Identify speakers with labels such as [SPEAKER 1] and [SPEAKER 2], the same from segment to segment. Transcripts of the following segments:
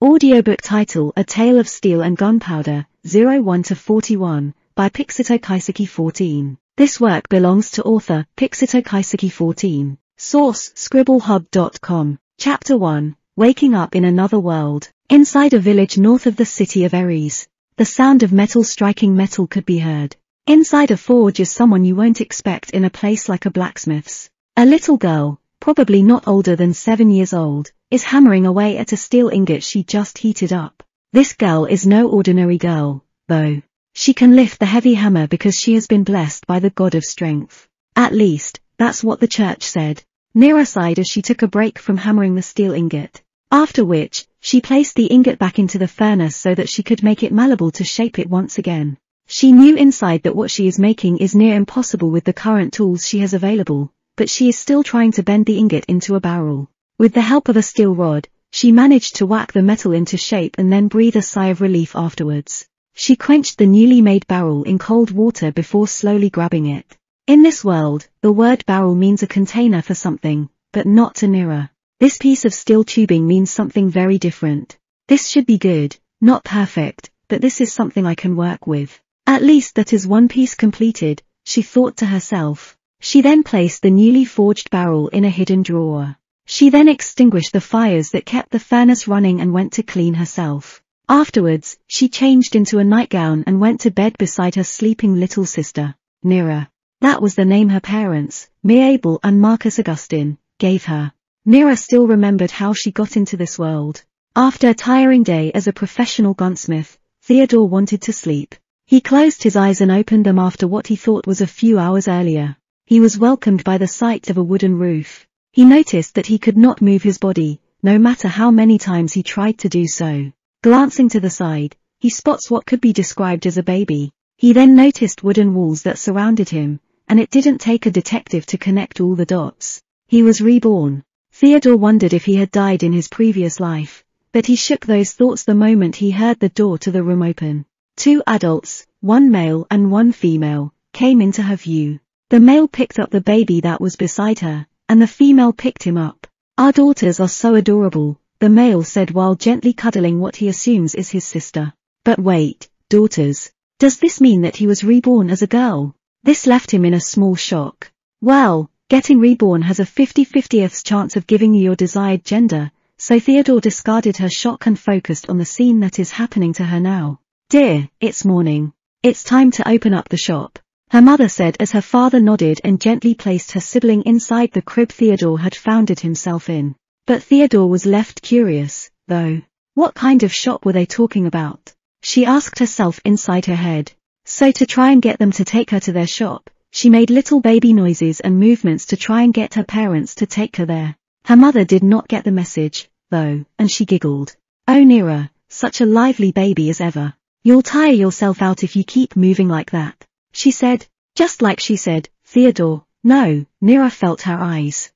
[SPEAKER 1] Audiobook title A Tale of Steel and Gunpowder, 01 to 41, by Pixytokisaki 14. This work belongs to author Pixytokisaki 14. Source scribblehub.com. Chapter 1 Waking Up in Another World. Inside a village north of the city of Ares. The sound of metal striking metal could be heard. Inside a forge is someone you won't expect in a place like a blacksmith's. A little girl, probably not older than seven years old, is hammering away at a steel ingot she just heated up. This girl is no ordinary girl, though. She can lift the heavy hammer because she has been blessed by the god of strength. At least, that's what the church said. Nira sighed as she took a break from hammering the steel ingot. After which, she placed the ingot back into the furnace so that she could make it malleable to shape it once again. She knew inside that what she is making is near impossible with the current tools she has available, but she is still trying to bend the ingot into a barrel. With the help of a steel rod, she managed to whack the metal into shape and then breathe a sigh of relief afterwards. She quenched the newly made barrel in cold water before slowly grabbing it. In this world, the word barrel means a container for something, but not a mirror. This piece of steel tubing means something very different. This should be good, not perfect, but this is something I can work with. At least that is one piece completed, she thought to herself. She then placed the newly forged barrel in a hidden drawer. She then extinguished the fires that kept the furnace running and went to clean herself. Afterwards, she changed into a nightgown and went to bed beside her sleeping little sister, Nira. That was the name her parents, Mabel and Marcus Augustine, gave her. Nira still remembered how she got into this world. After a tiring day as a professional gunsmith, Theodore wanted to sleep. He closed his eyes and opened them after what he thought was a few hours earlier. He was welcomed by the sight of a wooden roof. He noticed that he could not move his body, no matter how many times he tried to do so. Glancing to the side, he spots what could be described as a baby. He then noticed wooden walls that surrounded him, and it didn't take a detective to connect all the dots. He was reborn. Theodore wondered if he had died in his previous life, but he shook those thoughts the moment he heard the door to the room open. Two adults, one male and one female, came into her view. The male picked up the baby that was beside her, and the female picked him up. Our daughters are so adorable, the male said while gently cuddling what he assumes is his sister. But wait, daughters. Does this mean that he was reborn as a girl? This left him in a small shock. Well, getting reborn has a 50-50th chance of giving you your desired gender, so Theodore discarded her shock and focused on the scene that is happening to her now. Dear, it's morning. It's time to open up the shop. Her mother said as her father nodded and gently placed her sibling inside the crib Theodore had founded himself in. But Theodore was left curious, though. What kind of shop were they talking about? She asked herself inside her head. So to try and get them to take her to their shop, she made little baby noises and movements to try and get her parents to take her there. Her mother did not get the message, though, and she giggled. Oh Nira, such a lively baby as ever. You'll tire yourself out if you keep moving like that. She said, just like she said, Theodore, no, Nira felt her eyes.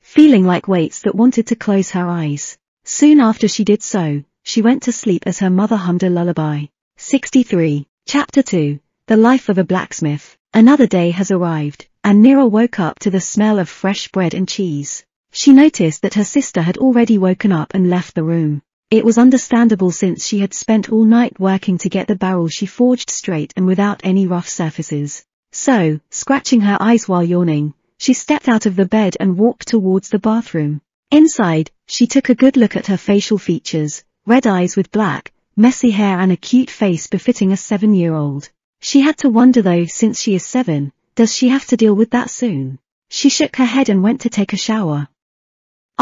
[SPEAKER 1] Feeling like weights that wanted to close her eyes. Soon after she did so, she went to sleep as her mother hummed a lullaby. 63. Chapter 2. The Life of a Blacksmith. Another day has arrived, and Nira woke up to the smell of fresh bread and cheese. She noticed that her sister had already woken up and left the room. It was understandable since she had spent all night working to get the barrel she forged straight and without any rough surfaces. So, scratching her eyes while yawning, she stepped out of the bed and walked towards the bathroom. Inside, she took a good look at her facial features, red eyes with black, messy hair and a cute face befitting a seven-year-old. She had to wonder though since she is seven, does she have to deal with that soon? She shook her head and went to take a shower.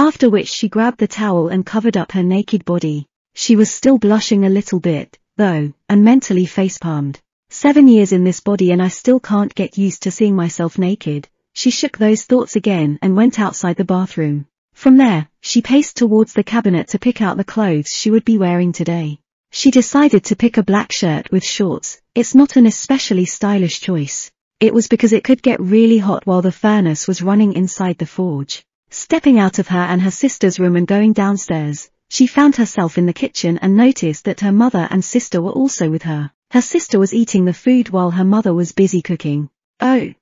[SPEAKER 1] After which she grabbed the towel and covered up her naked body. She was still blushing a little bit, though, and mentally facepalmed. Seven years in this body and I still can't get used to seeing myself naked. She shook those thoughts again and went outside the bathroom. From there, she paced towards the cabinet to pick out the clothes she would be wearing today. She decided to pick a black shirt with shorts, it's not an especially stylish choice. It was because it could get really hot while the furnace was running inside the forge. Stepping out of her and her sister's room and going downstairs, she found herself in the kitchen and noticed that her mother and sister were also with her. Her sister was eating the food while her mother was busy cooking. Oh!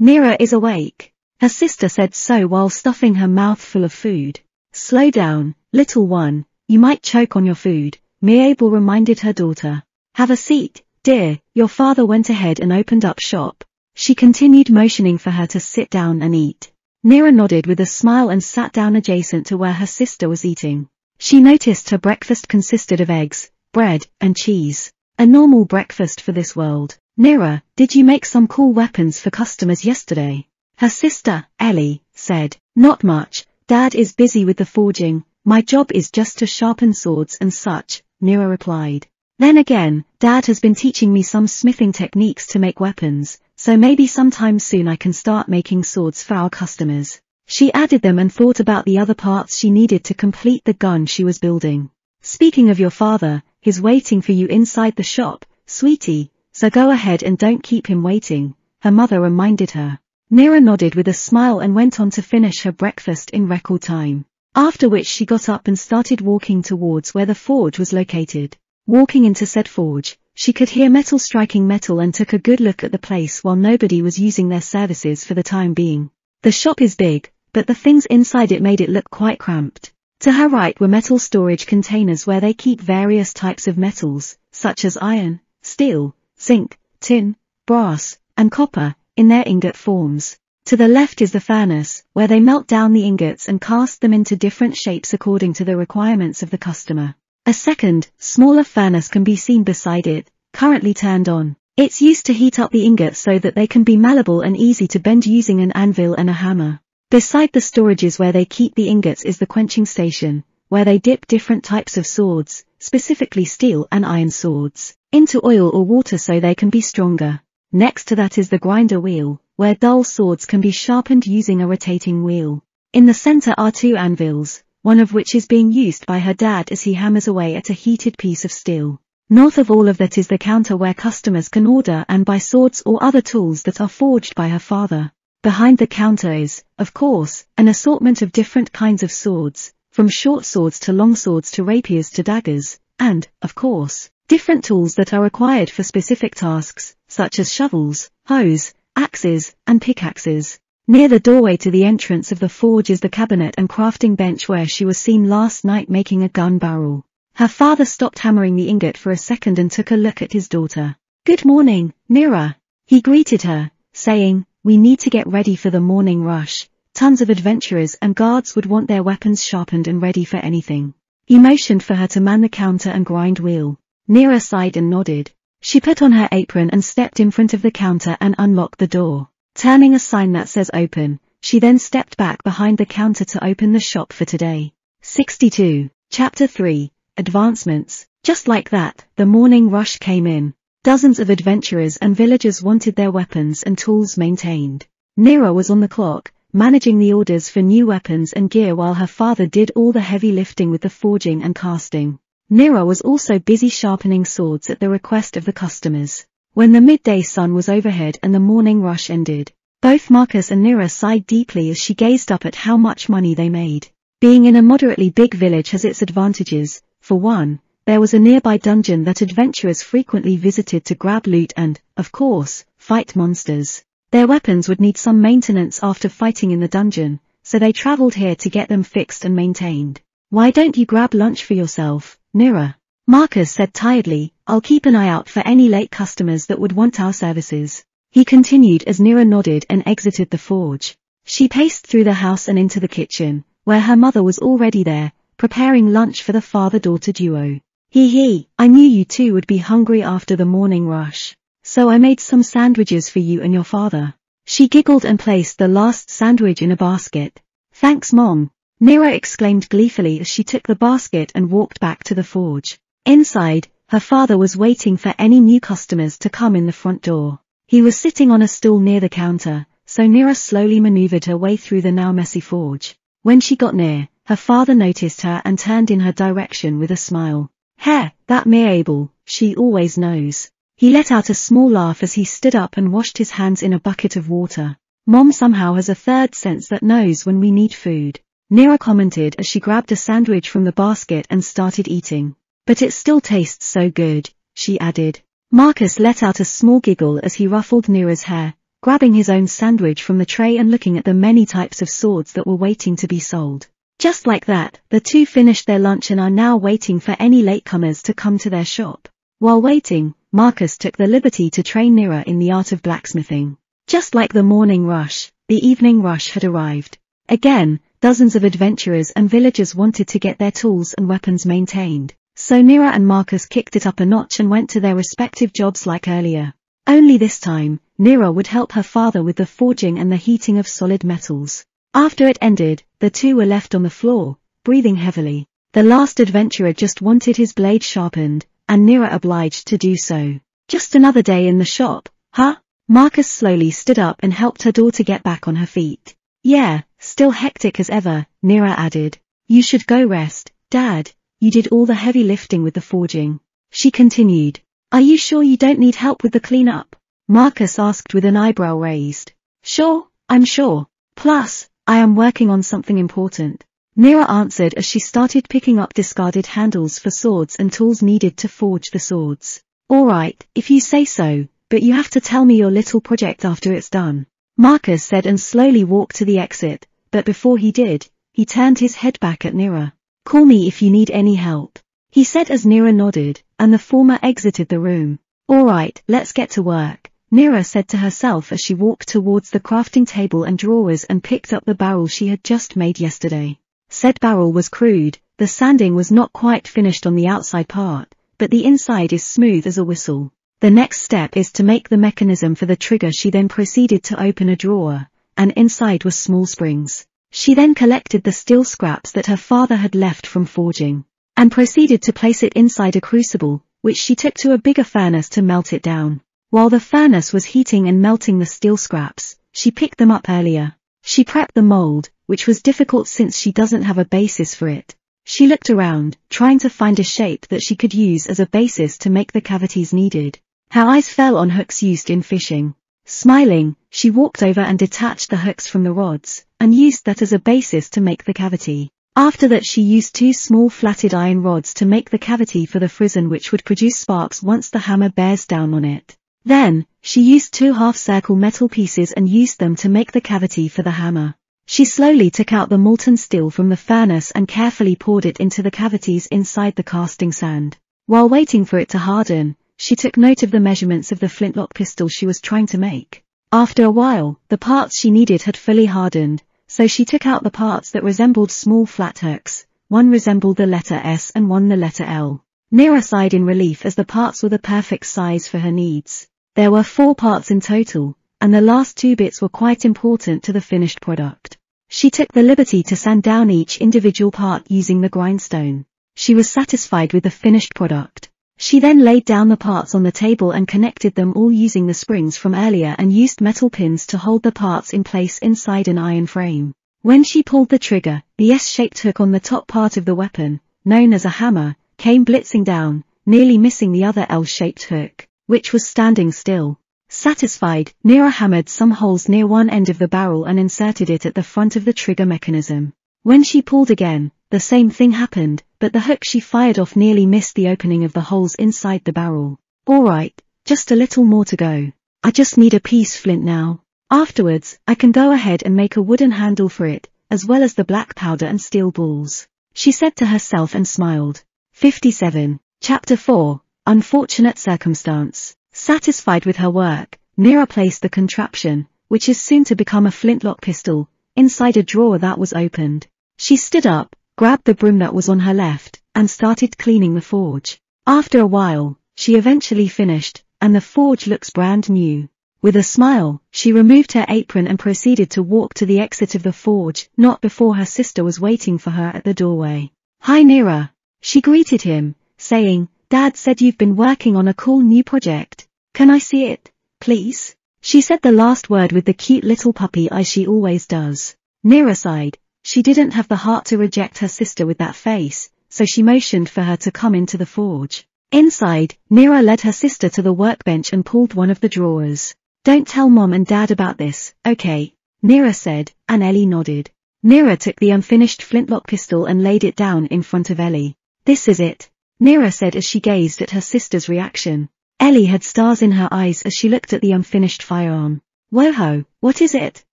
[SPEAKER 1] Nira is awake. Her sister said so while stuffing her mouth full of food. Slow down, little one, you might choke on your food, Mabel reminded her daughter. Have a seat, dear, your father went ahead and opened up shop. She continued motioning for her to sit down and eat. Nira nodded with a smile and sat down adjacent to where her sister was eating. She noticed her breakfast consisted of eggs, bread, and cheese. A normal breakfast for this world. Nira, did you make some cool weapons for customers yesterday? Her sister, Ellie, said, Not much, Dad is busy with the forging, my job is just to sharpen swords and such, Nira replied. Then again, Dad has been teaching me some smithing techniques to make weapons, so maybe sometime soon I can start making swords for our customers. She added them and thought about the other parts she needed to complete the gun she was building. Speaking of your father, he's waiting for you inside the shop, sweetie, so go ahead and don't keep him waiting, her mother reminded her. Nira nodded with a smile and went on to finish her breakfast in record time. After which she got up and started walking towards where the forge was located. Walking into said forge, she could hear metal striking metal and took a good look at the place while nobody was using their services for the time being. The shop is big, but the things inside it made it look quite cramped. To her right were metal storage containers where they keep various types of metals, such as iron, steel, zinc, tin, brass, and copper, in their ingot forms. To the left is the furnace, where they melt down the ingots and cast them into different shapes according to the requirements of the customer. A second, smaller furnace can be seen beside it, currently turned on. It's used to heat up the ingots so that they can be malleable and easy to bend using an anvil and a hammer. Beside the storages where they keep the ingots is the quenching station, where they dip different types of swords, specifically steel and iron swords, into oil or water so they can be stronger. Next to that is the grinder wheel, where dull swords can be sharpened using a rotating wheel. In the center are two anvils, one of which is being used by her dad as he hammers away at a heated piece of steel. North of all of that is the counter where customers can order and buy swords or other tools that are forged by her father. Behind the counter is, of course, an assortment of different kinds of swords, from short swords to long swords to rapiers to daggers, and, of course, different tools that are required for specific tasks, such as shovels, hoes, axes, and pickaxes. Near the doorway to the entrance of the forge is the cabinet and crafting bench where she was seen last night making a gun barrel. Her father stopped hammering the ingot for a second and took a look at his daughter. Good morning, Nira. He greeted her, saying, we need to get ready for the morning rush. Tons of adventurers and guards would want their weapons sharpened and ready for anything. He motioned for her to man the counter and grind wheel. Nira sighed and nodded. She put on her apron and stepped in front of the counter and unlocked the door. Turning a sign that says open, she then stepped back behind the counter to open the shop for today. 62. Chapter 3. Advancements. Just like that, the morning rush came in. Dozens of adventurers and villagers wanted their weapons and tools maintained. Nira was on the clock, managing the orders for new weapons and gear while her father did all the heavy lifting with the forging and casting. Nira was also busy sharpening swords at the request of the customers. When the midday sun was overhead and the morning rush ended, both Marcus and Nira sighed deeply as she gazed up at how much money they made. Being in a moderately big village has its advantages, for one, there was a nearby dungeon that adventurers frequently visited to grab loot and, of course, fight monsters. Their weapons would need some maintenance after fighting in the dungeon, so they traveled here to get them fixed and maintained. Why don't you grab lunch for yourself, Nira? Marcus said tiredly, I'll keep an eye out for any late customers that would want our services. He continued as Nira nodded and exited the forge. She paced through the house and into the kitchen, where her mother was already there, preparing lunch for the father-daughter duo. Hee hee, I knew you two would be hungry after the morning rush. So I made some sandwiches for you and your father. She giggled and placed the last sandwich in a basket. Thanks mom. Nira exclaimed gleefully as she took the basket and walked back to the forge. Inside, her father was waiting for any new customers to come in the front door. He was sitting on a stool near the counter, so Nira slowly maneuvered her way through the now messy forge. When she got near, her father noticed her and turned in her direction with a smile. Heh, that Mabel, she always knows. He let out a small laugh as he stood up and washed his hands in a bucket of water. Mom somehow has a third sense that knows when we need food. Nira commented as she grabbed a sandwich from the basket and started eating. But it still tastes so good, she added. Marcus let out a small giggle as he ruffled Nira's hair, grabbing his own sandwich from the tray and looking at the many types of swords that were waiting to be sold. Just like that, the two finished their lunch and are now waiting for any latecomers to come to their shop. While waiting, Marcus took the liberty to train Nira in the art of blacksmithing. Just like the morning rush, the evening rush had arrived. Again, dozens of adventurers and villagers wanted to get their tools and weapons maintained. So Nira and Marcus kicked it up a notch and went to their respective jobs like earlier. Only this time, Nira would help her father with the forging and the heating of solid metals. After it ended, the two were left on the floor, breathing heavily. The last adventurer just wanted his blade sharpened, and Nira obliged to do so. Just another day in the shop, huh? Marcus slowly stood up and helped her daughter get back on her feet. Yeah, still hectic as ever, Nira added. You should go rest, Dad, you did all the heavy lifting with the forging. She continued. Are you sure you don't need help with the cleanup? Marcus asked with an eyebrow raised. Sure, I'm sure. Plus, I am working on something important. Nira answered as she started picking up discarded handles for swords and tools needed to forge the swords. Alright, if you say so, but you have to tell me your little project after it's done. Marcus said and slowly walked to the exit, but before he did, he turned his head back at Nira. Call me if you need any help. He said as Nira nodded, and the former exited the room. Alright, let's get to work, Nira said to herself as she walked towards the crafting table and drawers and picked up the barrel she had just made yesterday. Said barrel was crude, the sanding was not quite finished on the outside part, but the inside is smooth as a whistle. The next step is to make the mechanism for the trigger she then proceeded to open a drawer, and inside were small springs. She then collected the steel scraps that her father had left from forging, and proceeded to place it inside a crucible, which she took to a bigger furnace to melt it down. While the furnace was heating and melting the steel scraps, she picked them up earlier. She prepped the mold, which was difficult since she doesn't have a basis for it. She looked around, trying to find a shape that she could use as a basis to make the cavities needed. Her eyes fell on hooks used in fishing. Smiling, she walked over and detached the hooks from the rods, and used that as a basis to make the cavity. After that she used two small flatted iron rods to make the cavity for the frizzen which would produce sparks once the hammer bears down on it. Then, she used two half-circle metal pieces and used them to make the cavity for the hammer. She slowly took out the molten steel from the furnace and carefully poured it into the cavities inside the casting sand. While waiting for it to harden, she took note of the measurements of the flintlock pistol she was trying to make. After a while, the parts she needed had fully hardened, so she took out the parts that resembled small flat hooks, one resembled the letter S and one the letter L. Nira sighed in relief as the parts were the perfect size for her needs. There were four parts in total, and the last two bits were quite important to the finished product. She took the liberty to sand down each individual part using the grindstone. She was satisfied with the finished product. She then laid down the parts on the table and connected them all using the springs from earlier and used metal pins to hold the parts in place inside an iron frame. When she pulled the trigger, the S-shaped hook on the top part of the weapon, known as a hammer, came blitzing down, nearly missing the other L-shaped hook, which was standing still. Satisfied, Nira hammered some holes near one end of the barrel and inserted it at the front of the trigger mechanism. When she pulled again, the same thing happened, but the hook she fired off nearly missed the opening of the holes inside the barrel. Alright, just a little more to go. I just need a piece flint now. Afterwards, I can go ahead and make a wooden handle for it, as well as the black powder and steel balls. She said to herself and smiled. 57. Chapter 4. Unfortunate Circumstance. Satisfied with her work, Nira placed the contraption, which is soon to become a flintlock pistol, inside a drawer that was opened. She stood up, grabbed the broom that was on her left, and started cleaning the forge. After a while, she eventually finished, and the forge looks brand new. With a smile, she removed her apron and proceeded to walk to the exit of the forge, not before her sister was waiting for her at the doorway. Hi Nira. She greeted him, saying, Dad said you've been working on a cool new project. Can I see it, please? She said the last word with the cute little puppy eyes she always does. Nira sighed, she didn't have the heart to reject her sister with that face, so she motioned for her to come into the forge. Inside, Nira led her sister to the workbench and pulled one of the drawers. Don't tell mom and dad about this, okay? Nira said, and Ellie nodded. Nira took the unfinished flintlock pistol and laid it down in front of Ellie. This is it. Nira said as she gazed at her sister's reaction. Ellie had stars in her eyes as she looked at the unfinished firearm. Woho, what is it?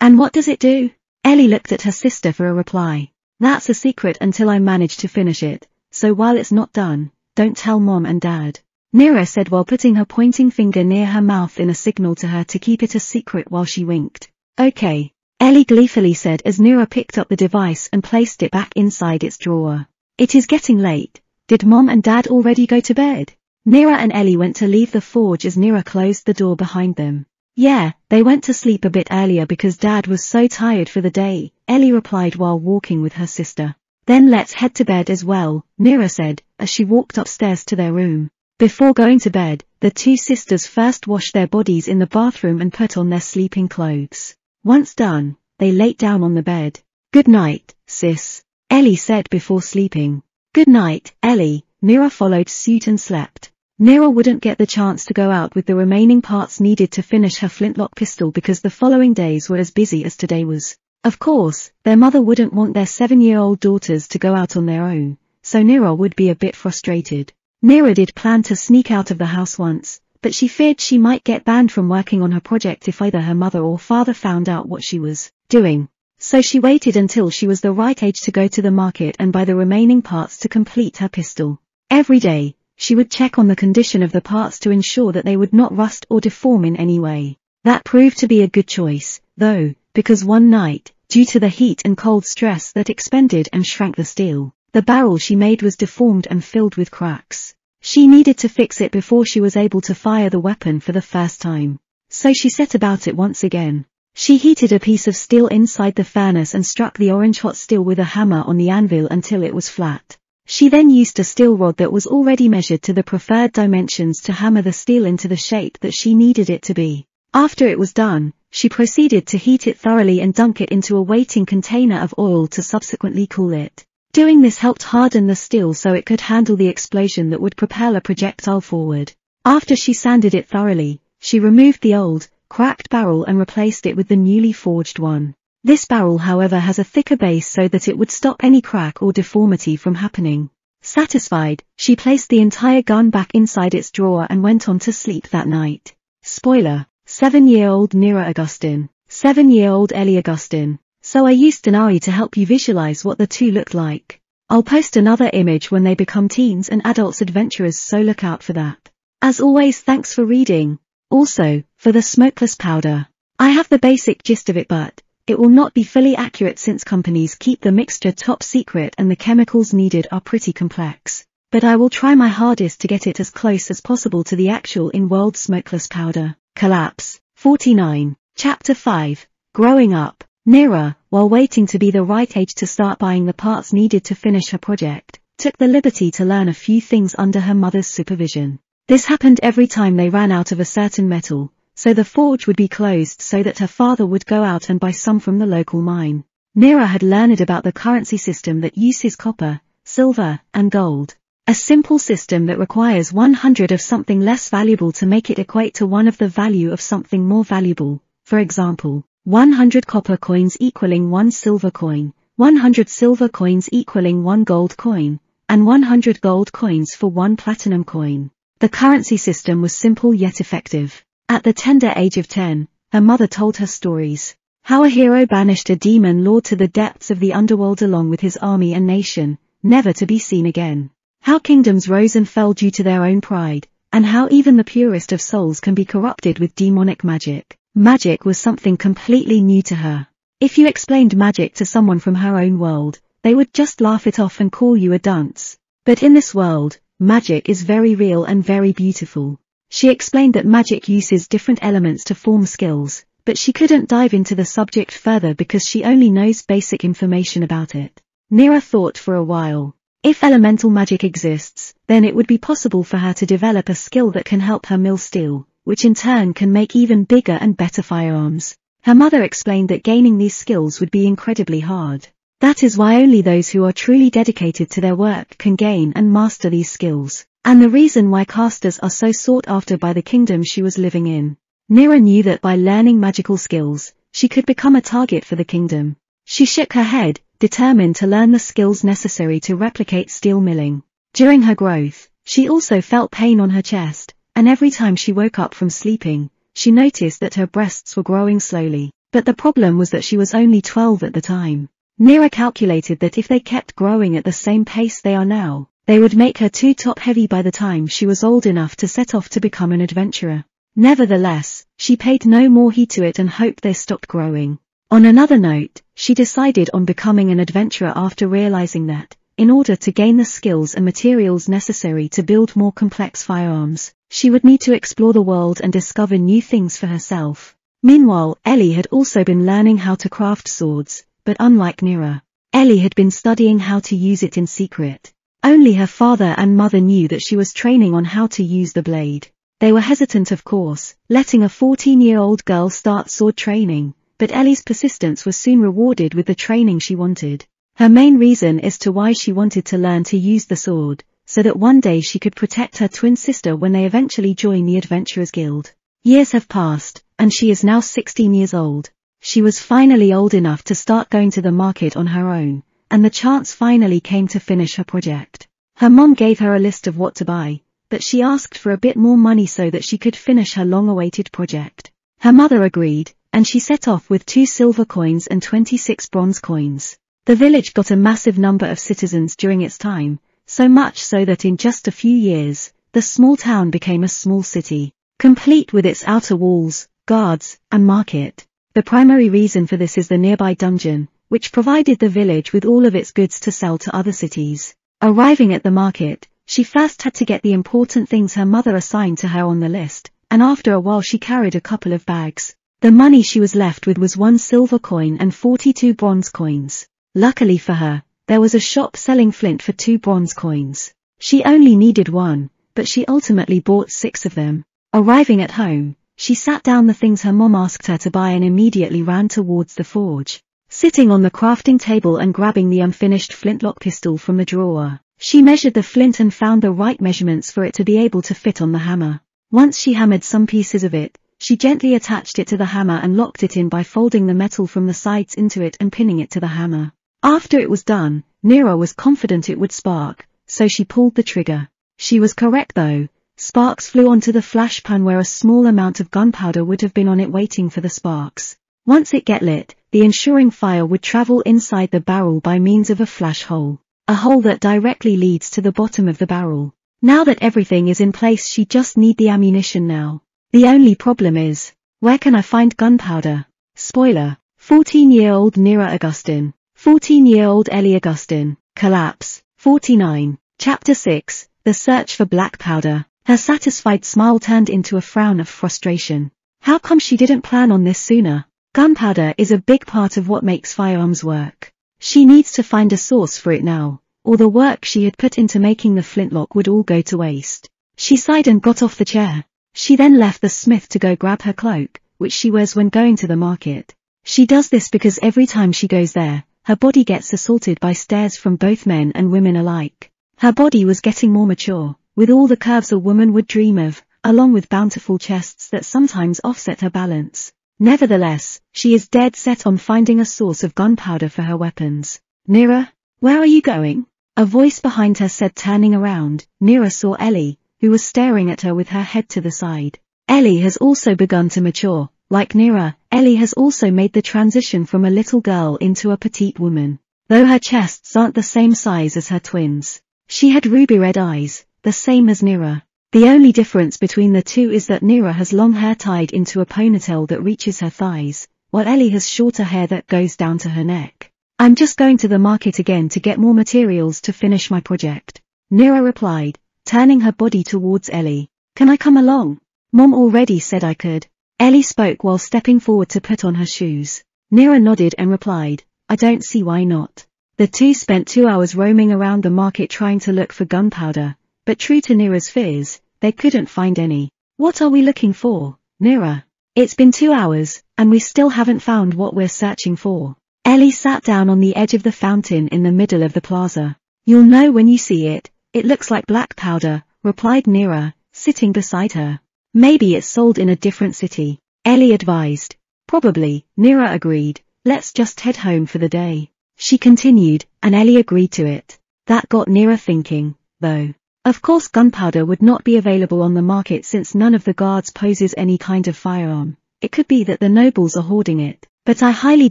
[SPEAKER 1] And what does it do? Ellie looked at her sister for a reply. That's a secret until I manage to finish it, so while it's not done, don't tell mom and dad. Nira said while putting her pointing finger near her mouth in a signal to her to keep it a secret while she winked. Okay. Ellie gleefully said as Nira picked up the device and placed it back inside its drawer. It is getting late. Did mom and dad already go to bed? Nira and Ellie went to leave the forge as Nira closed the door behind them. Yeah, they went to sleep a bit earlier because dad was so tired for the day, Ellie replied while walking with her sister. Then let's head to bed as well, Nira said, as she walked upstairs to their room. Before going to bed, the two sisters first washed their bodies in the bathroom and put on their sleeping clothes. Once done, they laid down on the bed. Good night, sis, Ellie said before sleeping. Good night, Ellie, Nira followed suit and slept. Nira wouldn't get the chance to go out with the remaining parts needed to finish her flintlock pistol because the following days were as busy as today was. Of course, their mother wouldn't want their seven-year-old daughters to go out on their own, so Nira would be a bit frustrated. Nira did plan to sneak out of the house once, but she feared she might get banned from working on her project if either her mother or father found out what she was doing. So she waited until she was the right age to go to the market and buy the remaining parts to complete her pistol. Every day, she would check on the condition of the parts to ensure that they would not rust or deform in any way. That proved to be a good choice, though, because one night, due to the heat and cold stress that expended and shrank the steel, the barrel she made was deformed and filled with cracks. She needed to fix it before she was able to fire the weapon for the first time. So she set about it once again. She heated a piece of steel inside the furnace and struck the orange hot steel with a hammer on the anvil until it was flat. She then used a steel rod that was already measured to the preferred dimensions to hammer the steel into the shape that she needed it to be. After it was done, she proceeded to heat it thoroughly and dunk it into a waiting container of oil to subsequently cool it. Doing this helped harden the steel so it could handle the explosion that would propel a projectile forward. After she sanded it thoroughly, she removed the old, cracked barrel and replaced it with the newly forged one. This barrel however has a thicker base so that it would stop any crack or deformity from happening. Satisfied, she placed the entire gun back inside its drawer and went on to sleep that night. Spoiler, Seven-year-old Nira Augustine. Seven-year-old Ellie Augustine. So I used an Denari to help you visualize what the two look like. I'll post another image when they become teens and adults adventurers so look out for that. As always thanks for reading. Also, for the smokeless powder. I have the basic gist of it but, it will not be fully accurate since companies keep the mixture top secret and the chemicals needed are pretty complex. But I will try my hardest to get it as close as possible to the actual in-world smokeless powder. Collapse. 49. Chapter 5. Growing Up. Nira, while waiting to be the right age to start buying the parts needed to finish her project, took the liberty to learn a few things under her mother's supervision. This happened every time they ran out of a certain metal, so the forge would be closed so that her father would go out and buy some from the local mine. Nira had learned about the currency system that uses copper, silver, and gold. A simple system that requires 100 of something less valuable to make it equate to one of the value of something more valuable. For example, 100 copper coins equaling 1 silver coin, 100 silver coins equaling 1 gold coin, and 100 gold coins for 1 platinum coin. The currency system was simple yet effective. At the tender age of 10, her mother told her stories. How a hero banished a demon lord to the depths of the underworld along with his army and nation, never to be seen again. How kingdoms rose and fell due to their own pride, and how even the purest of souls can be corrupted with demonic magic. Magic was something completely new to her. If you explained magic to someone from her own world, they would just laugh it off and call you a dunce. But in this world, magic is very real and very beautiful. She explained that magic uses different elements to form skills, but she couldn't dive into the subject further because she only knows basic information about it. Nira thought for a while. If elemental magic exists, then it would be possible for her to develop a skill that can help her mill steel, which in turn can make even bigger and better firearms. Her mother explained that gaining these skills would be incredibly hard. That is why only those who are truly dedicated to their work can gain and master these skills, and the reason why casters are so sought after by the kingdom she was living in. Nira knew that by learning magical skills, she could become a target for the kingdom. She shook her head, determined to learn the skills necessary to replicate steel milling. During her growth, she also felt pain on her chest, and every time she woke up from sleeping, she noticed that her breasts were growing slowly. But the problem was that she was only 12 at the time. Nira calculated that if they kept growing at the same pace they are now, they would make her too top-heavy by the time she was old enough to set off to become an adventurer. Nevertheless, she paid no more heed to it and hoped they stopped growing. On another note, she decided on becoming an adventurer after realizing that, in order to gain the skills and materials necessary to build more complex firearms, she would need to explore the world and discover new things for herself. Meanwhile, Ellie had also been learning how to craft swords, but unlike Nira, Ellie had been studying how to use it in secret. Only her father and mother knew that she was training on how to use the blade. They were hesitant of course, letting a 14-year-old girl start sword training, but Ellie's persistence was soon rewarded with the training she wanted. Her main reason as to why she wanted to learn to use the sword, so that one day she could protect her twin sister when they eventually join the Adventurers Guild. Years have passed, and she is now 16 years old. She was finally old enough to start going to the market on her own, and the chance finally came to finish her project. Her mom gave her a list of what to buy, but she asked for a bit more money so that she could finish her long-awaited project. Her mother agreed, and she set off with two silver coins and 26 bronze coins. The village got a massive number of citizens during its time, so much so that in just a few years, the small town became a small city, complete with its outer walls, guards, and market. The primary reason for this is the nearby dungeon, which provided the village with all of its goods to sell to other cities. Arriving at the market, she first had to get the important things her mother assigned to her on the list, and after a while she carried a couple of bags. The money she was left with was one silver coin and 42 bronze coins. Luckily for her, there was a shop selling flint for two bronze coins. She only needed one, but she ultimately bought six of them. Arriving at home, she sat down the things her mom asked her to buy and immediately ran towards the forge. Sitting on the crafting table and grabbing the unfinished flintlock pistol from the drawer, she measured the flint and found the right measurements for it to be able to fit on the hammer. Once she hammered some pieces of it, she gently attached it to the hammer and locked it in by folding the metal from the sides into it and pinning it to the hammer. After it was done, Nira was confident it would spark, so she pulled the trigger. She was correct though, Sparks flew onto the flash pan where a small amount of gunpowder would have been on it waiting for the sparks. Once it get lit, the ensuring fire would travel inside the barrel by means of a flash hole, a hole that directly leads to the bottom of the barrel. Now that everything is in place she just need the ammunition now. The only problem is, where can I find gunpowder? Spoiler, 14-year-old Nira Augustine, 14-year-old Ellie Augustine, Collapse, 49, Chapter 6, The Search for Black Powder. Her satisfied smile turned into a frown of frustration. How come she didn't plan on this sooner? Gunpowder is a big part of what makes firearms work. She needs to find a source for it now, or the work she had put into making the flintlock would all go to waste. She sighed and got off the chair. She then left the smith to go grab her cloak, which she wears when going to the market. She does this because every time she goes there, her body gets assaulted by stares from both men and women alike. Her body was getting more mature, with all the curves a woman would dream of, along with bountiful chests that sometimes offset her balance. Nevertheless, she is dead set on finding a source of gunpowder for her weapons. Nira, where are you going? A voice behind her said turning around, Nira saw Ellie, who was staring at her with her head to the side. Ellie has also begun to mature, like Nira, Ellie has also made the transition from a little girl into a petite woman. Though her chests aren't the same size as her twins. She had ruby red eyes, the same as Nira. The only difference between the two is that Nira has long hair tied into a ponytail that reaches her thighs, while Ellie has shorter hair that goes down to her neck. I'm just going to the market again to get more materials to finish my project. Nira replied, turning her body towards Ellie. Can I come along? Mom already said I could. Ellie spoke while stepping forward to put on her shoes. Nira nodded and replied, I don't see why not. The two spent two hours roaming around the market trying to look for gunpowder, but true to Nira's fears, they couldn't find any. What are we looking for, Nira? It's been two hours, and we still haven't found what we're searching for. Ellie sat down on the edge of the fountain in the middle of the plaza. You'll know when you see it, it looks like black powder, replied Nira, sitting beside her. Maybe it's sold in a different city, Ellie advised. Probably, Nira agreed, let's just head home for the day. She continued, and Ellie agreed to it. That got Nira thinking, though. Of course gunpowder would not be available on the market since none of the guards poses any kind of firearm. It could be that the nobles are hoarding it, But I highly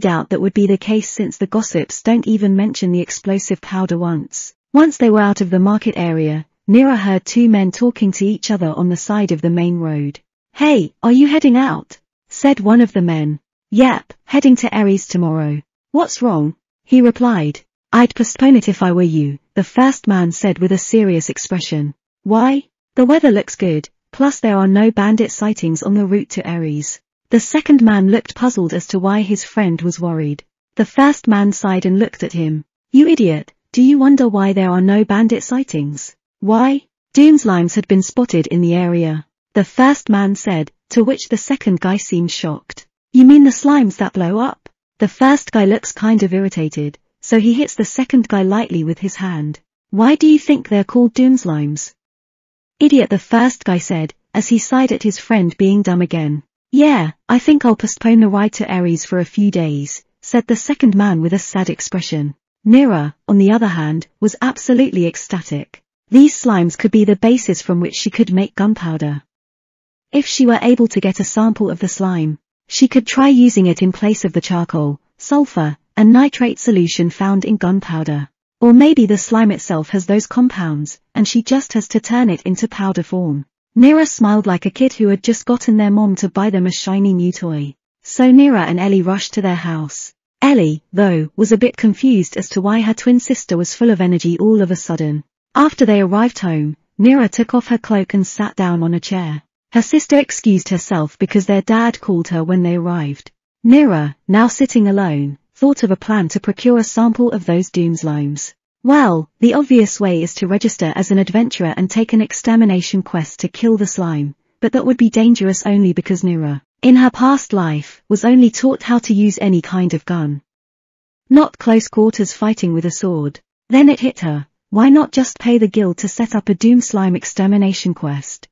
[SPEAKER 1] doubt that would be the case since the gossips don't even mention the explosive powder once. Once they were out of the market area, Nira heard two men talking to each other on the side of the main road. Hey, are you heading out? said one of the men. Yep, heading to Ares tomorrow. What's wrong? He replied. I'd postpone it if I were you, the first man said with a serious expression. Why? The weather looks good, plus there are no bandit sightings on the route to Ares. The second man looked puzzled as to why his friend was worried. The first man sighed and looked at him. You idiot, do you wonder why there are no bandit sightings? Why? Doomslimes had been spotted in the area. The first man said, to which the second guy seemed shocked. You mean the slimes that blow up? The first guy looks kind of irritated, so he hits the second guy lightly with his hand. Why do you think they're called doomslimes? Idiot the first guy said, as he sighed at his friend being dumb again. Yeah, I think I'll postpone the ride to Ares for a few days, said the second man with a sad expression. Nira, on the other hand, was absolutely ecstatic. These slimes could be the basis from which she could make gunpowder. If she were able to get a sample of the slime, she could try using it in place of the charcoal, sulfur, and nitrate solution found in gunpowder. Or maybe the slime itself has those compounds, and she just has to turn it into powder form. Nira smiled like a kid who had just gotten their mom to buy them a shiny new toy. So Nira and Ellie rushed to their house. Ellie, though, was a bit confused as to why her twin sister was full of energy all of a sudden. After they arrived home, Nira took off her cloak and sat down on a chair. Her sister excused herself because their dad called her when they arrived. Nira, now sitting alone, thought of a plan to procure a sample of those doomslimes. Well, the obvious way is to register as an adventurer and take an extermination quest to kill the slime, but that would be dangerous only because Nira, in her past life, was only taught how to use any kind of gun. Not close quarters fighting with a sword. Then it hit her, why not just pay the guild to set up a Doom Slime extermination quest?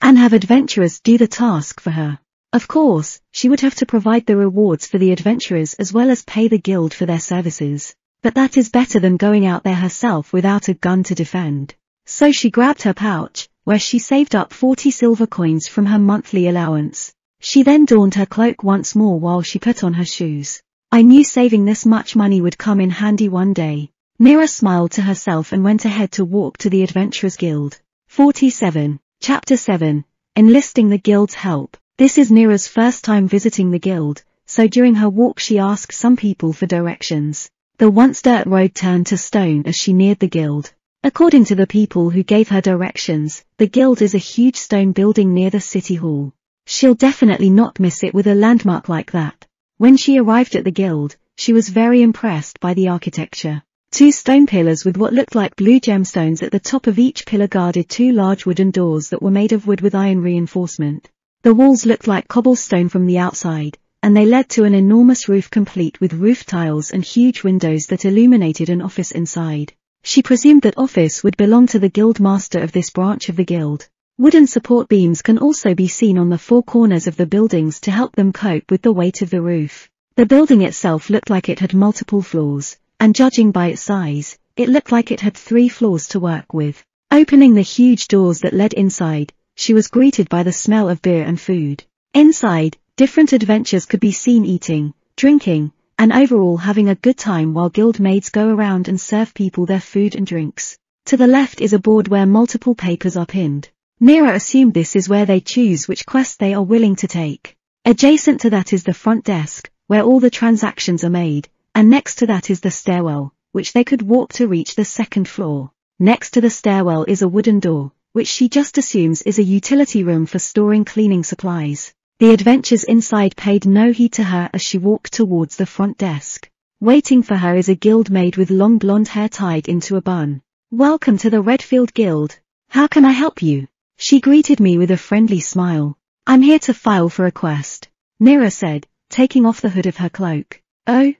[SPEAKER 1] And have adventurers do the task for her. Of course, she would have to provide the rewards for the adventurers as well as pay the guild for their services. But that is better than going out there herself without a gun to defend. So she grabbed her pouch, where she saved up 40 silver coins from her monthly allowance. She then donned her cloak once more while she put on her shoes. I knew saving this much money would come in handy one day. Nira smiled to herself and went ahead to walk to the Adventurers Guild. 47. Chapter 7. Enlisting the Guild's Help. This is Nira's first time visiting the Guild, so during her walk she asked some people for directions. The once dirt road turned to stone as she neared the Guild. According to the people who gave her directions, the Guild is a huge stone building near the City Hall. She'll definitely not miss it with a landmark like that. When she arrived at the Guild, she was very impressed by the architecture. Two stone pillars with what looked like blue gemstones at the top of each pillar guarded two large wooden doors that were made of wood with iron reinforcement. The walls looked like cobblestone from the outside, and they led to an enormous roof complete with roof tiles and huge windows that illuminated an office inside. She presumed that office would belong to the guild master of this branch of the guild. Wooden support beams can also be seen on the four corners of the buildings to help them cope with the weight of the roof. The building itself looked like it had multiple floors, and judging by its size, it looked like it had three floors to work with. Opening the huge doors that led inside, she was greeted by the smell of beer and food. Inside, different adventures could be seen eating, drinking, and overall having a good time while guild maids go around and serve people their food and drinks. To the left is a board where multiple papers are pinned. Nira assumed this is where they choose which quest they are willing to take. Adjacent to that is the front desk, where all the transactions are made, and next to that is the stairwell, which they could walk to reach the second floor. Next to the stairwell is a wooden door, which she just assumes is a utility room for storing cleaning supplies. The adventures inside paid no heed to her as she walked towards the front desk. Waiting for her is a guild maid with long blonde hair tied into a bun. Welcome to the Redfield Guild. How can I help you? She greeted me with a friendly smile. I'm here to file for a quest. Nira said, taking off the hood of her cloak. Oh,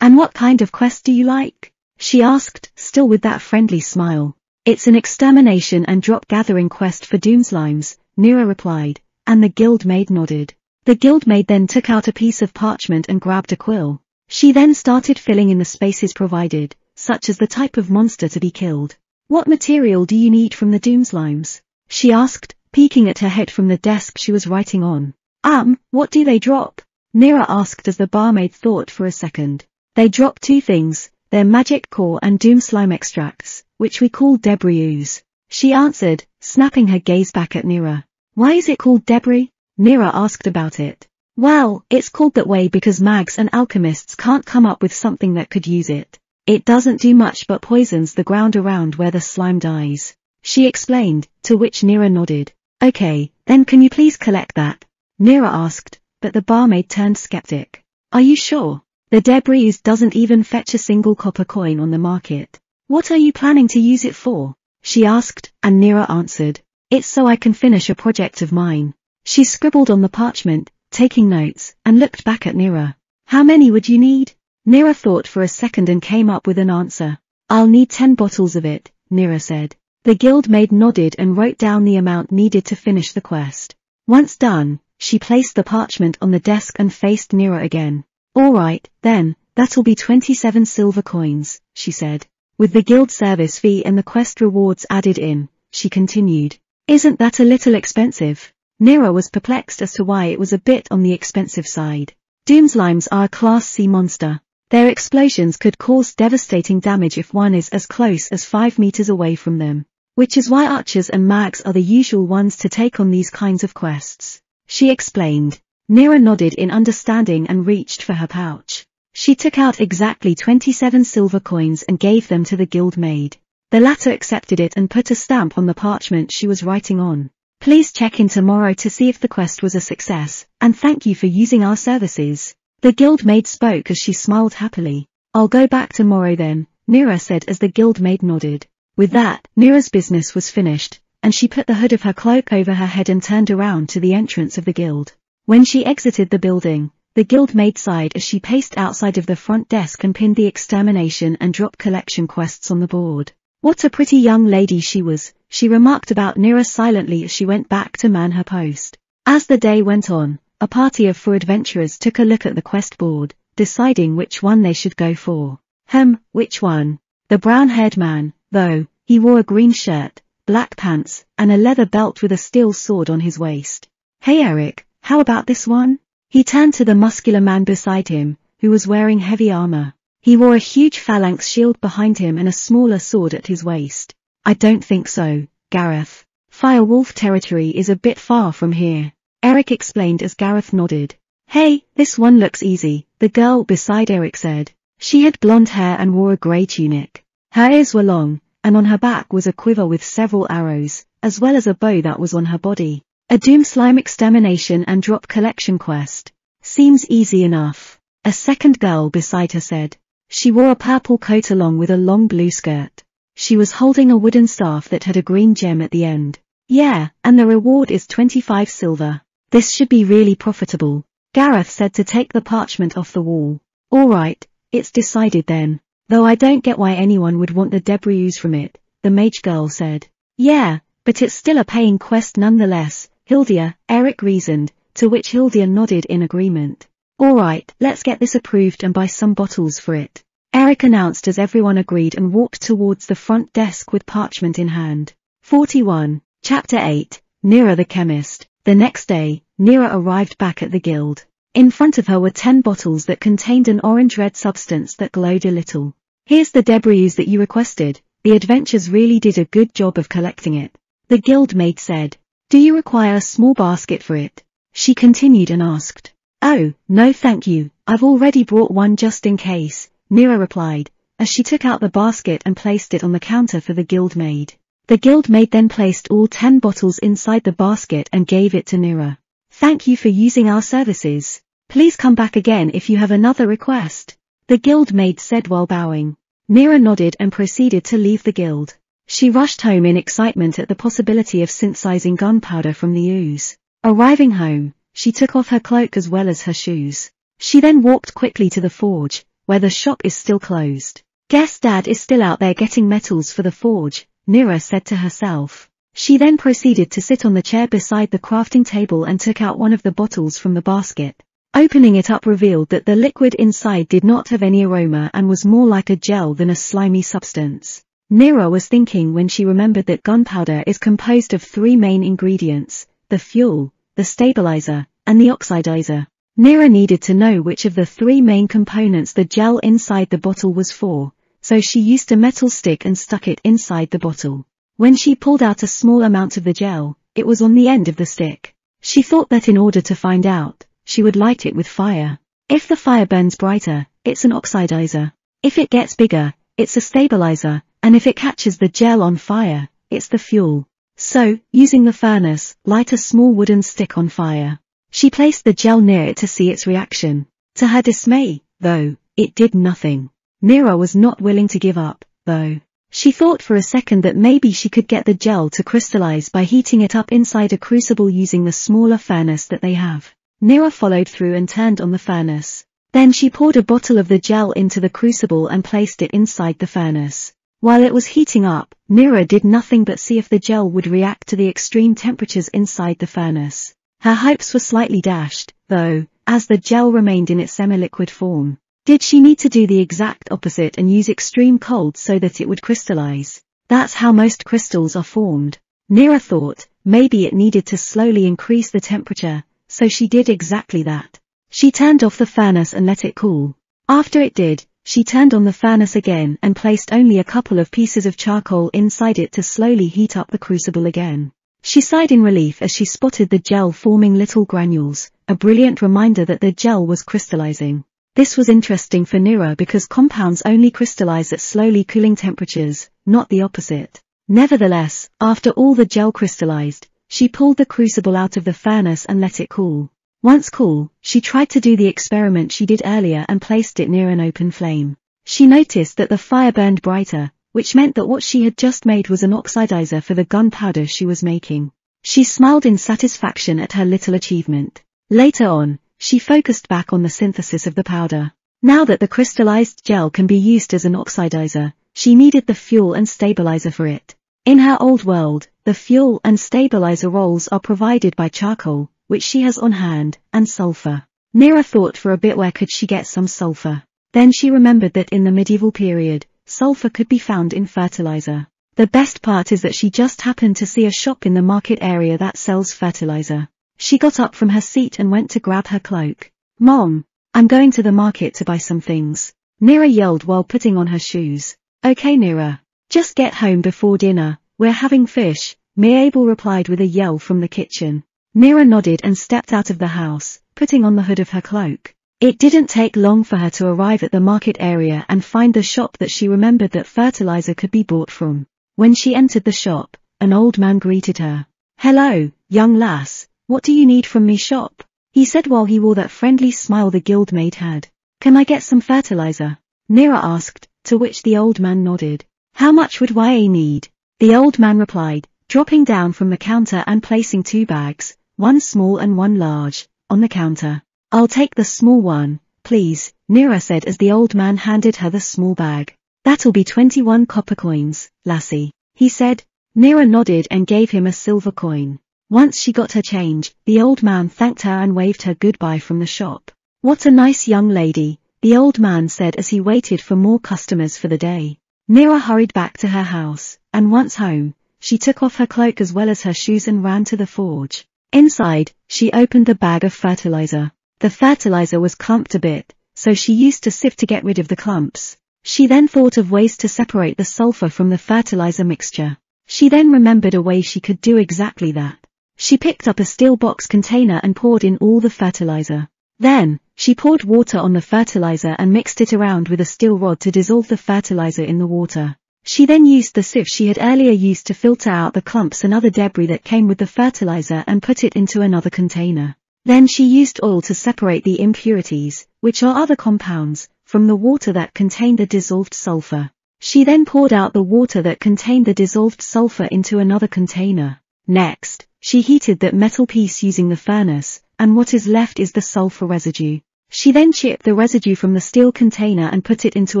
[SPEAKER 1] and what kind of quest do you like? She asked, still with that friendly smile. It's an extermination and drop gathering quest for Doomslimes, Nira replied, and the guildmaid nodded. The guildmaid then took out a piece of parchment and grabbed a quill. She then started filling in the spaces provided, such as the type of monster to be killed. What material do you need from the Doomslimes? She asked, peeking at her head from the desk she was writing on. Um, what do they drop? Nira asked as the barmaid thought for a second. They drop two things, their magic core and Doomslime extracts, which we call debris. She answered, snapping her gaze back at Nira. Why is it called debris? Nira asked about it. Well, it's called that way because mags and alchemists can't come up with something that could use it. It doesn't do much but poisons the ground around where the slime dies. She explained, to which Nira nodded. Okay, then can you please collect that? Nira asked, but the barmaid turned skeptic. Are you sure? The debris doesn't even fetch a single copper coin on the market. What are you planning to use it for? She asked, and Nira answered. It's so I can finish a project of mine. She scribbled on the parchment, taking notes, and looked back at Nira. How many would you need? Nira thought for a second and came up with an answer. I'll need ten bottles of it, Nira said. The guild maid nodded and wrote down the amount needed to finish the quest. Once done, she placed the parchment on the desk and faced Nira again. Alright, then, that'll be 27 silver coins, she said. With the guild service fee and the quest rewards added in, she continued. Isn't that a little expensive? Nira was perplexed as to why it was a bit on the expensive side. Doomslimes are a Class C monster. Their explosions could cause devastating damage if one is as close as 5 meters away from them, which is why archers and mages are the usual ones to take on these kinds of quests. She explained. Nira nodded in understanding and reached for her pouch. She took out exactly 27 silver coins and gave them to the guild maid. The latter accepted it and put a stamp on the parchment she was writing on. Please check in tomorrow to see if the quest was a success, and thank you for using our services. The guild maid spoke as she smiled happily. I'll go back tomorrow then, Nira said as the guild maid nodded. With that, Nira's business was finished, and she put the hood of her cloak over her head and turned around to the entrance of the guild. When she exited the building, the guild maid sighed as she paced outside of the front desk and pinned the extermination and drop collection quests on the board. What a pretty young lady she was, she remarked about Nira silently as she went back to man her post. As the day went on, a party of four adventurers took a look at the quest board, deciding which one they should go for. Hem, which one? The brown-haired man, though, he wore a green shirt, black pants, and a leather belt with a steel sword on his waist. Hey Eric, how about this one? He turned to the muscular man beside him, who was wearing heavy armor. He wore a huge phalanx shield behind him and a smaller sword at his waist. I don't think so, Gareth. Firewolf territory is a bit far from here. Eric explained as Gareth nodded. Hey, this one looks easy, the girl beside Eric said. She had blonde hair and wore a grey tunic. Her ears were long, and on her back was a quiver with several arrows, as well as a bow that was on her body. A Doom Slime extermination and drop collection quest. Seems easy enough. A second girl beside her said. She wore a purple coat along with a long blue skirt. She was holding a wooden staff that had a green gem at the end. Yeah, and the reward is 25 silver. This should be really profitable. Gareth said to take the parchment off the wall. Alright, it's decided then. Though I don't get why anyone would want the debris from it, the mage girl said. Yeah, but it's still a paying quest nonetheless, Hildia, Eric reasoned, to which Hildia nodded in agreement. Alright, let's get this approved and buy some bottles for it. Eric announced as everyone agreed and walked towards the front desk with parchment in hand. 41. Chapter 8. Nira the Chemist. The next day, Nira arrived back at the guild. In front of her were ten bottles that contained an orange-red substance that glowed a little. Here's the debris that you requested. The adventures really did a good job of collecting it. The guild maid said. Do you require a small basket for it? She continued and asked. Oh, no thank you, I've already brought one just in case, Nira replied, as she took out the basket and placed it on the counter for the guild maid. The guild maid then placed all ten bottles inside the basket and gave it to Nira. Thank you for using our services. Please come back again if you have another request. The guild maid said while bowing. Nira nodded and proceeded to leave the guild. She rushed home in excitement at the possibility of synthesizing gunpowder from the ooze. Arriving home, she took off her cloak as well as her shoes. She then walked quickly to the forge, where the shop is still closed. Guess dad is still out there getting metals for the forge, Nira said to herself. She then proceeded to sit on the chair beside the crafting table and took out one of the bottles from the basket. Opening it up revealed that the liquid inside did not have any aroma and was more like a gel than a slimy substance. Nira was thinking when she remembered that gunpowder is composed of three main ingredients, the fuel, the stabilizer, and the oxidizer. Nira needed to know which of the three main components the gel inside the bottle was for, so she used a metal stick and stuck it inside the bottle. When she pulled out a small amount of the gel, it was on the end of the stick. She thought that in order to find out, she would light it with fire. If the fire burns brighter, it's an oxidizer. If it gets bigger, it's a stabilizer, and if it catches the gel on fire, it's the fuel. So, using the furnace, light a small wooden stick on fire. She placed the gel near it to see its reaction. To her dismay, though, it did nothing. Nira was not willing to give up, though. She thought for a second that maybe she could get the gel to crystallize by heating it up inside a crucible using the smaller furnace that they have. Nira followed through and turned on the furnace. Then she poured a bottle of the gel into the crucible and placed it inside the furnace. While it was heating up, Nira did nothing but see if the gel would react to the extreme temperatures inside the furnace. Her hopes were slightly dashed, though, as the gel remained in its semi-liquid form. Did she need to do the exact opposite and use extreme cold so that it would crystallize? That's how most crystals are formed. Nira thought, maybe it needed to slowly increase the temperature, so she did exactly that. She turned off the furnace and let it cool. After it did, she turned on the furnace again and placed only a couple of pieces of charcoal inside it to slowly heat up the crucible again. She sighed in relief as she spotted the gel forming little granules, a brilliant reminder that the gel was crystallizing. This was interesting for Nira because compounds only crystallize at slowly cooling temperatures, not the opposite. Nevertheless, after all the gel crystallized, she pulled the crucible out of the furnace and let it cool. Once cool, she tried to do the experiment she did earlier and placed it near an open flame. She noticed that the fire burned brighter, which meant that what she had just made was an oxidizer for the gunpowder she was making. She smiled in satisfaction at her little achievement. Later on, she focused back on the synthesis of the powder. Now that the crystallized gel can be used as an oxidizer, she needed the fuel and stabilizer for it. In her old world, the fuel and stabilizer rolls are provided by charcoal, which she has on hand, and sulfur. Nira thought for a bit where could she get some sulfur. Then she remembered that in the medieval period, sulfur could be found in fertilizer. The best part is that she just happened to see a shop in the market area that sells fertilizer. She got up from her seat and went to grab her cloak. Mom, I'm going to the market to buy some things. Nira yelled while putting on her shoes. Okay Nira. Just get home before dinner, we're having fish, Mabel replied with a yell from the kitchen. Nira nodded and stepped out of the house, putting on the hood of her cloak. It didn't take long for her to arrive at the market area and find the shop that she remembered that fertilizer could be bought from. When she entered the shop, an old man greeted her. Hello, young lass, what do you need from me shop? He said while he wore that friendly smile the guildmaid had. Can I get some fertilizer? Nira asked, to which the old man nodded. How much would YA need? The old man replied, dropping down from the counter and placing two bags, one small and one large, on the counter. I'll take the small one, please, Nira said as the old man handed her the small bag. That'll be 21 copper coins, lassie, he said. Nira nodded and gave him a silver coin. Once she got her change, the old man thanked her and waved her goodbye from the shop. What a nice young lady, the old man said as he waited for more customers for the day. Nira hurried back to her house, and once home, she took off her cloak as well as her shoes and ran to the forge. Inside, she opened the bag of fertilizer. The fertilizer was clumped a bit, so she used a sieve to get rid of the clumps. She then thought of ways to separate the sulfur from the fertilizer mixture. She then remembered a way she could do exactly that. She picked up a steel box container and poured in all the fertilizer. Then, she poured water on the fertilizer and mixed it around with a steel rod to dissolve the fertilizer in the water. She then used the sieve she had earlier used to filter out the clumps and other debris that came with the fertilizer and put it into another container. Then she used oil to separate the impurities, which are other compounds, from the water that contained the dissolved sulfur. She then poured out the water that contained the dissolved sulfur into another container. Next, she heated that metal piece using the furnace, and what is left is the sulfur residue. She then chipped the residue from the steel container and put it into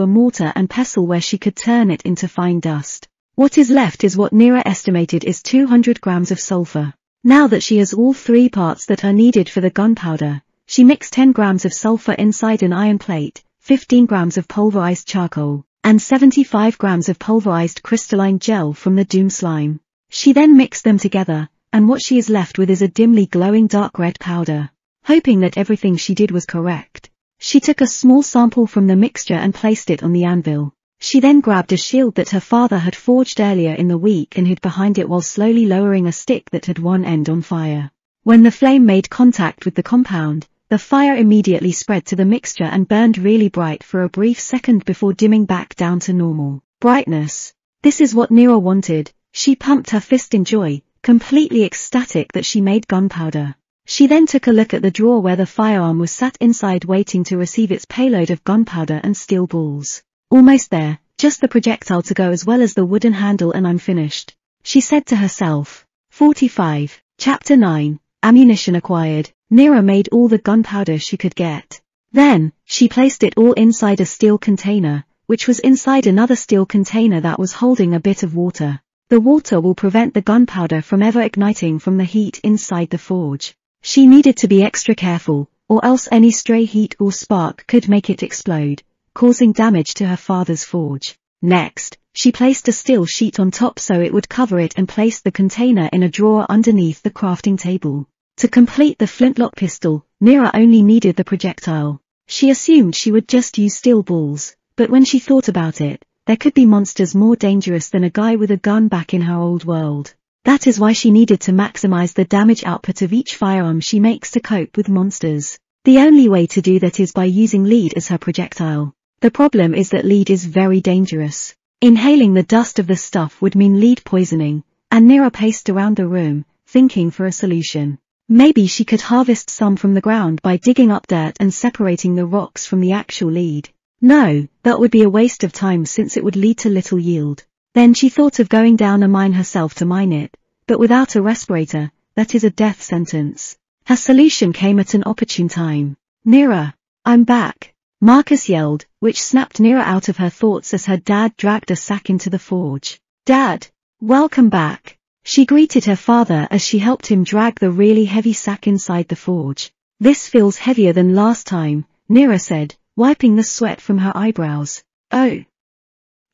[SPEAKER 1] a mortar and pestle where she could turn it into fine dust. What is left is what Nira estimated is 200 grams of sulfur. Now that she has all three parts that are needed for the gunpowder, she mixed 10 grams of sulfur inside an iron plate, 15 grams of pulverized charcoal, and 75 grams of pulverized crystalline gel from the doom slime. She then mixed them together, and what she is left with is a dimly glowing dark red powder. Hoping that everything she did was correct. She took a small sample from the mixture and placed it on the anvil. She then grabbed a shield that her father had forged earlier in the week and hid behind it while slowly lowering a stick that had one end on fire. When the flame made contact with the compound, the fire immediately spread to the mixture and burned really bright for a brief second before dimming back down to normal brightness. This is what Neera wanted, she pumped her fist in joy, completely ecstatic that she made gunpowder. She then took a look at the drawer where the firearm was sat inside waiting to receive its payload of gunpowder and steel balls. Almost there, just the projectile to go as well as the wooden handle and I'm finished. She said to herself. 45. Chapter 9. Ammunition acquired. Neera made all the gunpowder she could get. Then, she placed it all inside a steel container, which was inside another steel container that was holding a bit of water. The water will prevent the gunpowder from ever igniting from the heat inside the forge. She needed to be extra careful, or else any stray heat or spark could make it explode causing damage to her father's forge. Next, she placed a steel sheet on top so it would cover it and placed the container in a drawer underneath the crafting table. To complete the flintlock pistol, Neera only needed the projectile. She assumed she would just use steel balls, but when she thought about it, there could be monsters more dangerous than a guy with a gun back in her old world. That is why she needed to maximize the damage output of each firearm she makes to cope with monsters. The only way to do that is by using lead as her projectile. The problem is that lead is very dangerous. Inhaling the dust of the stuff would mean lead poisoning, and Neera paced around the room, thinking for a solution. Maybe she could harvest some from the ground by digging up dirt and separating the rocks from the actual lead. No, that would be a waste of time since it would lead to little yield. Then she thought of going down a mine herself to mine it, but without a respirator, that is a death sentence. Her solution came at an opportune time. Neera, I'm back. Marcus yelled, which snapped Neera out of her thoughts as her dad dragged a sack into the forge. Dad! Welcome back! She greeted her father as she helped him drag the really heavy sack inside the forge. This feels heavier than last time, Neera said, wiping the sweat from her eyebrows. Oh!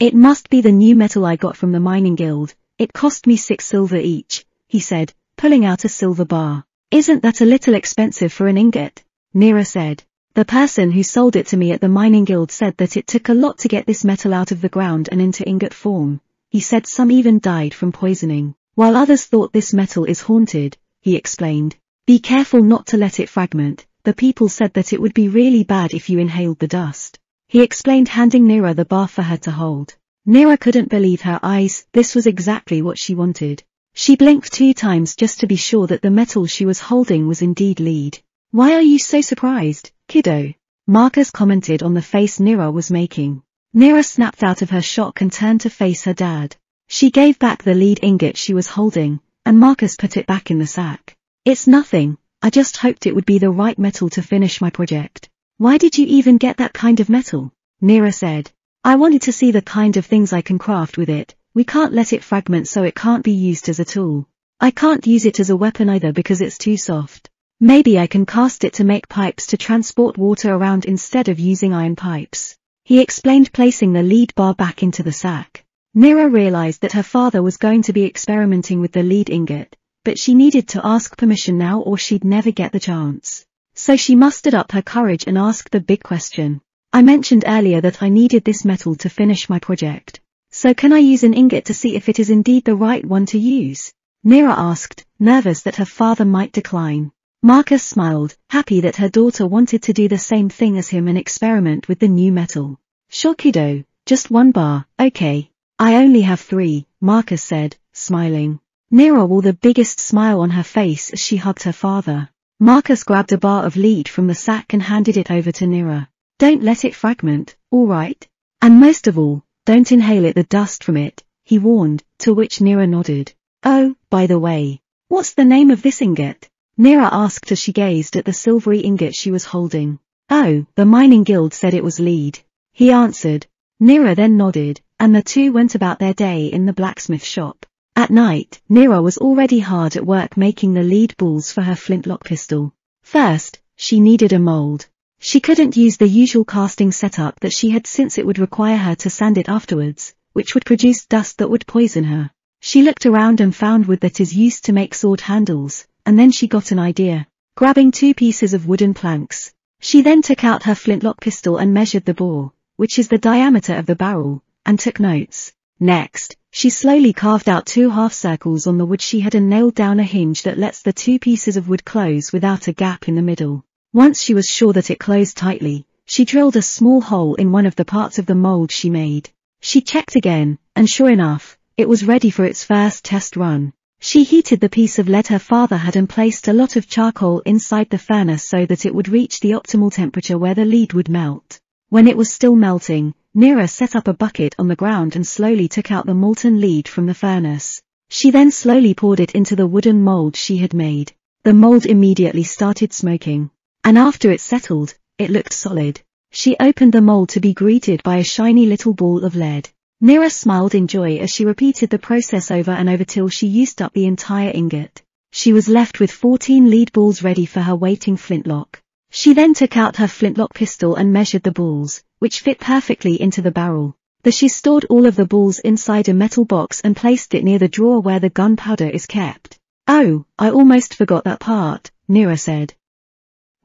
[SPEAKER 1] It must be the new metal I got from the mining guild, it cost me six silver each, he said, pulling out a silver bar. Isn't that a little expensive for an ingot? Neera said. The person who sold it to me at the mining guild said that it took a lot to get this metal out of the ground and into ingot form. He said some even died from poisoning. While others thought this metal is haunted, he explained. Be careful not to let it fragment. The people said that it would be really bad if you inhaled the dust. He explained handing Neera the bar for her to hold. Neera couldn't believe her eyes, this was exactly what she wanted. She blinked two times just to be sure that the metal she was holding was indeed lead. Why are you so surprised, kiddo? Marcus commented on the face Neera was making. Neera snapped out of her shock and turned to face her dad. She gave back the lead ingot she was holding, and Marcus put it back in the sack. It's nothing, I just hoped it would be the right metal to finish my project. Why did you even get that kind of metal? Neera said. I wanted to see the kind of things I can craft with it, we can't let it fragment so it can't be used as a tool. I can't use it as a weapon either because it's too soft. Maybe I can cast it to make pipes to transport water around instead of using iron pipes. He explained placing the lead bar back into the sack. Neera realized that her father was going to be experimenting with the lead ingot, but she needed to ask permission now or she'd never get the chance. So she mustered up her courage and asked the big question. I mentioned earlier that I needed this metal to finish my project. So can I use an ingot to see if it is indeed the right one to use? Neera asked, nervous that her father might decline. Marcus smiled, happy that her daughter wanted to do the same thing as him and experiment with the new metal. Sure kiddo, just one bar, okay. I only have three, Marcus said, smiling. Neera wore the biggest smile on her face as she hugged her father. Marcus grabbed a bar of lead from the sack and handed it over to Neera. Don't let it fragment, alright? And most of all, don't inhale it the dust from it, he warned, to which Neera nodded. Oh, by the way, what's the name of this ingot? Neera asked as she gazed at the silvery ingot she was holding. Oh, the mining guild said it was lead. He answered. Neera then nodded, and the two went about their day in the blacksmith shop. At night, Neera was already hard at work making the lead balls for her flintlock pistol. First, she needed a mold. She couldn't use the usual casting setup that she had since it would require her to sand it afterwards, which would produce dust that would poison her. She looked around and found wood that is used to make sword handles, and then she got an idea. grabbing two pieces of wooden planks. She then took out her flintlock pistol and measured the bore, which is the diameter of the barrel, and took notes. Next, she slowly carved out two half circles on the wood she had and nailed down a hinge that lets the two pieces of wood close without a gap in the middle. Once she was sure that it closed tightly, she drilled a small hole in one of the parts of the mold she made. She checked again, and sure enough, it was ready for its first test run. She heated the piece of lead her father had and placed a lot of charcoal inside the furnace so that it would reach the optimal temperature where the lead would melt. When it was still melting, Nira set up a bucket on the ground and slowly took out the molten lead from the furnace. She then slowly poured it into the wooden mold she had made. The mold immediately started smoking. And after it settled, it looked solid. She opened the mold to be greeted by a shiny little ball of lead. Nira smiled in joy as she repeated the process over and over till she used up the entire ingot. She was left with 14 lead balls ready for her waiting flintlock. She then took out her flintlock pistol and measured the balls, which fit perfectly into the barrel. The she stored all of the balls inside a metal box and placed it near the drawer where the gunpowder is kept. Oh, I almost forgot that part, Nira said.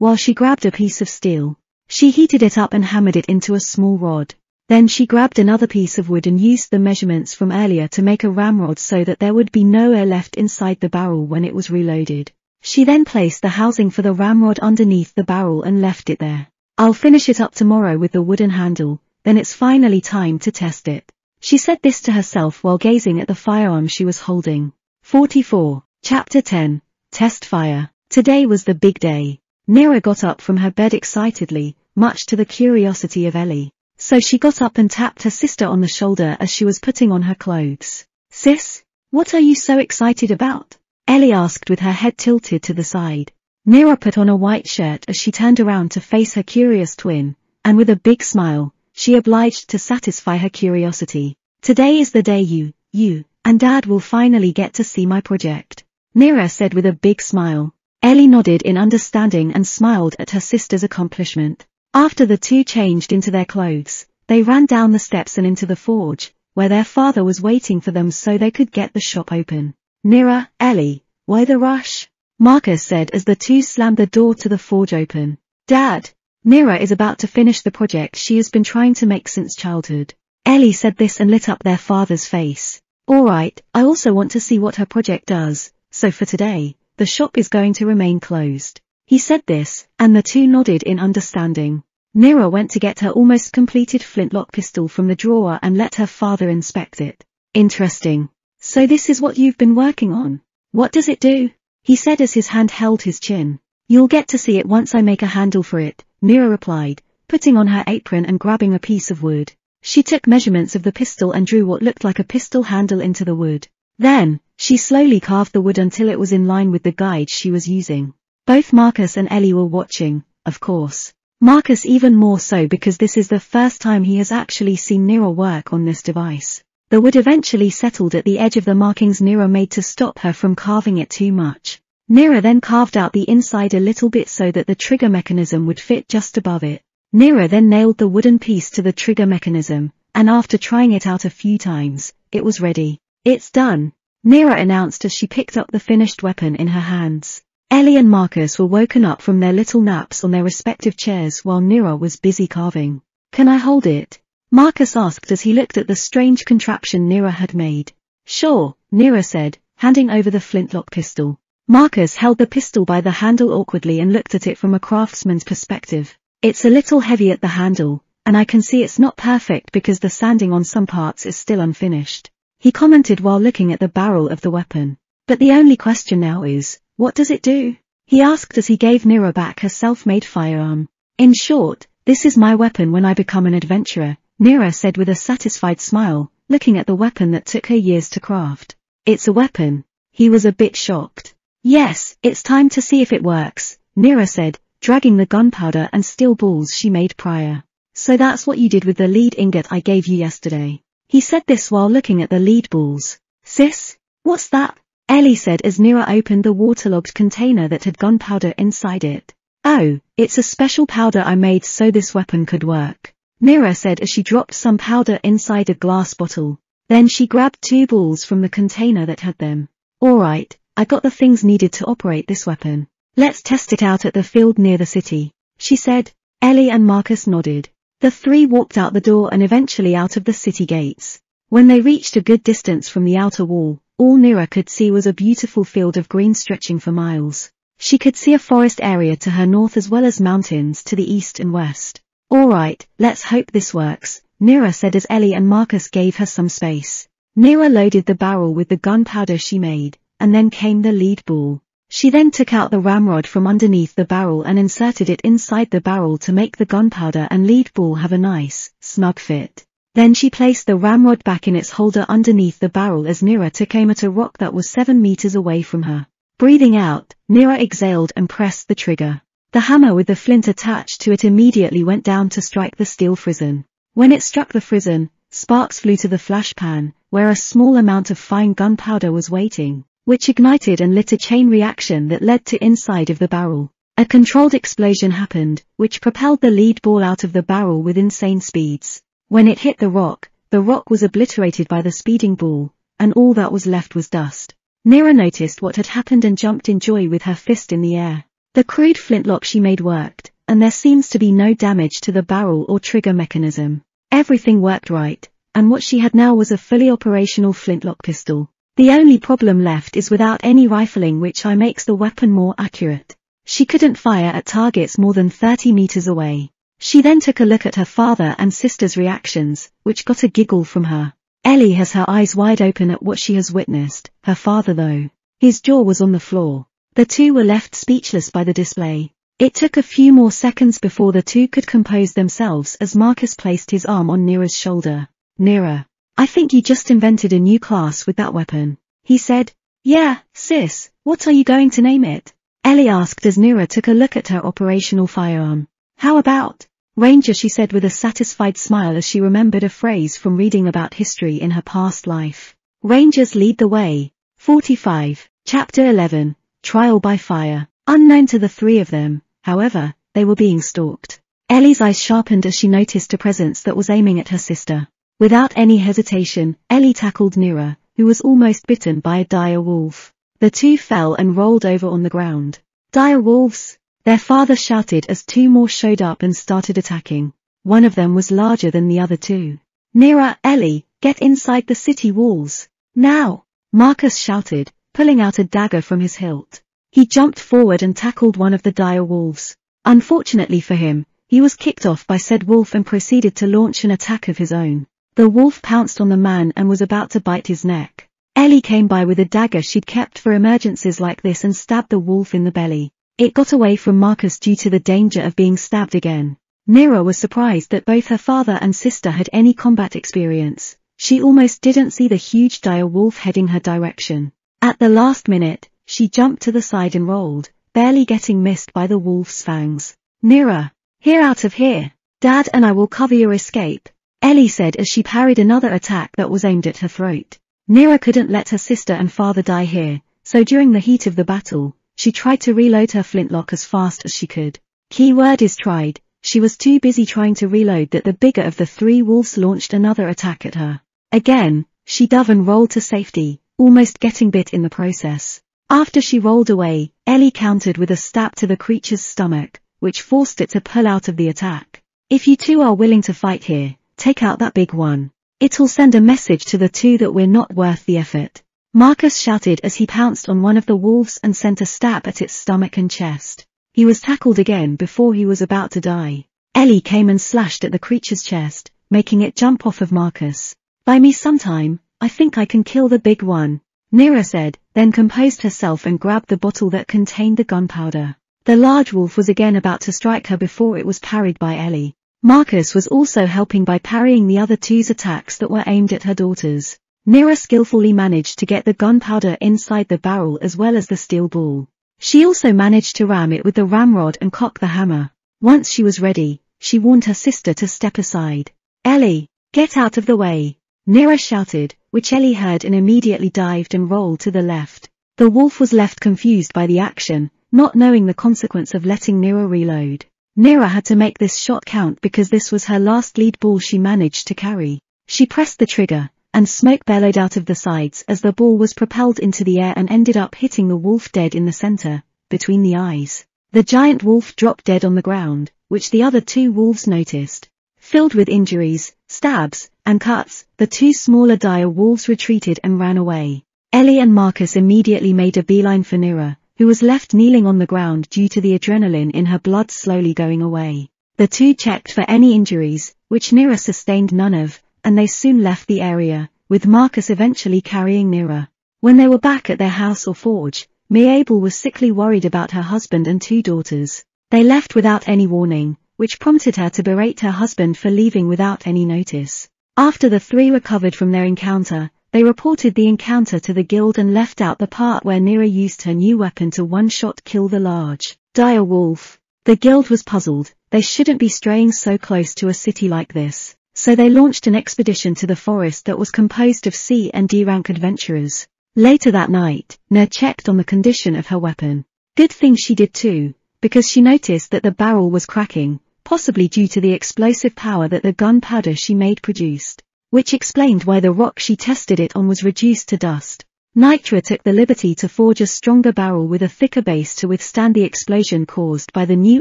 [SPEAKER 1] While she grabbed a piece of steel, she heated it up and hammered it into a small rod. Then she grabbed another piece of wood and used the measurements from earlier to make a ramrod so that there would be no air left inside the barrel when it was reloaded. She then placed the housing for the ramrod underneath the barrel and left it there. I'll finish it up tomorrow with the wooden handle, then it's finally time to test it. She said this to herself while gazing at the firearm she was holding. 44. Chapter 10. Test Fire. Today was the big day. Nira got up from her bed excitedly, much to the curiosity of Ellie. So she got up and tapped her sister on the shoulder as she was putting on her clothes. Sis, what are you so excited about? Ellie asked with her head tilted to the side. Nira put on a white shirt as she turned around to face her curious twin, and with a big smile, she obliged to satisfy her curiosity. Today is the day you, you, and Dad will finally get to see my project. Nira said with a big smile. Ellie nodded in understanding and smiled at her sister's accomplishment. After the two changed into their clothes, they ran down the steps and into the forge, where their father was waiting for them so they could get the shop open. Nira, Ellie, why the rush? Marcus said as the two slammed the door to the forge open. Dad, Nira is about to finish the project she has been trying to make since childhood. Ellie said this and lit up their father's face. Alright, I also want to see what her project does, so for today, the shop is going to remain closed. He said this, and the two nodded in understanding. Nira went to get her almost completed flintlock pistol from the drawer and let her father inspect it. Interesting. So this is what you've been working on. What does it do? He said as his hand held his chin. You'll get to see it once I make a handle for it, Nira replied, putting on her apron and grabbing a piece of wood. She took measurements of the pistol and drew what looked like a pistol handle into the wood. Then, she slowly carved the wood until it was in line with the guide she was using. Both Marcus and Ellie were watching, of course. Marcus even more so because this is the first time he has actually seen Nira work on this device. The wood eventually settled at the edge of the markings Nira made to stop her from carving it too much. Nira then carved out the inside a little bit so that the trigger mechanism would fit just above it. Nira then nailed the wooden piece to the trigger mechanism, and after trying it out a few times, it was ready. It's done. Nira announced as she picked up the finished weapon in her hands. Ellie and Marcus were woken up from their little naps on their respective chairs while Nira was busy carving. Can I hold it? Marcus asked as he looked at the strange contraption Nira had made. Sure, Nira said, handing over the flintlock pistol. Marcus held the pistol by the handle awkwardly and looked at it from a craftsman's perspective. It's a little heavy at the handle, and I can see it's not perfect because the sanding on some parts is still unfinished. He commented while looking at the barrel of the weapon. But the only question now is, what does it do? He asked as he gave Nira back her self-made firearm. In short, this is my weapon when I become an adventurer, Nira said with a satisfied smile, looking at the weapon that took her years to craft. It's a weapon. He was a bit shocked. Yes, it's time to see if it works, Nira said, dragging the gunpowder and steel balls she made prior. So that's what you did with the lead ingot I gave you yesterday. He said this while looking at the lead balls. Sis, what's that? Ellie said as Nira opened the waterlogged container that had gunpowder inside it. Oh, it's a special powder I made so this weapon could work. Nira said as she dropped some powder inside a glass bottle. Then she grabbed two balls from the container that had them. Alright, I got the things needed to operate this weapon. Let's test it out at the field near the city, she said. Ellie and Marcus nodded. The three walked out the door and eventually out of the city gates. When they reached a good distance from the outer wall, all Nira could see was a beautiful field of green stretching for miles. She could see a forest area to her north as well as mountains to the east and west. Alright, let's hope this works, Nira said as Ellie and Marcus gave her some space. Nira loaded the barrel with the gunpowder she made, and then came the lead ball. She then took out the ramrod from underneath the barrel and inserted it inside the barrel to make the gunpowder and lead ball have a nice, snug fit. Then she placed the ramrod back in its holder underneath the barrel as Nira took aim at a rock that was seven meters away from her. Breathing out, Nira exhaled and pressed the trigger. The hammer with the flint attached to it immediately went down to strike the steel frizzen. When it struck the frizzen, sparks flew to the flash pan, where a small amount of fine gunpowder was waiting which ignited and lit a chain reaction that led to inside of the barrel. A controlled explosion happened, which propelled the lead ball out of the barrel with insane speeds. When it hit the rock, the rock was obliterated by the speeding ball, and all that was left was dust. Nira noticed what had happened and jumped in joy with her fist in the air. The crude flintlock she made worked, and there seems to be no damage to the barrel or trigger mechanism. Everything worked right, and what she had now was a fully operational flintlock pistol. The only problem left is without any rifling which I makes the weapon more accurate. She couldn't fire at targets more than 30 meters away. She then took a look at her father and sister's reactions, which got a giggle from her. Ellie has her eyes wide open at what she has witnessed, her father though. His jaw was on the floor. The two were left speechless by the display. It took a few more seconds before the two could compose themselves as Marcus placed his arm on Nira's shoulder. Nira, I think you just invented a new class with that weapon. He said, Yeah, sis, what are you going to name it? Ellie asked as Nira took a look at her operational firearm. How about? Ranger she said with a satisfied smile as she remembered a phrase from reading about history in her past life. Rangers lead the way. 45, Chapter 11, Trial by Fire. Unknown to the three of them, however, they were being stalked. Ellie's eyes sharpened as she noticed a presence that was aiming at her sister. Without any hesitation, Ellie tackled Nira, who was almost bitten by a dire wolf. The two fell and rolled over on the ground. Dire wolves! Their father shouted as two more showed up and started attacking. One of them was larger than the other two. Nira, Ellie, get inside the city walls. Now! Marcus shouted, pulling out a dagger from his hilt. He jumped forward and tackled one of the dire wolves. Unfortunately for him, he was kicked off by said wolf and proceeded to launch an attack of his own. The wolf pounced on the man and was about to bite his neck. Ellie came by with a dagger she'd kept for emergencies like this and stabbed the wolf in the belly. It got away from Marcus due to the danger of being stabbed again. Nira was surprised that both her father and sister had any combat experience. She almost didn't see the huge dire wolf heading her direction. At the last minute, she jumped to the side and rolled, barely getting missed by the wolf's fangs. Nira, here out of here. Dad and I will cover your escape. Ellie said as she parried another attack that was aimed at her throat. Nira couldn't let her sister and father die here, so during the heat of the battle, she tried to reload her flintlock as fast as she could. Key word is tried, she was too busy trying to reload that the bigger of the three wolves launched another attack at her. Again, she dove and rolled to safety, almost getting bit in the process. After she rolled away, Ellie countered with a stab to the creature's stomach, which forced it to pull out of the attack. If you two are willing to fight here, take out that big one. It'll send a message to the two that we're not worth the effort. Marcus shouted as he pounced on one of the wolves and sent a stab at its stomach and chest. He was tackled again before he was about to die. Ellie came and slashed at the creature's chest, making it jump off of Marcus. Buy me sometime, I think I can kill the big one. Nira said, then composed herself and grabbed the bottle that contained the gunpowder. The large wolf was again about to strike her before it was parried by Ellie. Marcus was also helping by parrying the other two's attacks that were aimed at her daughters. Nira skillfully managed to get the gunpowder inside the barrel as well as the steel ball. She also managed to ram it with the ramrod and cock the hammer. Once she was ready, she warned her sister to step aside. Ellie, get out of the way. Nira shouted, which Ellie heard and immediately dived and rolled to the left. The wolf was left confused by the action, not knowing the consequence of letting Nira reload. Nira had to make this shot count because this was her last lead ball she managed to carry. She pressed the trigger, and smoke bellowed out of the sides as the ball was propelled into the air and ended up hitting the wolf dead in the center, between the eyes. The giant wolf dropped dead on the ground, which the other two wolves noticed. Filled with injuries, stabs, and cuts, the two smaller dire wolves retreated and ran away. Ellie and Marcus immediately made a beeline for Nira, who was left kneeling on the ground due to the adrenaline in her blood slowly going away. The two checked for any injuries, which Nira sustained none of, and they soon left the area, with Marcus eventually carrying Nira. When they were back at their house or forge, Mabel was sickly worried about her husband and two daughters. They left without any warning, which prompted her to berate her husband for leaving without any notice. After the three recovered from their encounter, they reported the encounter to the guild and left out the part where Nira used her new weapon to one-shot kill the large, dire wolf. The guild was puzzled, they shouldn't be straying so close to a city like this, so they launched an expedition to the forest that was composed of C and D rank adventurers. Later that night, Nir checked on the condition of her weapon. Good thing she did too, because she noticed that the barrel was cracking, possibly due to the explosive power that the gunpowder she made produced, which explained why the rock she tested it on was reduced to dust. Nira took the liberty to forge a stronger barrel with a thicker base to withstand the explosion caused by the new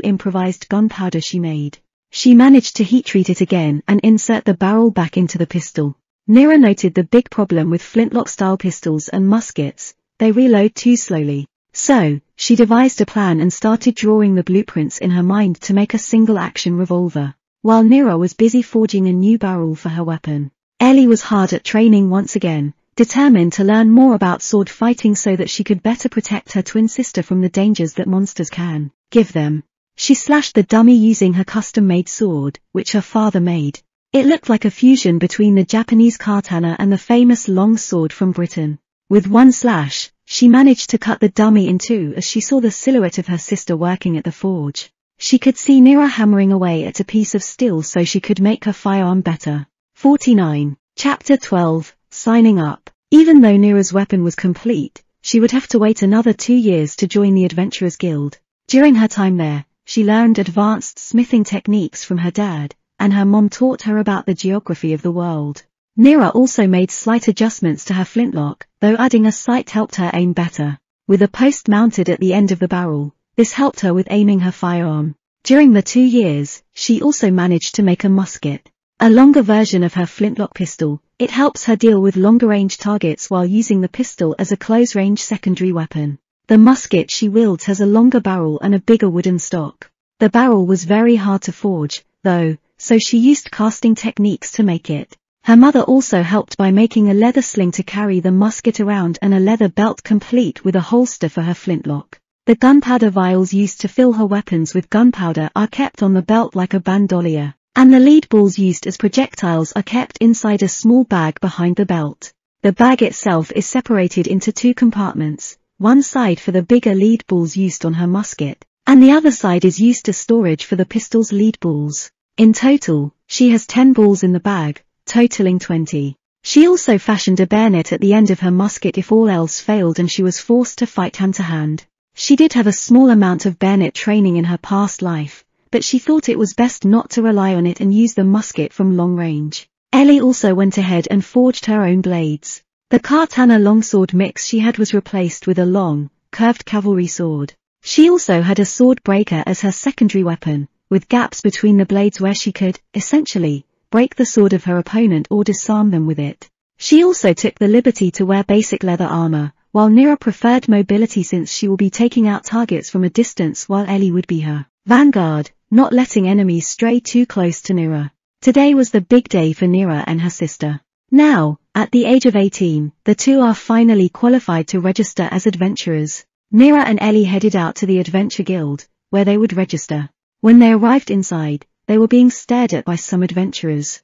[SPEAKER 1] improvised gunpowder she made. She managed to heat treat it again and insert the barrel back into the pistol. Nira noted the big problem with flintlock-style pistols and muskets, they reload too slowly. So, she devised a plan and started drawing the blueprints in her mind to make a single-action revolver. While Nira was busy forging a new barrel for her weapon, Ellie was hard at training once again, determined to learn more about sword fighting so that she could better protect her twin sister from the dangers that monsters can give them. She slashed the dummy using her custom-made sword, which her father made. It looked like a fusion between the Japanese katana and the famous long sword from Britain. With one slash, she managed to cut the dummy in two as she saw the silhouette of her sister working at the forge. She could see Nira hammering away at a piece of steel so she could make her firearm better. 49. Chapter 12, Signing Up. Even though Nira's weapon was complete, she would have to wait another two years to join the Adventurers Guild. During her time there, she learned advanced smithing techniques from her dad, and her mom taught her about the geography of the world. Nira also made slight adjustments to her flintlock, though adding a sight helped her aim better. With a post mounted at the end of the barrel, this helped her with aiming her firearm. During the two years, she also managed to make a musket. A longer version of her flintlock pistol, it helps her deal with longer-range targets while using the pistol as a close-range secondary weapon. The musket she wields has a longer barrel and a bigger wooden stock. The barrel was very hard to forge, though, so she used casting techniques to make it. Her mother also helped by making a leather sling to carry the musket around and a leather belt complete with a holster for her flintlock. The gunpowder vials used to fill her weapons with gunpowder are kept on the belt like a bandolier, and the lead balls used as projectiles are kept inside a small bag behind the belt. The bag itself is separated into two compartments, one side for the bigger lead balls used on her musket, and the other side is used as storage for the pistol's lead balls. In total, she has 10 balls in the bag, totaling 20. She also fashioned a bayonet at the end of her musket if all else failed and she was forced to fight hand-to-hand. She did have a small amount of bayonet training in her past life, but she thought it was best not to rely on it and use the musket from long range. Ellie also went ahead and forged her own blades. The katana longsword mix she had was replaced with a long, curved cavalry sword. She also had a sword breaker as her secondary weapon, with gaps between the blades where she could, essentially, break the sword of her opponent or disarm them with it. She also took the liberty to wear basic leather armor, while Nira preferred mobility since she will be taking out targets from a distance while Ellie would be her vanguard, not letting enemies stray too close to Nira. Today was the big day for Nira and her sister. Now, at the age of 18, the two are finally qualified to register as adventurers. Nira and Ellie headed out to the Adventure Guild, where they would register. When they arrived inside, they were being stared at by some adventurers.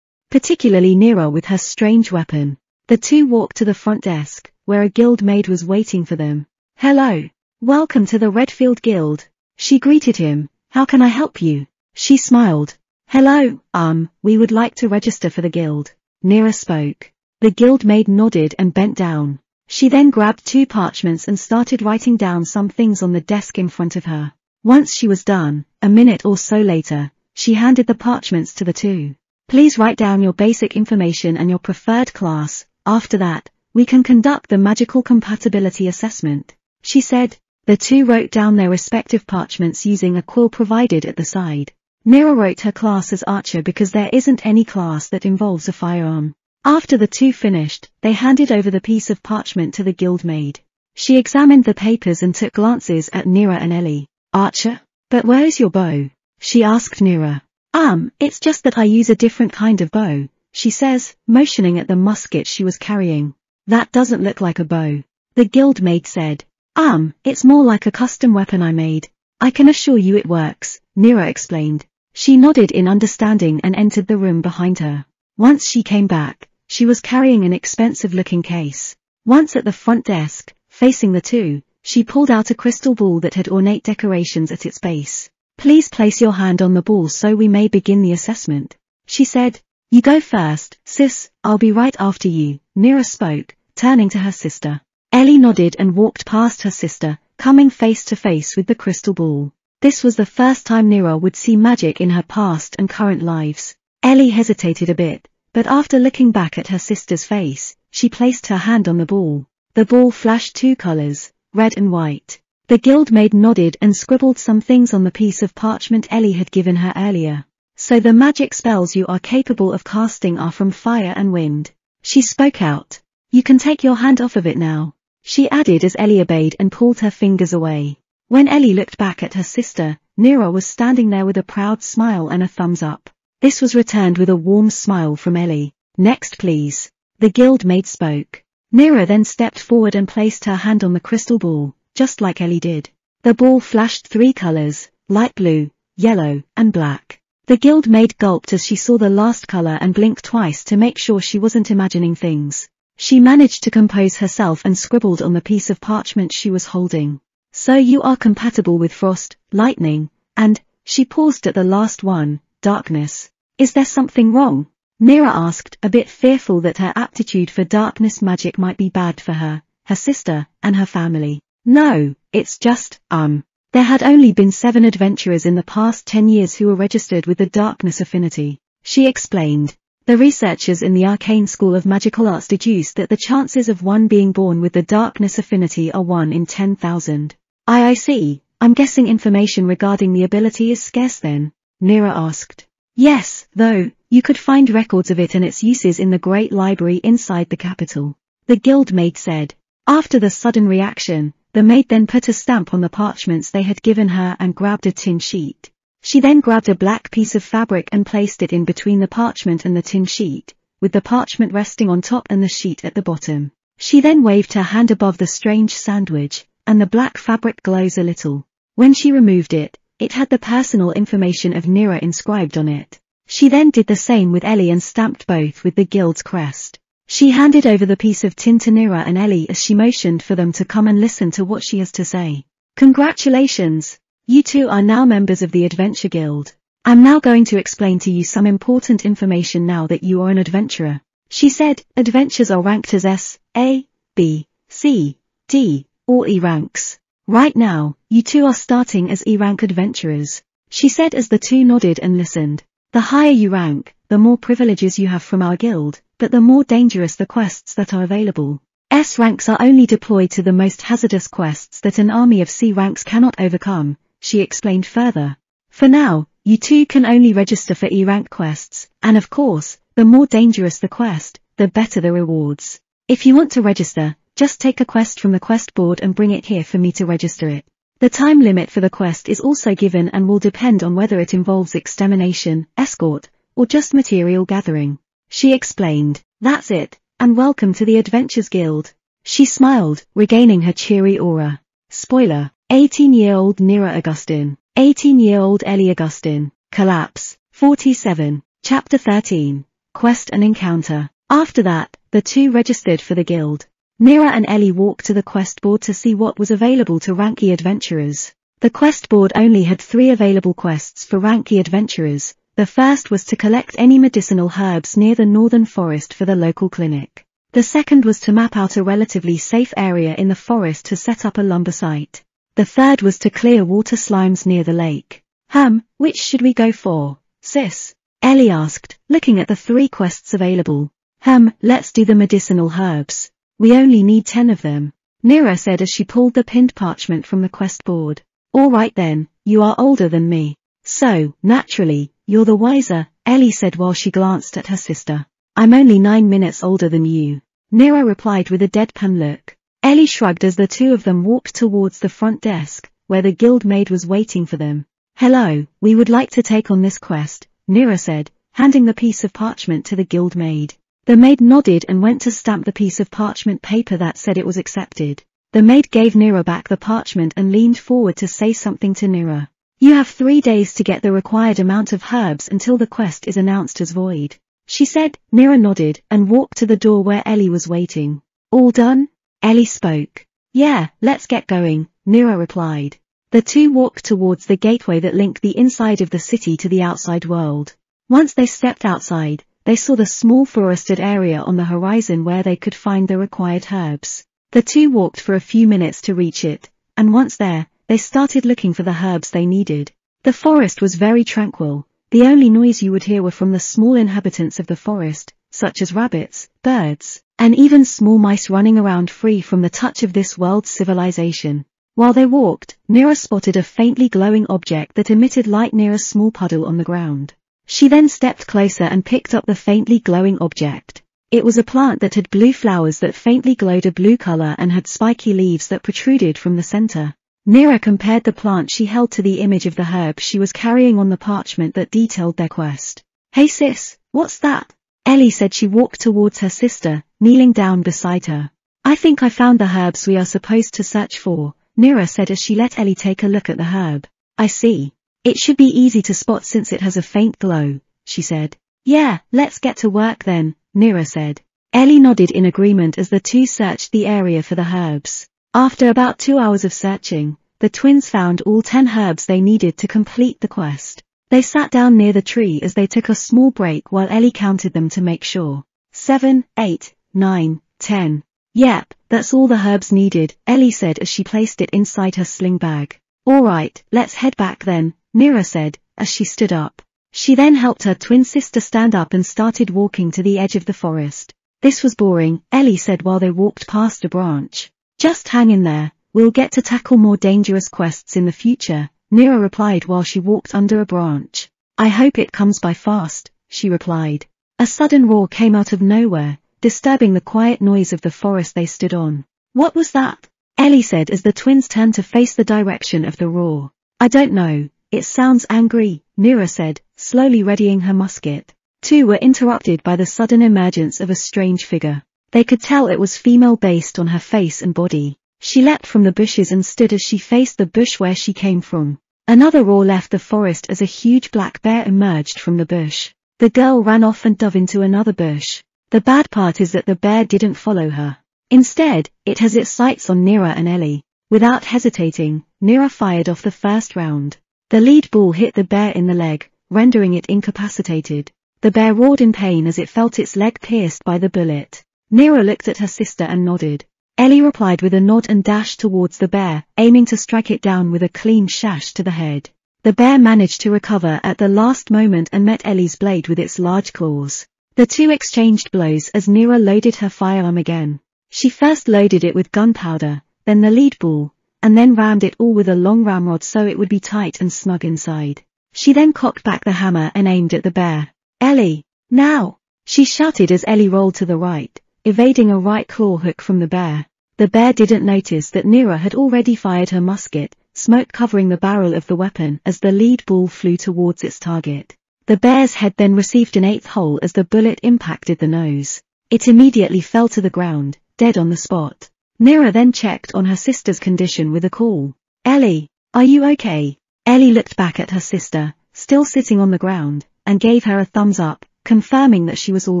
[SPEAKER 1] Particularly Nira with her strange weapon. The two walked to the front desk, where a guild maid was waiting for them. Hello. Welcome to the Redfield Guild. She greeted him. How can I help you? She smiled. Hello, um, we would like to register for the guild. Nira spoke. The guild maid nodded and bent down. She then grabbed two parchments and started writing down some things on the desk in front of her. Once she was done, a minute or so later, she handed the parchments to the two. Please write down your basic information and your preferred class, after that, we can conduct the magical compatibility assessment. She said, The two wrote down their respective parchments using a quill provided at the side. Nira wrote her class as archer because there isn't any class that involves a firearm. After the two finished, they handed over the piece of parchment to the guild maid. She examined the papers and took glances at Nira and Ellie. Archer? But where's your bow? She asked Nira. Um, it's just that I use a different kind of bow, she says, motioning at the musket she was carrying. That doesn't look like a bow. The guild maid said. Um, it's more like a custom weapon I made. I can assure you it works, Nira explained. She nodded in understanding and entered the room behind her. Once she came back, she was carrying an expensive-looking case. Once at the front desk, facing the two, she pulled out a crystal ball that had ornate decorations at its base. Please place your hand on the ball so we may begin the assessment. She said, you go first, sis, I'll be right after you, Nira spoke, turning to her sister. Ellie nodded and walked past her sister, coming face to face with the crystal ball. This was the first time Nira would see magic in her past and current lives. Ellie hesitated a bit, but after looking back at her sister's face, she placed her hand on the ball. The ball flashed two colors, red and white. The guild maid nodded and scribbled some things on the piece of parchment Ellie had given her earlier. So the magic spells you are capable of casting are from fire and wind. She spoke out. You can take your hand off of it now. She added as Ellie obeyed and pulled her fingers away. When Ellie looked back at her sister, Nira was standing there with a proud smile and a thumbs up. This was returned with a warm smile from Ellie. Next please. The guildmaid spoke. Nira then stepped forward and placed her hand on the crystal ball, just like Ellie did. The ball flashed three colors, light blue, yellow, and black. The guildmaid gulped as she saw the last color and blinked twice to make sure she wasn't imagining things. She managed to compose herself and scribbled on the piece of parchment she was holding. So you are compatible with frost, lightning, and, she paused at the last one, darkness. Is there something wrong? Nira asked, a bit fearful that her aptitude for darkness magic might be bad for her, her sister, and her family. No, it's just, um. There had only been seven adventurers in the past ten years who were registered with the darkness affinity. She explained. The researchers in the Arcane School of Magical Arts deduced that the chances of one being born with the darkness affinity are 1 in 10,000. I see, I'm guessing information regarding the ability is scarce then, Nira asked. Yes, though, you could find records of it and its uses in the Great Library inside the capital. The guild maid said. After the sudden reaction, the maid then put a stamp on the parchments they had given her and grabbed a tin sheet. She then grabbed a black piece of fabric and placed it in between the parchment and the tin sheet, with the parchment resting on top and the sheet at the bottom. She then waved her hand above the strange sandwich, and the black fabric glows a little. When she removed it, it had the personal information of Nira inscribed on it. She then did the same with Ellie and stamped both with the guild's crest. She handed over the piece of tin to Nira and Ellie as she motioned for them to come and listen to what she has to say. Congratulations! You two are now members of the Adventure Guild. I'm now going to explain to you some important information now that you are an adventurer. She said, adventures are ranked as S, A, B, C, D, or E ranks. Right now, you two are starting as E-rank adventurers. She said as the two nodded and listened. The higher you rank, the more privileges you have from our guild, but the more dangerous the quests that are available. S ranks are only deployed to the most hazardous quests that an army of C ranks cannot overcome, she explained further. For now, you two can only register for E rank quests, and of course, the more dangerous the quest, the better the rewards. If you want to register, just take a quest from the quest board and bring it here for me to register it. The time limit for the quest is also given and will depend on whether it involves extermination, escort, or just material gathering. She explained, that's it, and welcome to the Adventures Guild. She smiled, regaining her cheery aura. Spoiler, 18-year-old Nira Augustine, 18-year-old Ellie Augustine, Collapse, 47, Chapter 13, Quest and Encounter. After that, the two registered for the guild. Nira and Ellie walked to the quest board to see what was available to Ranky adventurers. The quest board only had three available quests for Ranky adventurers. The first was to collect any medicinal herbs near the northern forest for the local clinic. The second was to map out a relatively safe area in the forest to set up a lumber site. The third was to clear water slimes near the lake. Hum, which should we go for, sis? Ellie asked, looking at the three quests available. Hum, let's do the medicinal herbs. We only need ten of them. Nira said as she pulled the pinned parchment from the quest board. Alright then, you are older than me. So, naturally, you're the wiser, Ellie said while she glanced at her sister. I'm only nine minutes older than you. Nira replied with a deadpan look. Ellie shrugged as the two of them walked towards the front desk, where the guild maid was waiting for them. Hello, we would like to take on this quest, Nira said, handing the piece of parchment to the guild maid. The maid nodded and went to stamp the piece of parchment paper that said it was accepted. The maid gave Nira back the parchment and leaned forward to say something to Nira. You have three days to get the required amount of herbs until the quest is announced as void. She said, Nira nodded and walked to the door where Ellie was waiting. All done? Ellie spoke. Yeah, let's get going, Nira replied. The two walked towards the gateway that linked the inside of the city to the outside world. Once they stepped outside, they saw the small forested area on the horizon where they could find the required herbs. The two walked for a few minutes to reach it, and once there, they started looking for the herbs they needed. The forest was very tranquil, the only noise you would hear were from the small inhabitants of the forest, such as rabbits, birds, and even small mice running around free from the touch of this world's civilization. While they walked, Nira spotted a faintly glowing object that emitted light near a small puddle on the ground. She then stepped closer and picked up the faintly glowing object. It was a plant that had blue flowers that faintly glowed a blue color and had spiky leaves that protruded from the center. Nira compared the plant she held to the image of the herb she was carrying on the parchment that detailed their quest. Hey sis, what's that? Ellie said she walked towards her sister, kneeling down beside her. I think I found the herbs we are supposed to search for, Nira said as she let Ellie take a look at the herb. I see. It should be easy to spot since it has a faint glow, she said. Yeah, let's get to work then, Nira said. Ellie nodded in agreement as the two searched the area for the herbs. After about two hours of searching, the twins found all ten herbs they needed to complete the quest. They sat down near the tree as they took a small break while Ellie counted them to make sure. Seven, eight, nine, ten. Yep, that's all the herbs needed, Ellie said as she placed it inside her sling bag. Alright, let's head back then, Nira said, as she stood up. She then helped her twin sister stand up and started walking to the edge of the forest. This was boring, Ellie said while they walked past a branch. Just hang in there, we'll get to tackle more dangerous quests in the future, Nira replied while she walked under a branch. I hope it comes by fast, she replied. A sudden roar came out of nowhere, disturbing the quiet noise of the forest they stood on. What was that? Ellie said as the twins turned to face the direction of the roar. I don't know, it sounds angry, Nira said, slowly readying her musket. Two were interrupted by the sudden emergence of a strange figure. They could tell it was female based on her face and body. She leapt from the bushes and stood as she faced the bush where she came from. Another roar left the forest as a huge black bear emerged from the bush. The girl ran off and dove into another bush. The bad part is that the bear didn't follow her. Instead, it has its sights on Nira and Ellie. Without hesitating, Nira fired off the first round. The lead ball hit the bear in the leg, rendering it incapacitated. The bear roared in pain as it felt its leg pierced by the bullet. Nira looked at her sister and nodded. Ellie replied with a nod and dashed towards the bear, aiming to strike it down with a clean shash to the head. The bear managed to recover at the last moment and met Ellie's blade with its large claws. The two exchanged blows as Nira loaded her firearm again. She first loaded it with gunpowder, then the lead ball, and then rammed it all with a long ramrod so it would be tight and snug inside. She then cocked back the hammer and aimed at the bear. Ellie, now! She shouted as Ellie rolled to the right, evading a right claw hook from the bear. The bear didn't notice that Nira had already fired her musket, smoke covering the barrel of the weapon as the lead ball flew towards its target. The bear's head then received an eighth hole as the bullet impacted the nose. It immediately fell to the ground, dead on the spot. Nira then checked on her sister's condition with a call. Ellie, are you okay? Ellie looked back at her sister, still sitting on the ground, and gave her a thumbs up, confirming that she was all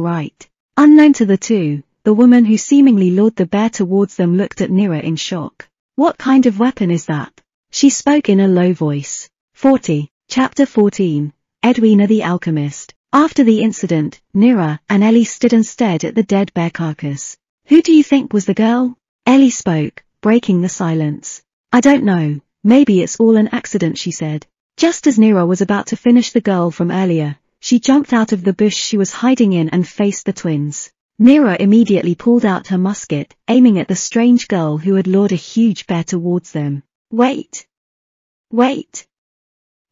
[SPEAKER 1] right. Unknown to the two, the woman who seemingly lured the bear towards them looked at Nira in shock. What kind of weapon is that? She spoke in a low voice. 40. Chapter 14. Edwina the Alchemist. After the incident, Nira and Ellie stood and stared at the dead bear carcass. Who do you think was the girl? Ellie spoke, breaking the silence. I don't know, maybe it's all an accident she said. Just as Nira was about to finish the girl from earlier, she jumped out of the bush she was hiding in and faced the twins. Nira immediately pulled out her musket, aiming at the strange girl who had lured a huge bear towards them. Wait! Wait!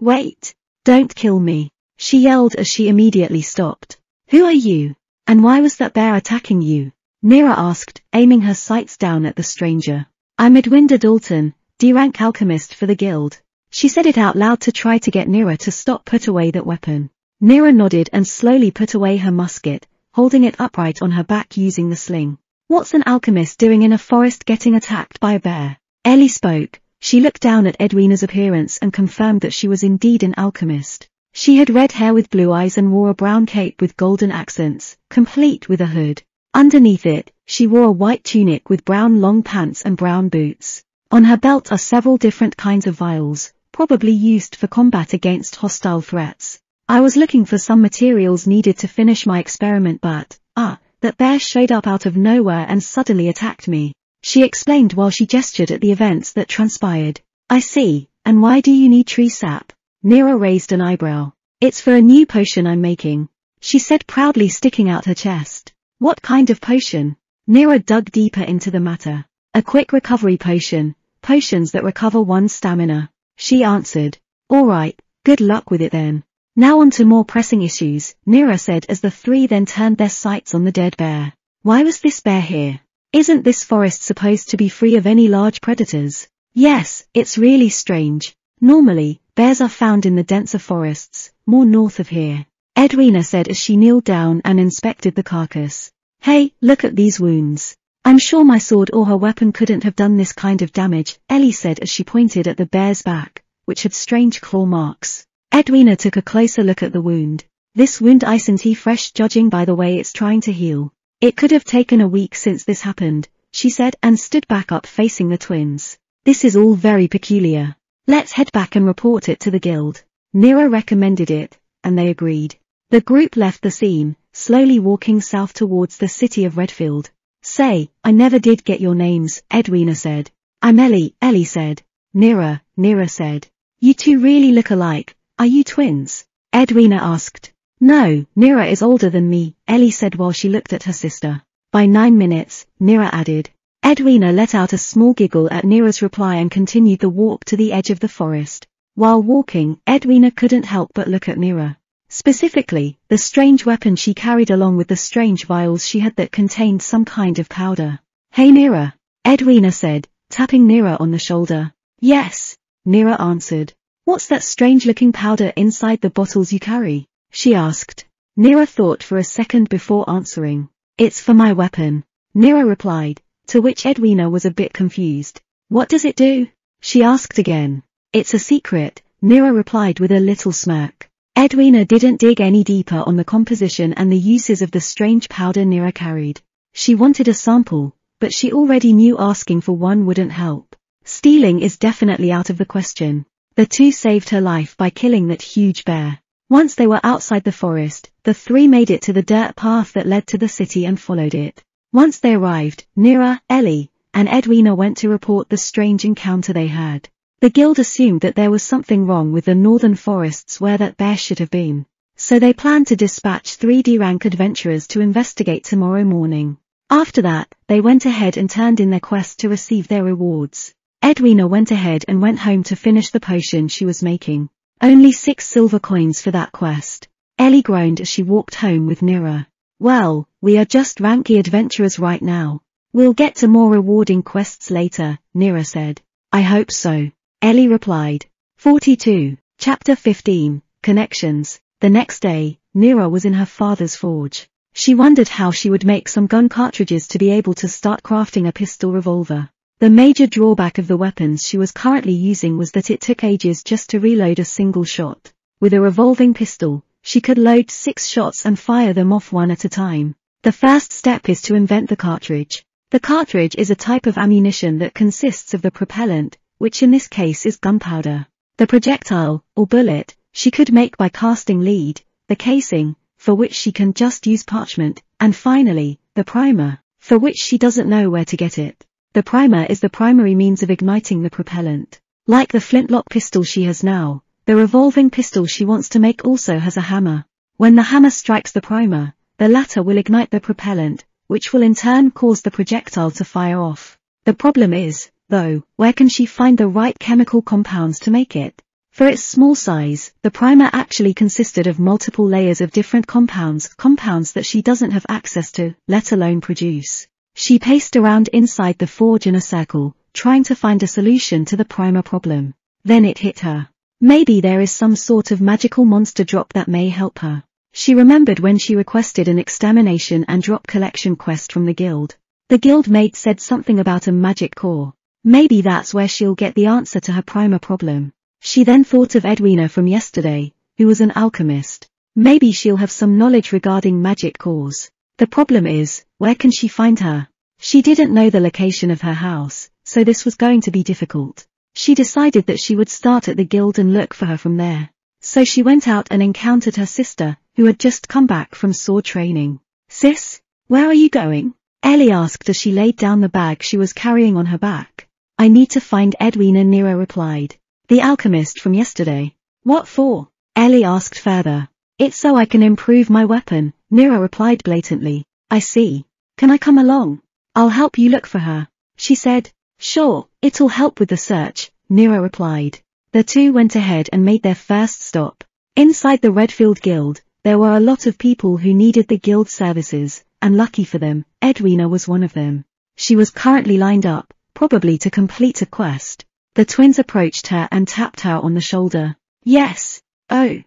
[SPEAKER 1] Wait! Don't kill me! She yelled as she immediately stopped. Who are you? And why was that bear attacking you? Nira asked, aiming her sights down at the stranger. I'm Edwina Dalton, D-rank alchemist for the guild. She said it out loud to try to get Nira to stop put away that weapon. Nira nodded and slowly put away her musket, holding it upright on her back using the sling. What's an alchemist doing in a forest getting attacked by a bear? Ellie spoke. She looked down at Edwina's appearance and confirmed that she was indeed an alchemist. She had red hair with blue eyes and wore a brown cape with golden accents, complete with a hood. Underneath it, she wore a white tunic with brown long pants and brown boots. On her belt are several different kinds of vials, probably used for combat against hostile threats. I was looking for some materials needed to finish my experiment but, ah, that bear showed up out of nowhere and suddenly attacked me. She explained while she gestured at the events that transpired. I see, and why do you need tree sap? Nira raised an eyebrow. It's for a new potion I'm making. She said proudly sticking out her chest. What kind of potion? Nira dug deeper into the matter. A quick recovery potion, potions that recover one's stamina. She answered. Alright, good luck with it then. Now on to more pressing issues, Nira said as the three then turned their sights on the dead bear. Why was this bear here? Isn't this forest supposed to be free of any large predators? Yes, it's really strange. Normally, bears are found in the denser forests, more north of here. Edwina said as she kneeled down and inspected the carcass. Hey, look at these wounds. I'm sure my sword or her weapon couldn't have done this kind of damage, Ellie said as she pointed at the bear's back, which had strange claw marks. Edwina took a closer look at the wound. This wound isn't he fresh judging by the way it's trying to heal. It could have taken a week since this happened, she said and stood back up facing the twins. This is all very peculiar. Let's head back and report it to the guild. Nira recommended it, and they agreed. The group left the scene, slowly walking south towards the city of Redfield. Say, I never did get your names, Edwina said. I'm Ellie, Ellie said. Nira, Nira said. You two really look alike, are you twins? Edwina asked. No, Nira is older than me, Ellie said while she looked at her sister. By nine minutes, Nira added. Edwina let out a small giggle at Nira's reply and continued the walk to the edge of the forest. While walking, Edwina couldn't help but look at Nira. Specifically, the strange weapon she carried along with the strange vials she had that contained some kind of powder. Hey Nira, Edwina said, tapping Nira on the shoulder. Yes, Nira answered. What's that strange-looking powder inside the bottles you carry? She asked. Nira thought for a second before answering. It's for my weapon. Nira replied, to which Edwina was a bit confused. What does it do? She asked again. It's a secret, Nira replied with a little smirk. Edwina didn't dig any deeper on the composition and the uses of the strange powder Nira carried. She wanted a sample, but she already knew asking for one wouldn't help. Stealing is definitely out of the question. The two saved her life by killing that huge bear. Once they were outside the forest, the three made it to the dirt path that led to the city and followed it. Once they arrived, Nira, Ellie, and Edwina went to report the strange encounter they had. The guild assumed that there was something wrong with the northern forests where that bear should have been. So they planned to dispatch three D-rank adventurers to investigate tomorrow morning. After that, they went ahead and turned in their quest to receive their rewards. Edwina went ahead and went home to finish the potion she was making. Only six silver coins for that quest. Ellie groaned as she walked home with Nira. Well, we are just ranky adventurers right now. We'll get to more rewarding quests later, Nira said. I hope so. Ellie replied. 42. Chapter 15. Connections. The next day, Nira was in her father's forge. She wondered how she would make some gun cartridges to be able to start crafting a pistol revolver. The major drawback of the weapons she was currently using was that it took ages just to reload a single shot. With a revolving pistol, she could load six shots and fire them off one at a time. The first step is to invent the cartridge. The cartridge is a type of ammunition that consists of the propellant, which in this case is gunpowder. The projectile, or bullet, she could make by casting lead, the casing, for which she can just use parchment, and finally, the primer, for which she doesn't know where to get it. The primer is the primary means of igniting the propellant. Like the flintlock pistol she has now, the revolving pistol she wants to make also has a hammer. When the hammer strikes the primer, the latter will ignite the propellant, which will in turn cause the projectile to fire off. The problem is, though, where can she find the right chemical compounds to make it? For its small size, the primer actually consisted of multiple layers of different compounds, compounds that she doesn't have access to, let alone produce. She paced around inside the forge in a circle, trying to find a solution to the primer problem. Then it hit her. Maybe there is some sort of magical monster drop that may help her. She remembered when she requested an extermination and drop collection quest from the guild. The guild mate said something about a magic core. Maybe that's where she'll get the answer to her primer problem. She then thought of Edwina from yesterday, who was an alchemist. Maybe she'll have some knowledge regarding magic cores. The problem is, where can she find her? She didn't know the location of her house, so this was going to be difficult. She decided that she would start at the guild and look for her from there. So she went out and encountered her sister, who had just come back from sword training. Sis, where are you going? Ellie asked as she laid down the bag she was carrying on her back. I need to find Edwina Nira replied. The alchemist from yesterday. What for? Ellie asked further. It's so I can improve my weapon, Nira replied blatantly. I see. Can I come along? I'll help you look for her. She said. Sure, it'll help with the search, Nira replied. The two went ahead and made their first stop. Inside the Redfield Guild, there were a lot of people who needed the guild services, and lucky for them, Edwina was one of them. She was currently lined up, probably to complete a quest. The twins approached her and tapped her on the shoulder. Yes. Oh.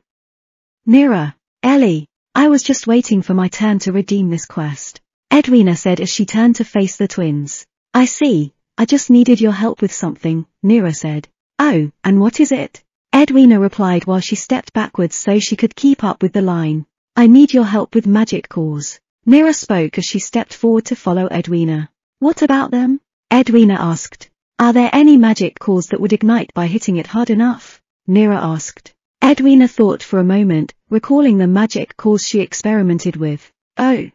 [SPEAKER 1] Nira. Ellie. I was just waiting for my turn to redeem this quest. Edwina said as she turned to face the twins. I see. I just needed your help with something, Nira said. Oh, and what is it? Edwina replied while she stepped backwards so she could keep up with the line. I need your help with magic cores. Nira spoke as she stepped forward to follow Edwina. What about them? Edwina asked. Are there any magic cores that would ignite by hitting it hard enough? Nira asked. Edwina thought for a moment, recalling the magic cores she experimented with. Oh.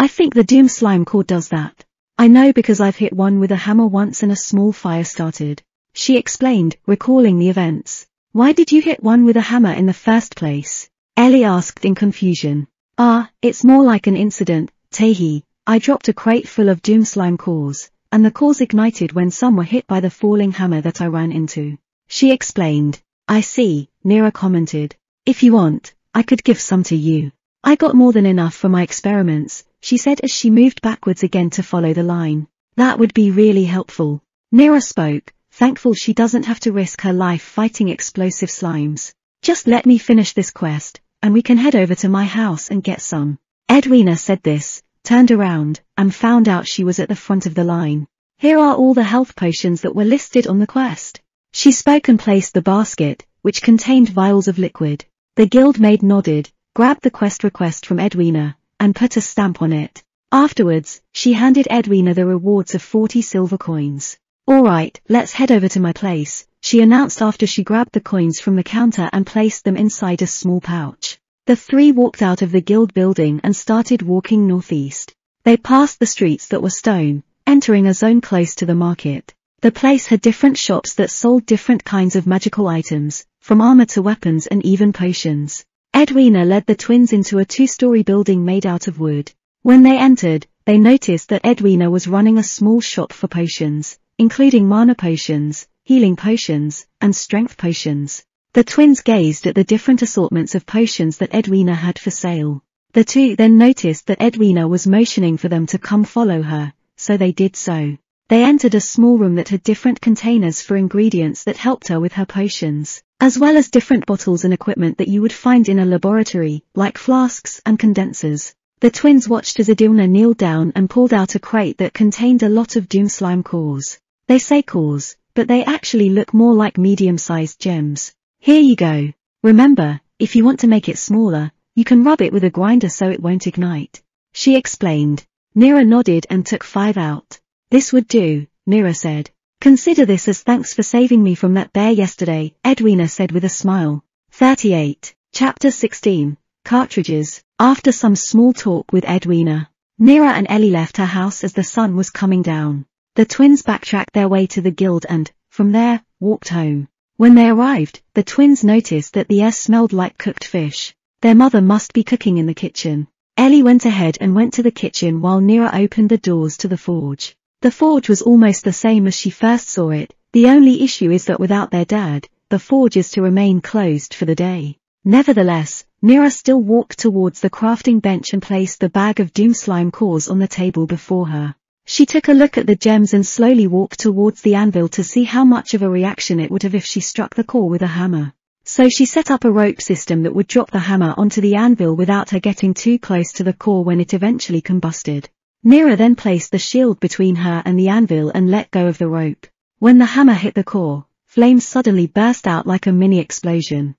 [SPEAKER 1] I think the Doom Slime core does that. I know because I've hit one with a hammer once and a small fire started. She explained, recalling the events. Why did you hit one with a hammer in the first place? Ellie asked in confusion. Ah, it's more like an incident, Tahi. I dropped a crate full of Doom Slime cores and the cores ignited when some were hit by the falling hammer that I ran into. She explained. I see, Nira commented. If you want, I could give some to you. I got more than enough for my experiments, she said as she moved backwards again to follow the line. That would be really helpful. Nira spoke, thankful she doesn't have to risk her life fighting explosive slimes. Just let me finish this quest, and we can head over to my house and get some. Edwina said this, turned around, and found out she was at the front of the line. Here are all the health potions that were listed on the quest. She spoke and placed the basket, which contained vials of liquid. The guildmaid nodded, grabbed the quest request from Edwina, and put a stamp on it. Afterwards, she handed Edwina the rewards of 40 silver coins. Alright, let's head over to my place, she announced after she grabbed the coins from the counter and placed them inside a small pouch. The three walked out of the guild building and started walking northeast. They passed the streets that were stone, entering a zone close to the market. The place had different shops that sold different kinds of magical items, from armor to weapons and even potions. Edwina led the twins into a two-story building made out of wood. When they entered, they noticed that Edwina was running a small shop for potions, including mana potions, healing potions, and strength potions. The twins gazed at the different assortments of potions that Edwina had for sale. The two then noticed that Edwina was motioning for them to come follow her, so they did so. They entered a small room that had different containers for ingredients that helped her with her potions, as well as different bottles and equipment that you would find in a laboratory, like flasks and condensers. The twins watched as Edwina kneeled down and pulled out a crate that contained a lot of Doom Slime cores. They say cores, but they actually look more like medium-sized gems. Here you go. Remember, if you want to make it smaller, you can rub it with a grinder so it won't ignite. She explained. Nira nodded and took five out. This would do, Nira said. Consider this as thanks for saving me from that bear yesterday, Edwina said with a smile. 38. Chapter 16. Cartridges. After some small talk with Edwina, Nira and Ellie left her house as the sun was coming down. The twins backtracked their way to the guild and, from there, walked home. When they arrived, the twins noticed that the air smelled like cooked fish. Their mother must be cooking in the kitchen. Ellie went ahead and went to the kitchen while Nira opened the doors to the forge. The forge was almost the same as she first saw it, the only issue is that without their dad, the forge is to remain closed for the day. Nevertheless, Nira still walked towards the crafting bench and placed the bag of doom slime cores on the table before her. She took a look at the gems and slowly walked towards the anvil to see how much of a reaction it would have if she struck the core with a hammer. So she set up a rope system that would drop the hammer onto the anvil without her getting too close to the core when it eventually combusted. Nira then placed the shield between her and the anvil and let go of the rope. When the hammer hit the core, flames suddenly burst out like a mini explosion.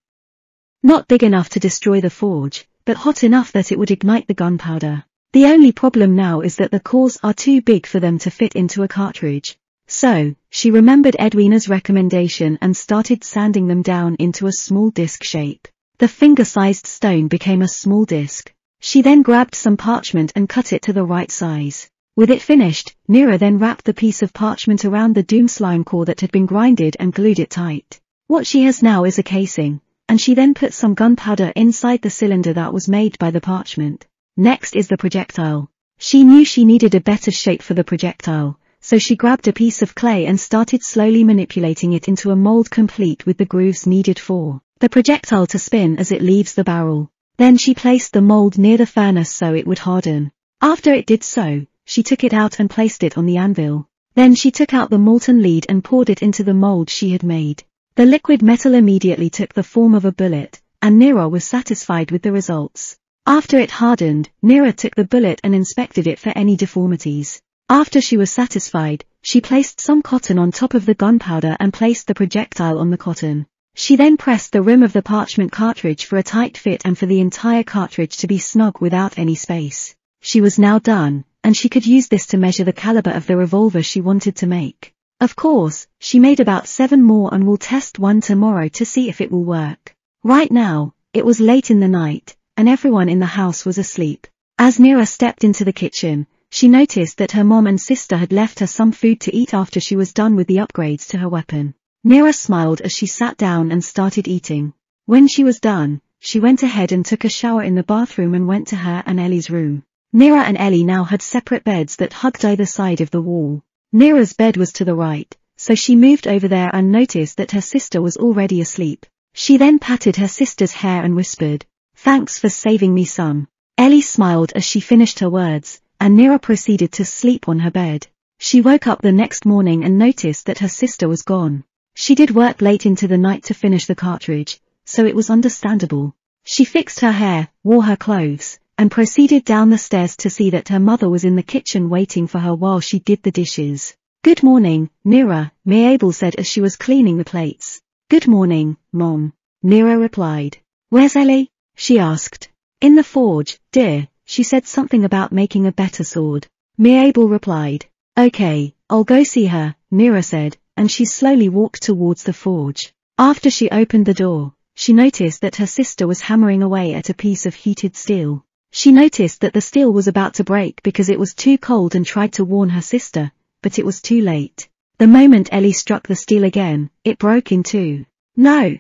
[SPEAKER 1] Not big enough to destroy the forge, but hot enough that it would ignite the gunpowder. The only problem now is that the cores are too big for them to fit into a cartridge. So, she remembered Edwina's recommendation and started sanding them down into a small disc shape. The finger-sized stone became a small disc. She then grabbed some parchment and cut it to the right size. With it finished, Nira then wrapped the piece of parchment around the doom slime core that had been grinded and glued it tight. What she has now is a casing, and she then put some gunpowder inside the cylinder that was made by the parchment. Next is the projectile. She knew she needed a better shape for the projectile, so she grabbed a piece of clay and started slowly manipulating it into a mold complete with the grooves needed for the projectile to spin as it leaves the barrel. Then she placed the mold near the furnace so it would harden. After it did so, she took it out and placed it on the anvil. Then she took out the molten lead and poured it into the mold she had made. The liquid metal immediately took the form of a bullet, and Nira was satisfied with the results. After it hardened, Nira took the bullet and inspected it for any deformities. After she was satisfied, she placed some cotton on top of the gunpowder and placed the projectile on the cotton. She then pressed the rim of the parchment cartridge for a tight fit and for the entire cartridge to be snug without any space. She was now done, and she could use this to measure the caliber of the revolver she wanted to make. Of course, she made about seven more and will test one tomorrow to see if it will work. Right now, it was late in the night, and everyone in the house was asleep. As Nira stepped into the kitchen, she noticed that her mom and sister had left her some food to eat after she was done with the upgrades to her weapon. Nira smiled as she sat down and started eating. When she was done, she went ahead and took a shower in the bathroom and went to her and Ellie's room. Nira and Ellie now had separate beds that hugged either side of the wall. Nira's bed was to the right, so she moved over there and noticed that her sister was already asleep. She then patted her sister's hair and whispered, Thanks for saving me some. Ellie smiled as she finished her words, and Nira proceeded to sleep on her bed. She woke up the next morning and noticed that her sister was gone. She did work late into the night to finish the cartridge, so it was understandable. She fixed her hair, wore her clothes, and proceeded down the stairs to see that her mother was in the kitchen waiting for her while she did the dishes. Good morning, Nira, Mabel said as she was cleaning the plates. Good morning, Mom. Nira replied. Where's Ellie? She asked. In the forge, dear, she said something about making a better sword. Mabel replied, Okay, I'll go see her, Nira said, and she slowly walked towards the forge. After she opened the door, she noticed that her sister was hammering away at a piece of heated steel. She noticed that the steel was about to break because it was too cold and tried to warn her sister, but it was too late. The moment Ellie struck the steel again, it broke in two. No!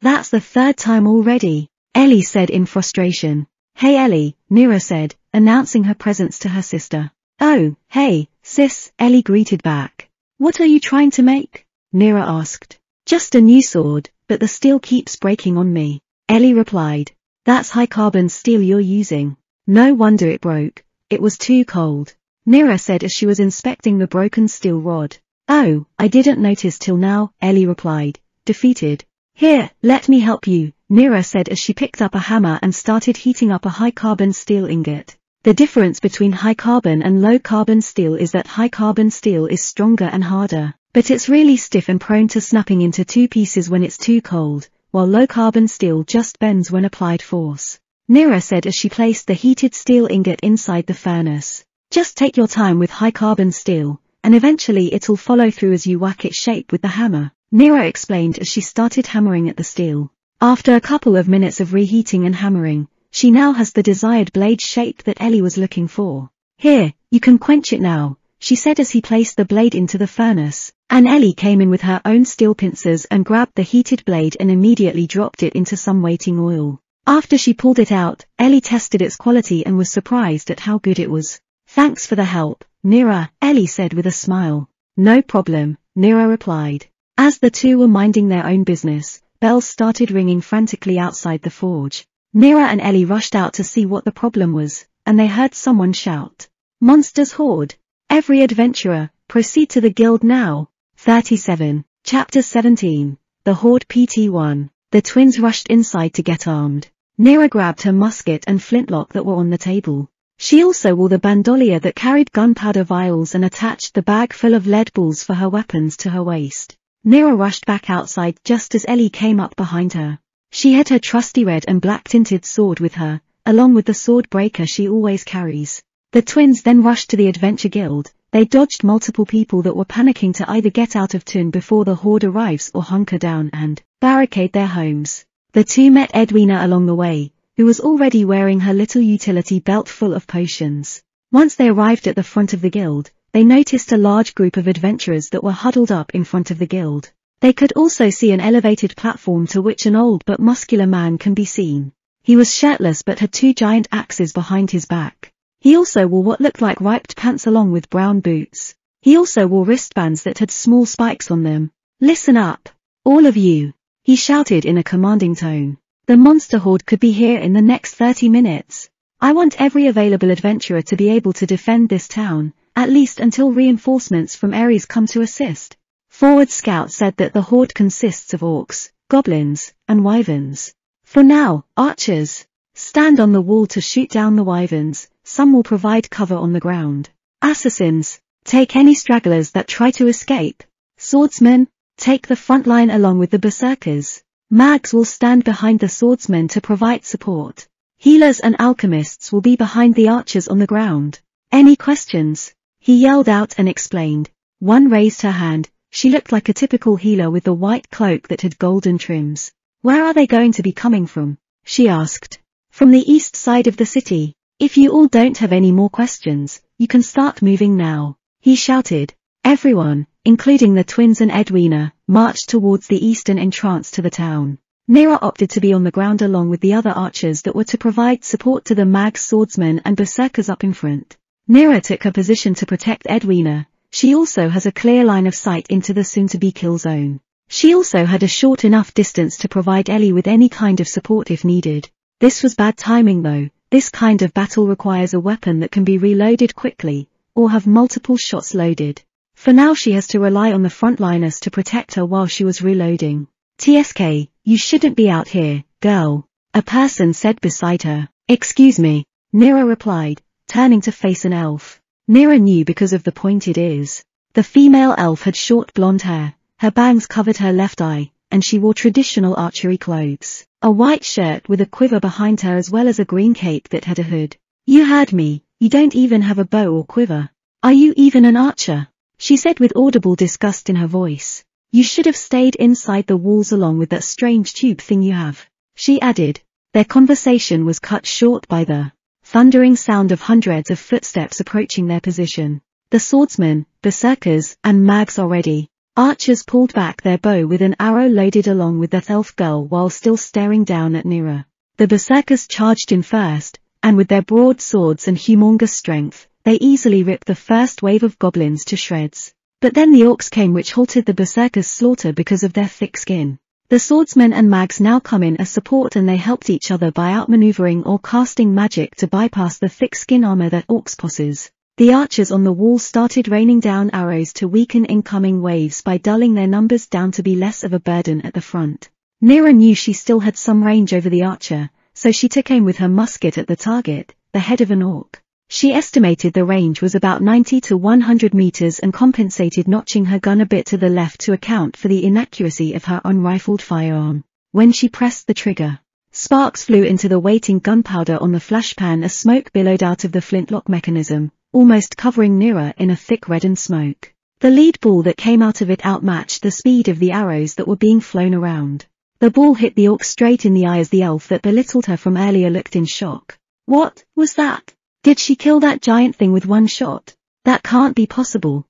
[SPEAKER 1] That's the third time already, Ellie said in frustration. Hey Ellie, Nira said, announcing her presence to her sister. Oh, hey, sis, Ellie greeted back. What are you trying to make? Nira asked. Just a new sword, but the steel keeps breaking on me. Ellie replied. That's high carbon steel you're using. No wonder it broke. It was too cold. Nira said as she was inspecting the broken steel rod. Oh, I didn't notice till now, Ellie replied, defeated. Here, let me help you, Nira said as she picked up a hammer and started heating up a high-carbon steel ingot. The difference between high-carbon and low-carbon steel is that high-carbon steel is stronger and harder, but it's really stiff and prone to snapping into two pieces when it's too cold, while low-carbon steel just bends when applied force. Nira said as she placed the heated steel ingot inside the furnace. Just take your time with high-carbon steel, and eventually it'll follow through as you whack its shape with the hammer. Nira explained as she started hammering at the steel. After a couple of minutes of reheating and hammering, she now has the desired blade shape that Ellie was looking for. Here, you can quench it now, she said as he placed the blade into the furnace, and Ellie came in with her own steel pincers and grabbed the heated blade and immediately dropped it into some waiting oil. After she pulled it out, Ellie tested its quality and was surprised at how good it was. Thanks for the help, Nira, Ellie said with a smile. No problem, Nira replied. As the two were minding their own business, bells started ringing frantically outside the forge. Nira and Ellie rushed out to see what the problem was, and they heard someone shout. Monsters Horde! Every adventurer, proceed to the guild now. 37. Chapter 17. The Horde PT-1. The twins rushed inside to get armed. Nira grabbed her musket and flintlock that were on the table. She also wore the bandolier that carried gunpowder vials and attached the bag full of lead balls for her weapons to her waist. Nira rushed back outside just as Ellie came up behind her. She had her trusty red and black tinted sword with her, along with the sword breaker she always carries. The twins then rushed to the Adventure Guild. They dodged multiple people that were panicking to either get out of Tun before the horde arrives or hunker down and barricade their homes. The two met Edwina along the way, who was already wearing her little utility belt full of potions. Once they arrived at the front of the guild, they noticed a large group of adventurers that were huddled up in front of the guild. They could also see an elevated platform to which an old but muscular man can be seen. He was shirtless but had two giant axes behind his back. He also wore what looked like ripped pants along with brown boots. He also wore wristbands that had small spikes on them. Listen up, all of you, he shouted in a commanding tone. The monster horde could be here in the next 30 minutes. I want every available adventurer to be able to defend this town, at least until reinforcements from Ares come to assist. Forward Scout said that the horde consists of orcs, goblins, and wyverns. For now, archers, stand on the wall to shoot down the wyverns, some will provide cover on the ground. Assassins, take any stragglers that try to escape. Swordsmen, take the front line along with the berserkers. Mages will stand behind the swordsmen to provide support. Healers and alchemists will be behind the archers on the ground. Any questions? He yelled out and explained. One raised her hand, she looked like a typical healer with the white cloak that had golden trims. Where are they going to be coming from? She asked. From the east side of the city. If you all don't have any more questions, you can start moving now. He shouted. Everyone, including the twins and Edwina, marched towards the eastern entrance to the town. Nira opted to be on the ground along with the other archers that were to provide support to the mag swordsmen and berserkers up in front. Nira took her position to protect Edwina. She also has a clear line of sight into the soon-to-be kill zone. She also had a short enough distance to provide Ellie with any kind of support if needed. This was bad timing though, this kind of battle requires a weapon that can be reloaded quickly, or have multiple shots loaded. For now she has to rely on the frontliners to protect her while she was reloading. TSK, you shouldn't be out here, girl. A person said beside her. Excuse me. Nira replied, turning to face an elf. Nira knew because of the pointed ears. The female elf had short blonde hair, her bangs covered her left eye, and she wore traditional archery clothes. A white shirt with a quiver behind her as well as a green cape that had a hood. You heard me, you don't even have a bow or quiver. Are you even an archer? She said with audible disgust in her voice. You should have stayed inside the walls along with that strange tube thing you have. She added. Their conversation was cut short by the thundering sound of hundreds of footsteps approaching their position. The swordsmen, berserkers, and mages already. Archers pulled back their bow with an arrow loaded along with the elf girl while still staring down at Nira. The berserkers charged in first, and with their broad swords and humongous strength, they easily ripped the first wave of goblins to shreds. But then the orcs came which halted the berserkers' slaughter because of their thick skin. The swordsmen and mages now come in as support and they helped each other by outmaneuvering or casting magic to bypass the thick skin armor that orcs possess. The archers on the wall started raining down arrows to weaken incoming waves by dulling their numbers down to be less of a burden at the front. Nira knew she still had some range over the archer, so she took aim with her musket at the target, the head of an orc. She estimated the range was about 90 to 100 meters and compensated notching her gun a bit to the left to account for the inaccuracy of her unrifled firearm. When she pressed the trigger, sparks flew into the waiting gunpowder on the flashpan as smoke billowed out of the flintlock mechanism, almost covering Nira in a thick reddened smoke. The lead ball that came out of it outmatched the speed of the arrows that were being flown around. The ball hit the orc straight in the eye as the elf that belittled her from earlier looked in shock. What was that? Did she kill that giant thing with one shot? That can't be possible.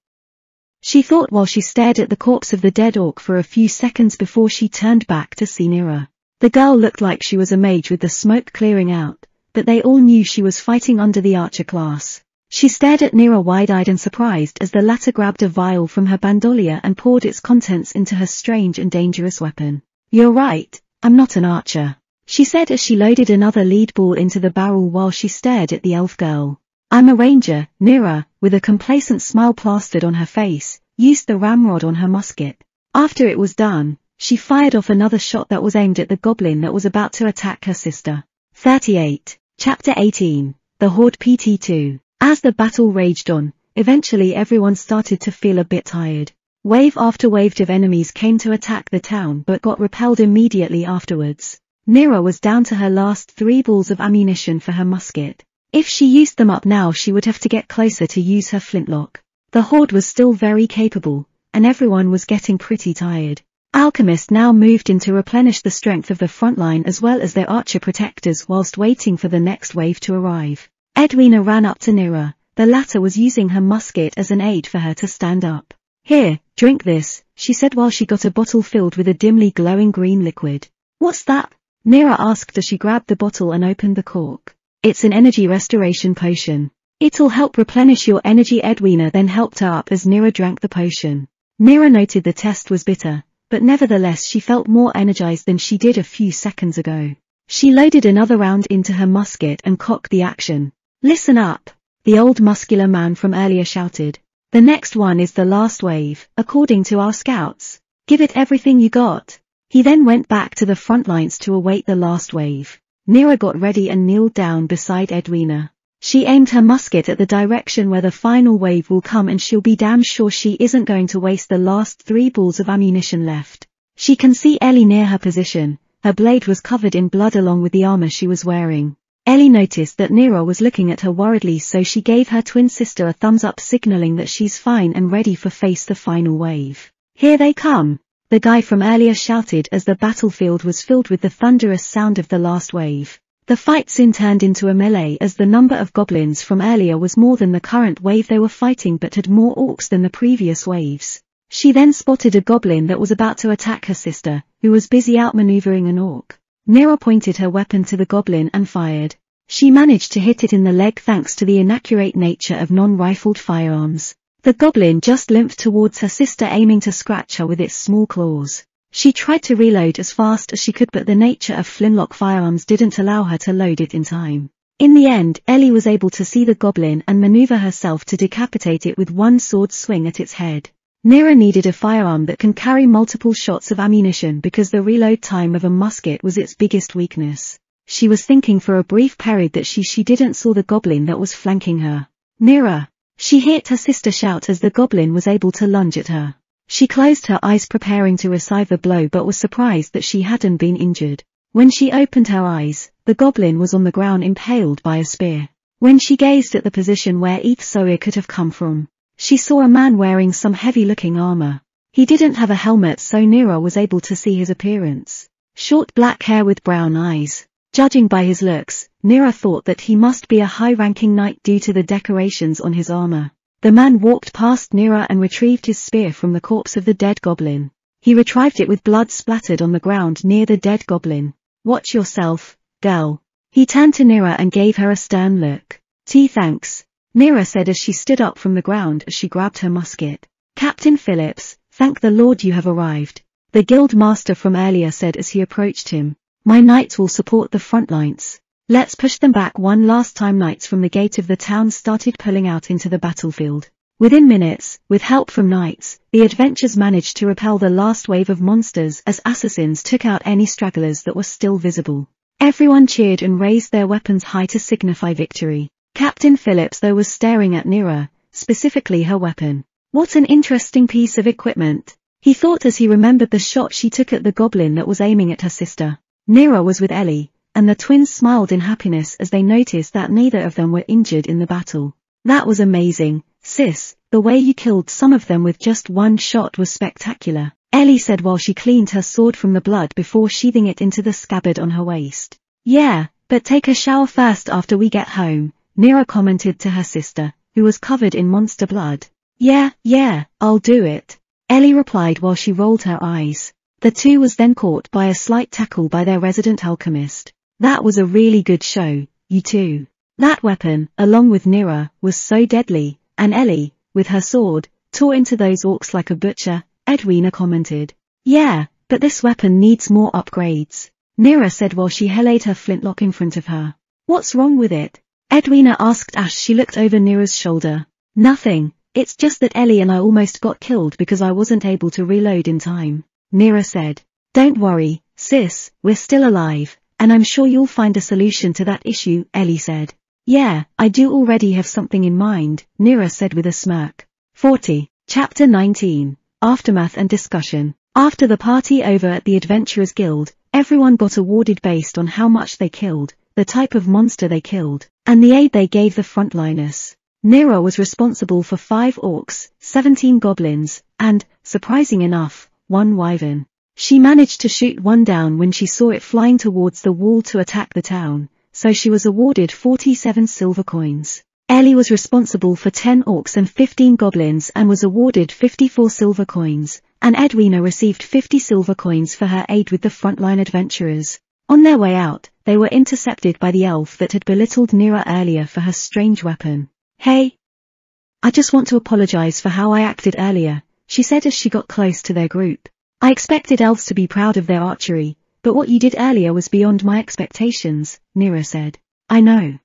[SPEAKER 1] She thought while she stared at the corpse of the dead orc for a few seconds before she turned back to see Nira. The girl looked like she was a mage with the smoke clearing out, but they all knew she was fighting under the archer class. She stared at Nira wide-eyed and surprised as the latter grabbed a vial from her bandolier and poured its contents into her strange and dangerous weapon. You're right, I'm not an archer, she said as she loaded another lead ball into the barrel while she stared at the elf girl. I'm a ranger, Nira, with a complacent smile plastered on her face, used the ramrod on her musket. After it was done, she fired off another shot that was aimed at the goblin that was about to attack her sister. 38. Chapter 18. The Horde PT2. As the battle raged on, eventually everyone started to feel a bit tired. Wave after wave of enemies came to attack the town but got repelled immediately afterwards. Nira was down to her last three balls of ammunition for her musket. If she used them up now she would have to get closer to use her flintlock. The horde was still very capable, and everyone was getting pretty tired. Alchemist now moved in to replenish the strength of the front line as well as their archer protectors whilst waiting for the next wave to arrive. Edwina ran up to Nira, the latter was using her musket as an aid for her to stand up. Here, drink this, she said while she got a bottle filled with a dimly glowing green liquid. What's that? Nira asked as she grabbed the bottle and opened the cork. It's an energy restoration potion. It'll help replenish your energy Edwina then helped her up as Nira drank the potion. Nira noted the test was bitter, but nevertheless she felt more energized than she did a few seconds ago. She loaded another round into her musket and cocked the action. Listen up, the old muscular man from earlier shouted. The next one is the last wave, according to our scouts. Give it everything you got. He then went back to the front lines to await the last wave. Nira got ready and kneeled down beside Edwina. She aimed her musket at the direction where the final wave will come and she'll be damn sure she isn't going to waste the last three balls of ammunition left. She can see Ellie near her position, her blade was covered in blood along with the armor she was wearing. Ellie noticed that Nira was looking at her worriedly so she gave her twin sister a thumbs up signaling that she's fine and ready for face the final wave. Here they come, the guy from earlier shouted as the battlefield was filled with the thunderous sound of the last wave. The fight soon turned into a melee as the number of goblins from earlier was more than the current wave they were fighting but had more orcs than the previous waves. She then spotted a goblin that was about to attack her sister, who was busy outmaneuvering an orc. Nira pointed her weapon to the goblin and fired. She managed to hit it in the leg thanks to the inaccurate nature of non-rifled firearms. The goblin just limped towards her sister aiming to scratch her with its small claws. She tried to reload as fast as she could but the nature of flintlock firearms didn't allow her to load it in time. In the end, Ellie was able to see the goblin and maneuver herself to decapitate it with one sword swing at its head. Nira needed a firearm that can carry multiple shots of ammunition because the reload time of a musket was its biggest weakness. She was thinking for a brief period that she she didn't saw the goblin that was flanking her. Nira! She heard her sister shout as the goblin was able to lunge at her. She closed her eyes preparing to receive a blow but was surprised that she hadn't been injured. When she opened her eyes, the goblin was on the ground impaled by a spear. When she gazed at the position where Eth Sawyer could have come from, she saw a man wearing some heavy-looking armor. He didn't have a helmet so Nira was able to see his appearance. Short black hair with brown eyes. Judging by his looks, Nira thought that he must be a high-ranking knight due to the decorations on his armor. The man walked past Nira and retrieved his spear from the corpse of the dead goblin. He retrieved it with blood splattered on the ground near the dead goblin. Watch yourself, girl. He turned to Nira and gave her a stern look. T thanks. Nira said as she stood up from the ground as she grabbed her musket. Captain Phillips, thank the Lord you have arrived. The guild master from earlier said as he approached him. My knights will support the front lines. Let's push them back one last time knights from the gate of the town started pulling out into the battlefield. Within minutes, with help from knights, the adventurers managed to repel the last wave of monsters as assassins took out any stragglers that were still visible. Everyone cheered and raised their weapons high to signify victory. Captain Phillips though was staring at Nira, specifically her weapon. What an interesting piece of equipment. He thought as he remembered the shot she took at the goblin that was aiming at her sister. Nira was with Ellie, and the twins smiled in happiness as they noticed that neither of them were injured in the battle. That was amazing, sis, the way you killed some of them with just one shot was spectacular, Ellie said while she cleaned her sword from the blood before sheathing it into the scabbard on her waist. Yeah, but take a shower first after we get home, Nira commented to her sister, who was covered in monster blood. Yeah, yeah, I'll do it. Ellie replied while she rolled her eyes. The two was then caught by a slight tackle by their resident alchemist. That was a really good show, you two. That weapon, along with Nira, was so deadly, and Ellie, with her sword, tore into those orcs like a butcher, Edwina commented. Yeah, but this weapon needs more upgrades. Nira said while she held her flintlock in front of her. What's wrong with it? Edwina asked as she looked over Nira's shoulder. Nothing, it's just that Ellie and I almost got killed because I wasn't able to reload in time. Nira said. Don't worry, sis, we're still alive, and I'm sure you'll find a solution to that issue, Ellie said. Yeah, I do already have something in mind, Nira said with a smirk. 40. Chapter 19. Aftermath and Discussion. After the party over at the Adventurers Guild, everyone got awarded based on how much they killed, the type of monster they killed, and the aid they gave the frontliners. Nira was responsible for five orcs, 17 goblins, and, surprising enough, one wyvern. She managed to shoot one down when she saw it flying towards the wall to attack the town, so she was awarded 47 silver coins. Ellie was responsible for 10 orcs and 15 goblins and was awarded 54 silver coins, and Edwina received 50 silver coins for her aid with the frontline adventurers. On their way out, they were intercepted by the elf that had belittled Nira earlier for her strange weapon. Hey! I just want to apologize for how I acted earlier, she said as she got close to their group. I expected elves to be proud of their archery, but what you did earlier was beyond my expectations, Nira said. I know.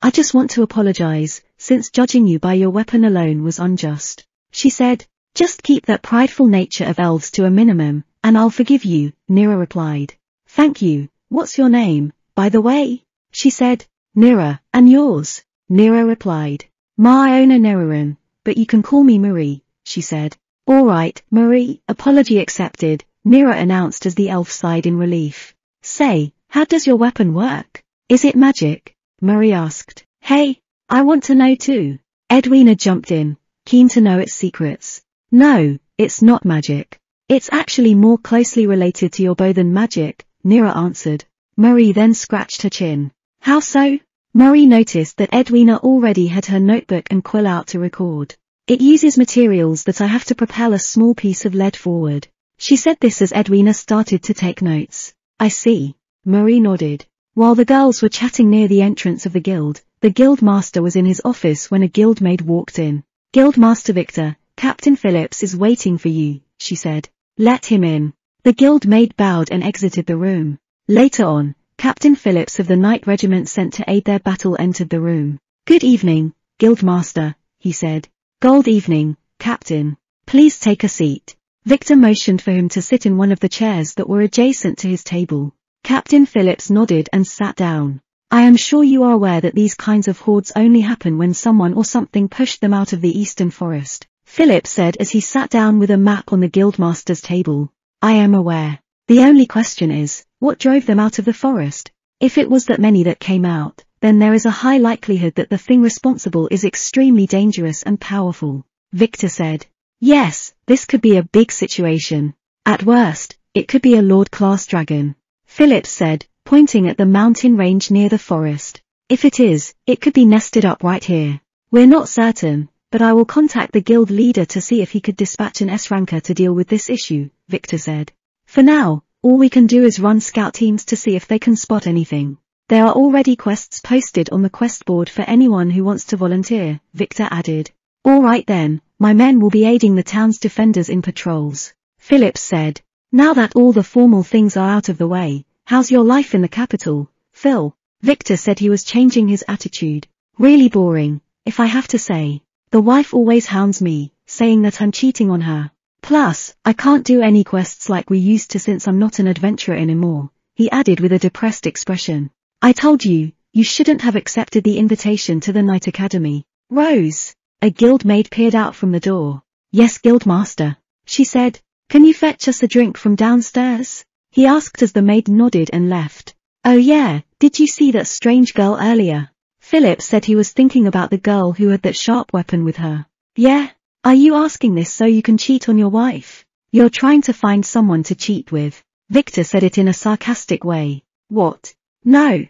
[SPEAKER 1] I just want to apologize, since judging you by your weapon alone was unjust. She said, just keep that prideful nature of elves to a minimum, and I'll forgive you, Nira replied. Thank you, what's your name, by the way? She said, Nira, and yours? Nira replied. My Neriran, but you can call me Marie, she said. Alright, Marie, apology accepted, Nira announced as the elf sighed in relief. Say, how does your weapon work? Is it magic? Marie asked. Hey, I want to know too. Edwina jumped in, keen to know its secrets. No, it's not magic. It's actually more closely related to your bow than magic, Nira answered. Marie then scratched her chin. How so? Marie noticed that Edwina already had her notebook and quill out to record. It uses materials that I have to propel a small piece of lead forward. She said this as Edwina started to take notes. I see. Marie nodded. While the girls were chatting near the entrance of the guild, the guild master was in his office when a guild maid walked in. Guild master Victor, Captain Phillips is waiting for you, she said. Let him in. The guild maid bowed and exited the room. Later on, Captain Phillips of the Knight Regiment sent to aid their battle entered the room. Good evening, Guildmaster, he said. Gold evening, Captain. Please take a seat. Victor motioned for him to sit in one of the chairs that were adjacent to his table. Captain Phillips nodded and sat down. I am sure you are aware that these kinds of hordes only happen when someone or something pushed them out of the eastern forest. Phillips said as he sat down with a map on the guildmaster's table. I am aware. The only question is, what drove them out of the forest? If it was that many that came out, then there is a high likelihood that the thing responsible is extremely dangerous and powerful. Victor said. Yes, this could be a big situation. At worst, it could be a Lord-class dragon. Phillips said, pointing at the mountain range near the forest. If it is, it could be nested up right here. We're not certain, but I will contact the guild leader to see if he could dispatch an S-ranker to deal with this issue, Victor said. For now, all we can do is run scout teams to see if they can spot anything. There are already quests posted on the quest board for anyone who wants to volunteer, Victor added. Alright then, my men will be aiding the town's defenders in patrols. Phillips said. Now that all the formal things are out of the way, how's your life in the capital, Phil? Victor said he was changing his attitude. Really boring, if I have to say. The wife always hounds me, saying that I'm cheating on her. Plus, I can't do any quests like we used to since I'm not an adventurer anymore, he added with a depressed expression. I told you, you shouldn't have accepted the invitation to the Knight Academy. Rose, a guild maid peered out from the door. Yes, guildmaster, she said. Can you fetch us a drink from downstairs? He asked as the maid nodded and left. Oh yeah, did you see that strange girl earlier? Philip said he was thinking about the girl who had that sharp weapon with her. Yeah, are you asking this so you can cheat on your wife? You're trying to find someone to cheat with. Victor said it in a sarcastic way. What? No.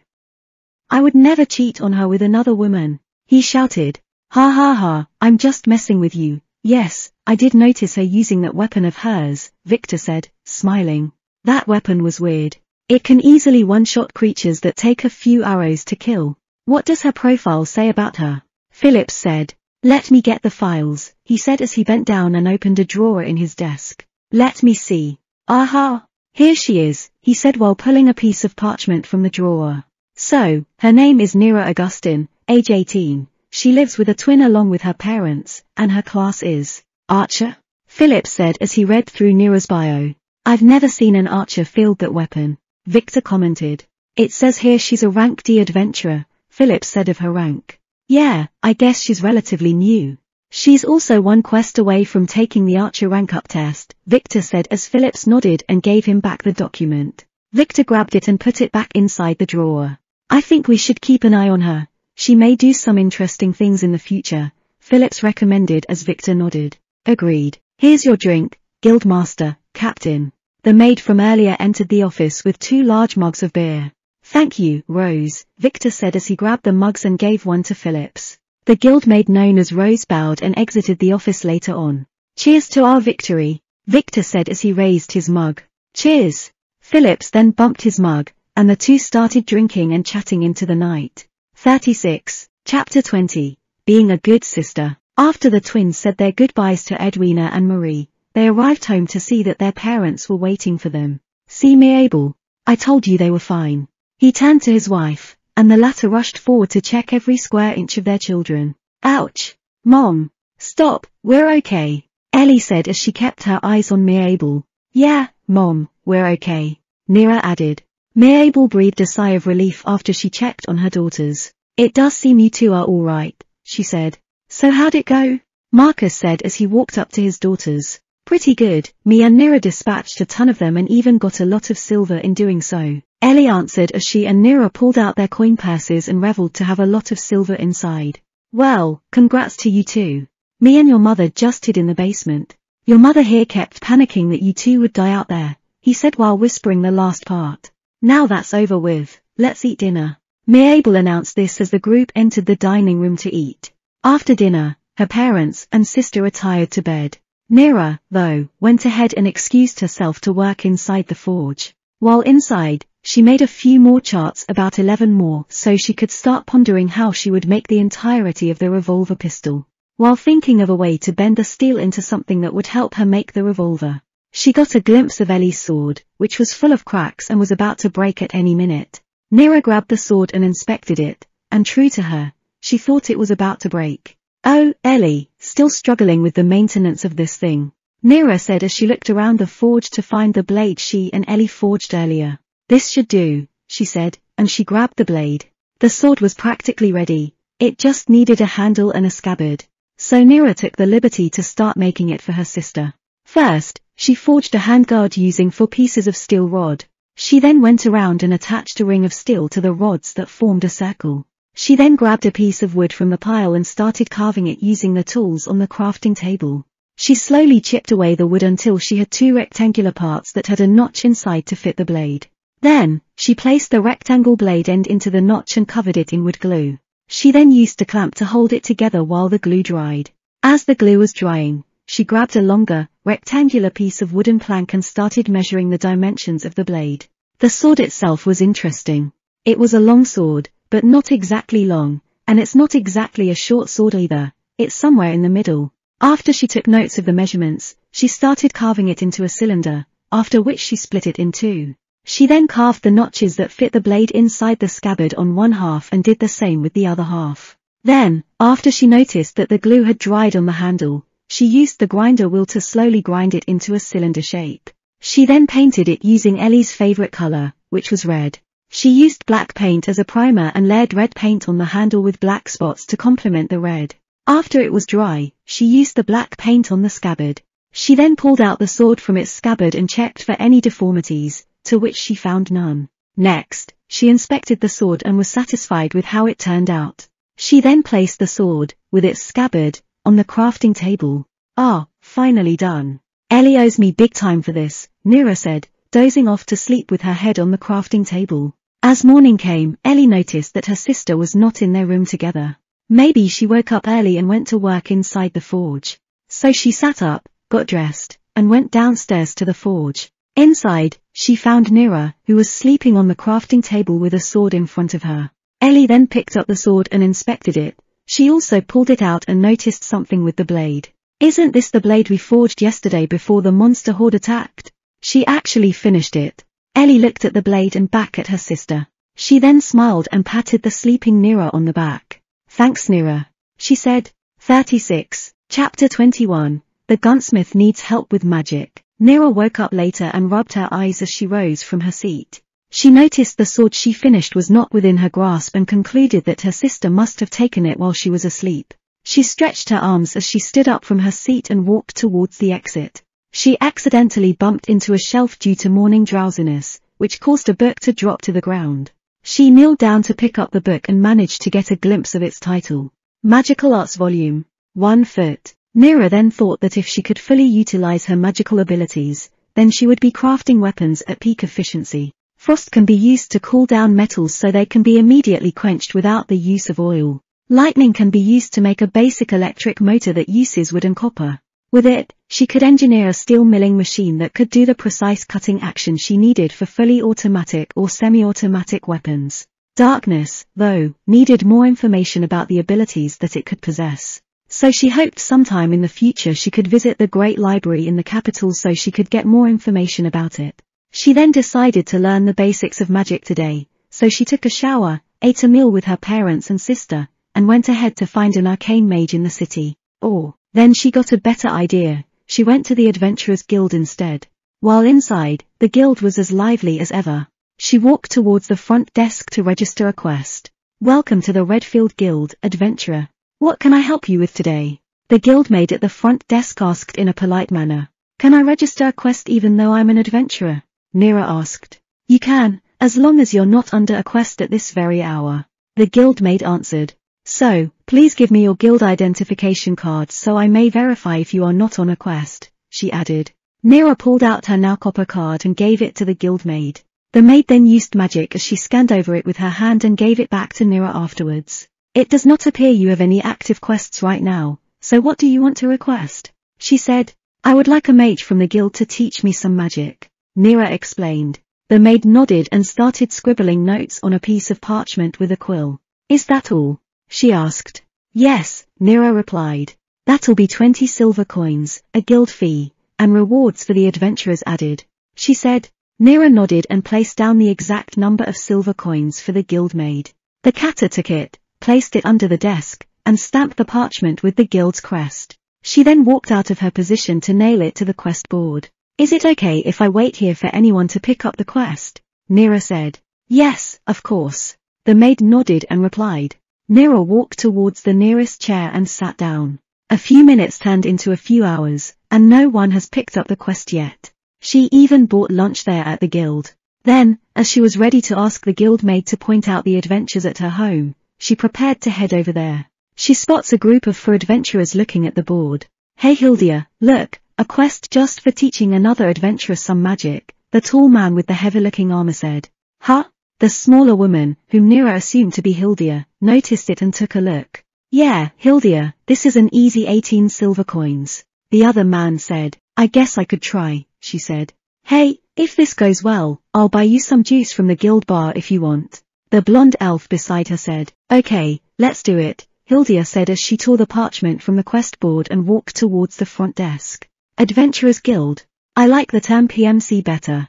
[SPEAKER 1] I would never cheat on her with another woman. He shouted. Ha ha ha, I'm just messing with you. Yes, I did notice her using that weapon of hers, Victor said, smiling. That weapon was weird. It can easily one-shot creatures that take a few arrows to kill. What does her profile say about her? Phillips said. Let me get the files, he said as he bent down and opened a drawer in his desk. Let me see. Aha! Here she is, he said while pulling a piece of parchment from the drawer. So, her name is Nira Augustine, age 18. She lives with a twin along with her parents, and her class is Archer? Phillips said as he read through Nira's bio. I've never seen an archer field that weapon. Victor commented. It says here she's a rank D adventurer, Phillips said of her rank. Yeah, I guess she's relatively new. She's also one quest away from taking the Archer rank up test, Victor said as Phillips nodded and gave him back the document. Victor grabbed it and put it back inside the drawer. I think we should keep an eye on her. She may do some interesting things in the future, Phillips recommended as Victor nodded. Agreed. Here's your drink, Guildmaster, Captain. The maid from earlier entered the office with two large mugs of beer. Thank you, Rose, Victor said as he grabbed the mugs and gave one to Phillips. The guild made known as Rose bowed and exited the office later on. Cheers to our victory, Victor said as he raised his mug. Cheers. Phillips then bumped his mug, and the two started drinking and chatting into the night. 36, Chapter 20, Being a Good Sister. After the twins said their goodbyes to Edwina and Marie, they arrived home to see that their parents were waiting for them. See Mabel. I told you they were fine. He turned to his wife, and the latter rushed forward to check every square inch of their children. Ouch! Mom! Stop, we're okay. Ellie said as she kept her eyes on Mabel. Yeah, Mom, we're okay. Nira added. Mabel breathed a sigh of relief after she checked on her daughters. It does seem you two are alright, she said. So how'd it go? Marcus said as he walked up to his daughters. Pretty good, me and Nira dispatched a ton of them and even got a lot of silver in doing so. Ellie answered as she and Nira pulled out their coin purses and reveled to have a lot of silver inside. Well, congrats to you too. Me and your mother just hid in the basement. Your mother here kept panicking that you two would die out there, he said while whispering the last part. Now that's over with, let's eat dinner. Mabel announced this as the group entered the dining room to eat. After dinner, her parents and sister retired to bed. Nira, though, went ahead and excused herself to work inside the forge. While inside, she made a few more charts about 11 more so she could start pondering how she would make the entirety of the revolver pistol. While thinking of a way to bend the steel into something that would help her make the revolver, she got a glimpse of Ellie's sword, which was full of cracks and was about to break at any minute. Nira grabbed the sword and inspected it, and true to her, she thought it was about to break. Oh, Ellie, still struggling with the maintenance of this thing. Nira said as she looked around the forge to find the blade she and Ellie forged earlier. This should do, she said, and she grabbed the blade. The sword was practically ready, it just needed a handle and a scabbard. So Nira took the liberty to start making it for her sister. First, she forged a handguard using four pieces of steel rod. She then went around and attached a ring of steel to the rods that formed a circle. She then grabbed a piece of wood from the pile and started carving it using the tools on the crafting table. She slowly chipped away the wood until she had two rectangular parts that had a notch inside to fit the blade. Then, she placed the rectangle blade end into the notch and covered it in wood glue. She then used a clamp to hold it together while the glue dried. As the glue was drying, she grabbed a longer, rectangular piece of wooden plank and started measuring the dimensions of the blade. The sword itself was interesting. It was a long sword, but not exactly long, and it's not exactly a short sword either, it's somewhere in the middle. After she took notes of the measurements, she started carving it into a cylinder, after which she split it in two. She then carved the notches that fit the blade inside the scabbard on one half and did the same with the other half. Then, after she noticed that the glue had dried on the handle, she used the grinder wheel to slowly grind it into a cylinder shape. She then painted it using Ellie's favorite color, which was red. She used black paint as a primer and layered red paint on the handle with black spots to complement the red. After it was dry, she used the black paint on the scabbard. She then pulled out the sword from its scabbard and checked for any deformities, to which she found none. Next, she inspected the sword and was satisfied with how it turned out. She then placed the sword, with its scabbard, on the crafting table. Ah, finally done. Ellie owes me big time for this, Nira said, dozing off to sleep with her head on the crafting table. As morning came, Ellie noticed that her sister was not in their room together. Maybe she woke up early and went to work inside the forge. So she sat up, got dressed, and went downstairs to the forge. Inside, she found Nira, who was sleeping on the crafting table with a sword in front of her. Ellie then picked up the sword and inspected it. She also pulled it out and noticed something with the blade. Isn't this the blade we forged yesterday before the monster horde attacked? She actually finished it. Ellie looked at the blade and back at her sister. She then smiled and patted the sleeping Nira on the back. Thanks Nira. She said. 36. Chapter 21. The gunsmith needs help with magic. Nira woke up later and rubbed her eyes as she rose from her seat. She noticed the sword she finished was not within her grasp and concluded that her sister must have taken it while she was asleep. She stretched her arms as she stood up from her seat and walked towards the exit. She accidentally bumped into a shelf due to morning drowsiness, which caused a book to drop to the ground. She kneeled down to pick up the book and managed to get a glimpse of its title. Magical Arts Volume 1 Foot. Nira then thought that if she could fully utilize her magical abilities, then she would be crafting weapons at peak efficiency. Frost can be used to cool down metals so they can be immediately quenched without the use of oil. Lightning can be used to make a basic electric motor that uses wood and copper. With it, she could engineer a steel milling machine that could do the precise cutting action she needed for fully automatic or semi-automatic weapons. Darkness, though, needed more information about the abilities that it could possess. So she hoped sometime in the future she could visit the Great Library in the capital so she could get more information about it. She then decided to learn the basics of magic today, so she took a shower, ate a meal with her parents and sister, and went ahead to find an arcane mage in the city. Or, then she got a better idea, she went to the Adventurers Guild instead. While inside, the guild was as lively as ever. She walked towards the front desk to register a quest. Welcome to the Redfield Guild, adventurer. What can I help you with today? The guildmaid at the front desk asked in a polite manner. Can I register a quest even though I'm an adventurer? Nira asked. You can, as long as you're not under a quest at this very hour. The guildmaid answered. So, please give me your guild identification card so I may verify if you are not on a quest, she added. Nira pulled out her now copper card and gave it to the guildmaid. The maid then used magic as she scanned over it with her hand and gave it back to Nira afterwards. It does not appear you have any active quests right now, so what do you want to request? She said, I would like a mage from the guild to teach me some magic. Nira explained. The maid nodded and started scribbling notes on a piece of parchment with a quill. Is that all? She asked. Yes, Nira replied. That'll be 20 silver coins, a guild fee, and rewards for the adventurers added. She said. Nira nodded and placed down the exact number of silver coins for the guild maid. The Kata took it, placed it under the desk, and stamped the parchment with the guild's crest. She then walked out of her position to nail it to the quest board. Is it okay if I wait here for anyone to pick up the quest? Nira said. Yes, of course. The maid nodded and replied. Nira walked towards the nearest chair and sat down. A few minutes turned into a few hours, and no one has picked up the quest yet. She even bought lunch there at the guild. Then, as she was ready to ask the guild maid to point out the adventures at her home, she prepared to head over there. She spots a group of four adventurers looking at the board. Hey Hildia, look, a quest just for teaching another adventurer some magic, the tall man with the heavy-looking armor said. Huh? The smaller woman, whom Nira assumed to be Hildia, noticed it and took a look. Yeah, Hildia, this is an easy 18 silver coins. The other man said, I guess I could try, she said. Hey, if this goes well, I'll buy you some juice from the guild bar if you want. The blonde elf beside her said, Okay, let's do it, Hildia said as she tore the parchment from the quest board and walked towards the front desk. Adventurers Guild. I like the term PMC better.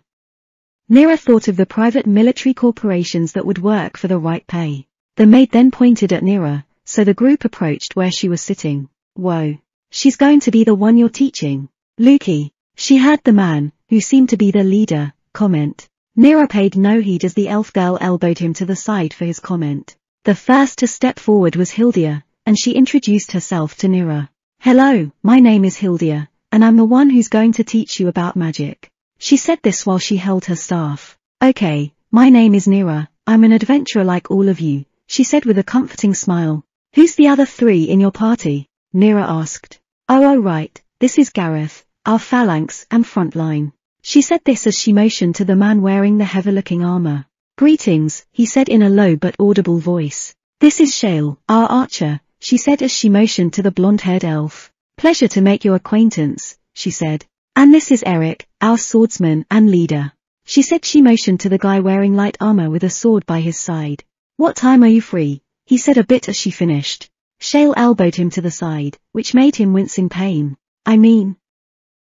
[SPEAKER 1] Nira thought of the private military corporations that would work for the right pay. The maid then pointed at Nira, so the group approached where she was sitting. Whoa. She's going to be the one you're teaching. Lukey. She heard the man, who seemed to be the leader, comment. Nira paid no heed as the elf girl elbowed him to the side for his comment. The first to step forward was Hildia, and she introduced herself to Nira. Hello, my name is Hildia, and I'm the one who's going to teach you about magic. She said this while she held her staff. Okay, my name is Nira, I'm an adventurer like all of you, she said with a comforting smile. Who's the other three in your party? Nira asked. Oh, oh right, this is Gareth, our phalanx and frontline. She said this as she motioned to the man wearing the heavy-looking armor. Greetings, he said in a low but audible voice. This is Shale, our archer, she said as she motioned to the blonde-haired elf. Pleasure to make your acquaintance, she said. And this is Eric, our swordsman and leader. She said she motioned to the guy wearing light armor with a sword by his side. What time are you free? He said a bit as she finished. Shale elbowed him to the side, which made him wince in pain. I mean.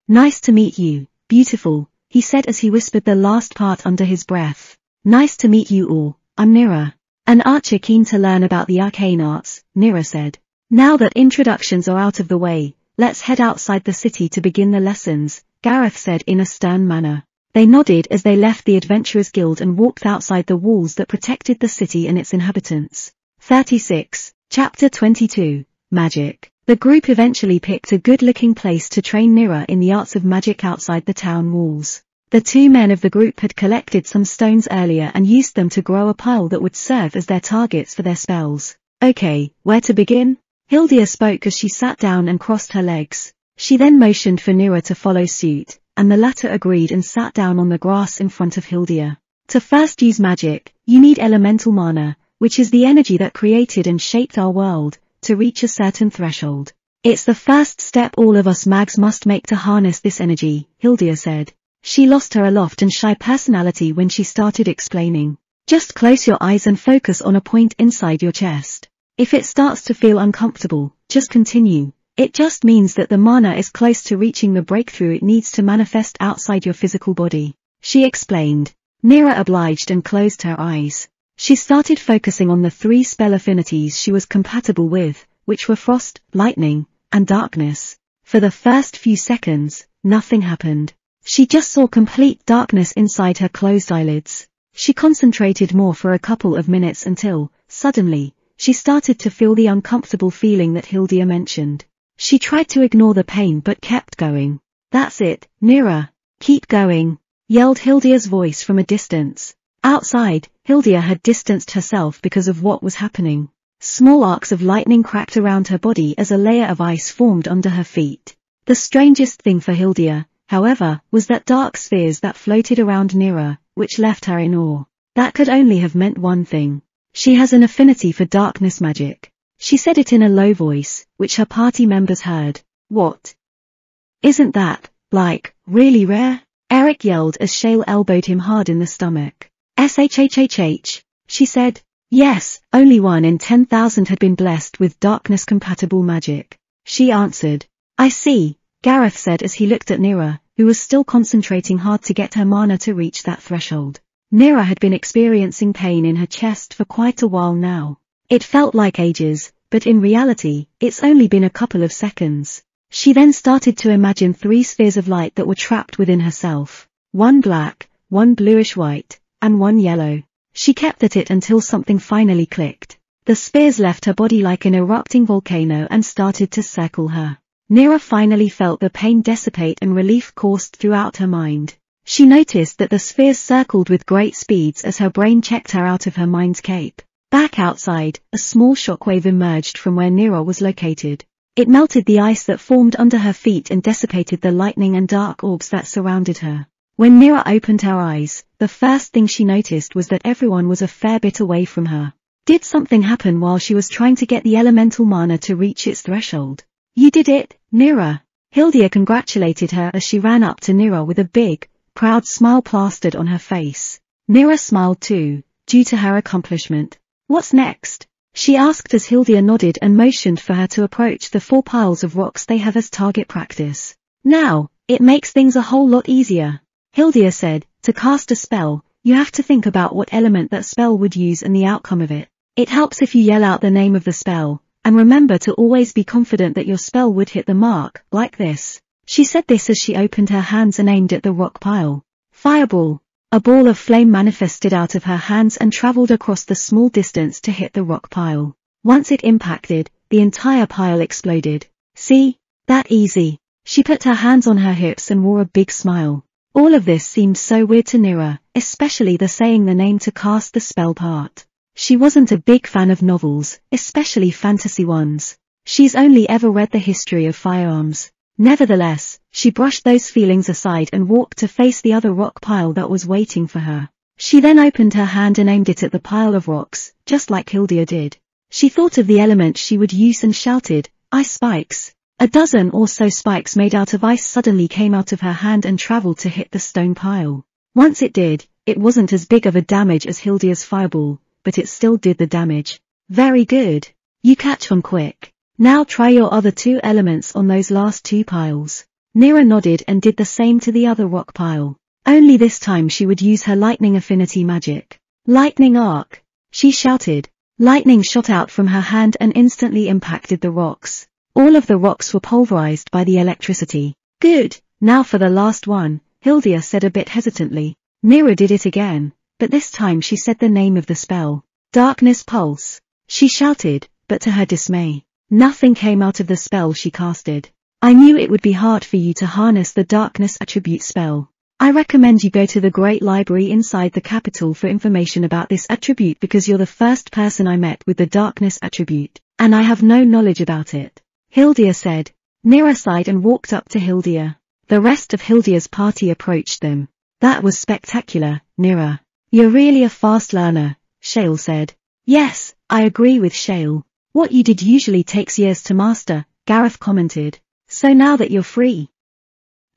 [SPEAKER 1] Nice to meet you, beautiful, he said as he whispered the last part under his breath. Nice to meet you all, I'm Nira. An archer keen to learn about the arcane arts, Nira said. Now that introductions are out of the way, let's head outside the city to begin the lessons, Gareth said in a stern manner. They nodded as they left the Adventurers Guild and walked outside the walls that protected the city and its inhabitants. 36, Chapter 22, Magic. The group eventually picked a good-looking place to train Nira in the arts of magic outside the town walls. The two men of the group had collected some stones earlier and used them to grow a pile that would serve as their targets for their spells. Okay, where to begin? Hildia spoke as she sat down and crossed her legs. She then motioned for Nira to follow suit, and the latter agreed and sat down on the grass in front of Hildia. To first use magic, you need elemental mana, which is the energy that created and shaped our world, to reach a certain threshold. It's the first step all of us mages must make to harness this energy, Hildia said. She lost her aloft and shy personality when she started explaining. Just close your eyes and focus on a point inside your chest. If it starts to feel uncomfortable, just continue. It just means that the mana is close to reaching the breakthrough it needs to manifest outside your physical body. She explained. Nira obliged and closed her eyes. She started focusing on the three spell affinities she was compatible with, which were frost, lightning, and darkness. For the first few seconds, nothing happened. She just saw complete darkness inside her closed eyelids. She concentrated more for a couple of minutes until, suddenly, she started to feel the uncomfortable feeling that Hildia mentioned. She tried to ignore the pain but kept going. That's it, Nira. Keep going, yelled Hildia's voice from a distance. Outside, Hildia had distanced herself because of what was happening. Small arcs of lightning cracked around her body as a layer of ice formed under her feet. The strangest thing for Hildia, however, was that dark spheres that floated around Nira, which left her in awe. That could only have meant one thing. She has an affinity for darkness magic. She said it in a low voice, which her party members heard. What? Isn't that, like, really rare? Eric yelled as Shale elbowed him hard in the stomach. SHHHH, she said. Yes, only one in 10,000 had been blessed with darkness-compatible magic. She answered. I see, Gareth said as he looked at Nira, who was still concentrating hard to get her mana to reach that threshold. Nira had been experiencing pain in her chest for quite a while now. It felt like ages, but in reality, it's only been a couple of seconds. She then started to imagine three spheres of light that were trapped within herself. One black, one bluish-white, and one yellow. She kept at it until something finally clicked. The spheres left her body like an erupting volcano and started to circle her. Nira finally felt the pain dissipate and relief coursed throughout her mind. She noticed that the spheres circled with great speeds as her brain checked her out of her mind's cape. Back outside, a small shockwave emerged from where Nira was located. It melted the ice that formed under her feet and dissipated the lightning and dark orbs that surrounded her. When Nira opened her eyes, the first thing she noticed was that everyone was a fair bit away from her. Did something happen while she was trying to get the elemental mana to reach its threshold? You did it, Nira. Hildia congratulated her as she ran up to Nira with a big, proud smile plastered on her face. Nira smiled too, due to her accomplishment. What's next? She asked as Hildia nodded and motioned for her to approach the four piles of rocks they have as target practice. Now, it makes things a whole lot easier. Hildia said, to cast a spell, you have to think about what element that spell would use and the outcome of it. It helps if you yell out the name of the spell, and remember to always be confident that your spell would hit the mark, like this. She said this as she opened her hands and aimed at the rock pile. Fireball. A ball of flame manifested out of her hands and traveled across the small distance to hit the rock pile. Once it impacted, the entire pile exploded. See? That easy. She put her hands on her hips and wore a big smile. All of this seemed so weird to Nira, especially the saying the name to cast the spell part. She wasn't a big fan of novels, especially fantasy ones. She's only ever read the history of firearms. Nevertheless, she brushed those feelings aside and walked to face the other rock pile that was waiting for her. She then opened her hand and aimed it at the pile of rocks, just like Hildia did. She thought of the element she would use and shouted, Ice spikes. A dozen or so spikes made out of ice suddenly came out of her hand and traveled to hit the stone pile. Once it did, it wasn't as big of a damage as Hildia's fireball, but it still did the damage. Very good. You catch on quick. Now try your other two elements on those last two piles. Nira nodded and did the same to the other rock pile. Only this time she would use her lightning affinity magic. Lightning arc! She shouted. Lightning shot out from her hand and instantly impacted the rocks. All of the rocks were pulverized by the electricity. Good, now for the last one, Hildia said a bit hesitantly. Nira did it again, but this time she said the name of the spell. Darkness Pulse. She shouted, but to her dismay, nothing came out of the spell she casted. I knew it would be hard for you to harness the darkness attribute spell. I recommend you go to the Great Library inside the capital for information about this attribute because you're the first person I met with the darkness attribute, and I have no knowledge about it. Hildia said. Nira sighed and walked up to Hildia. The rest of Hildia's party approached them. That was spectacular, Nira. You're really a fast learner, Shale said. Yes, I agree with Shale. What you did usually takes years to master, Gareth commented. So now that you're free.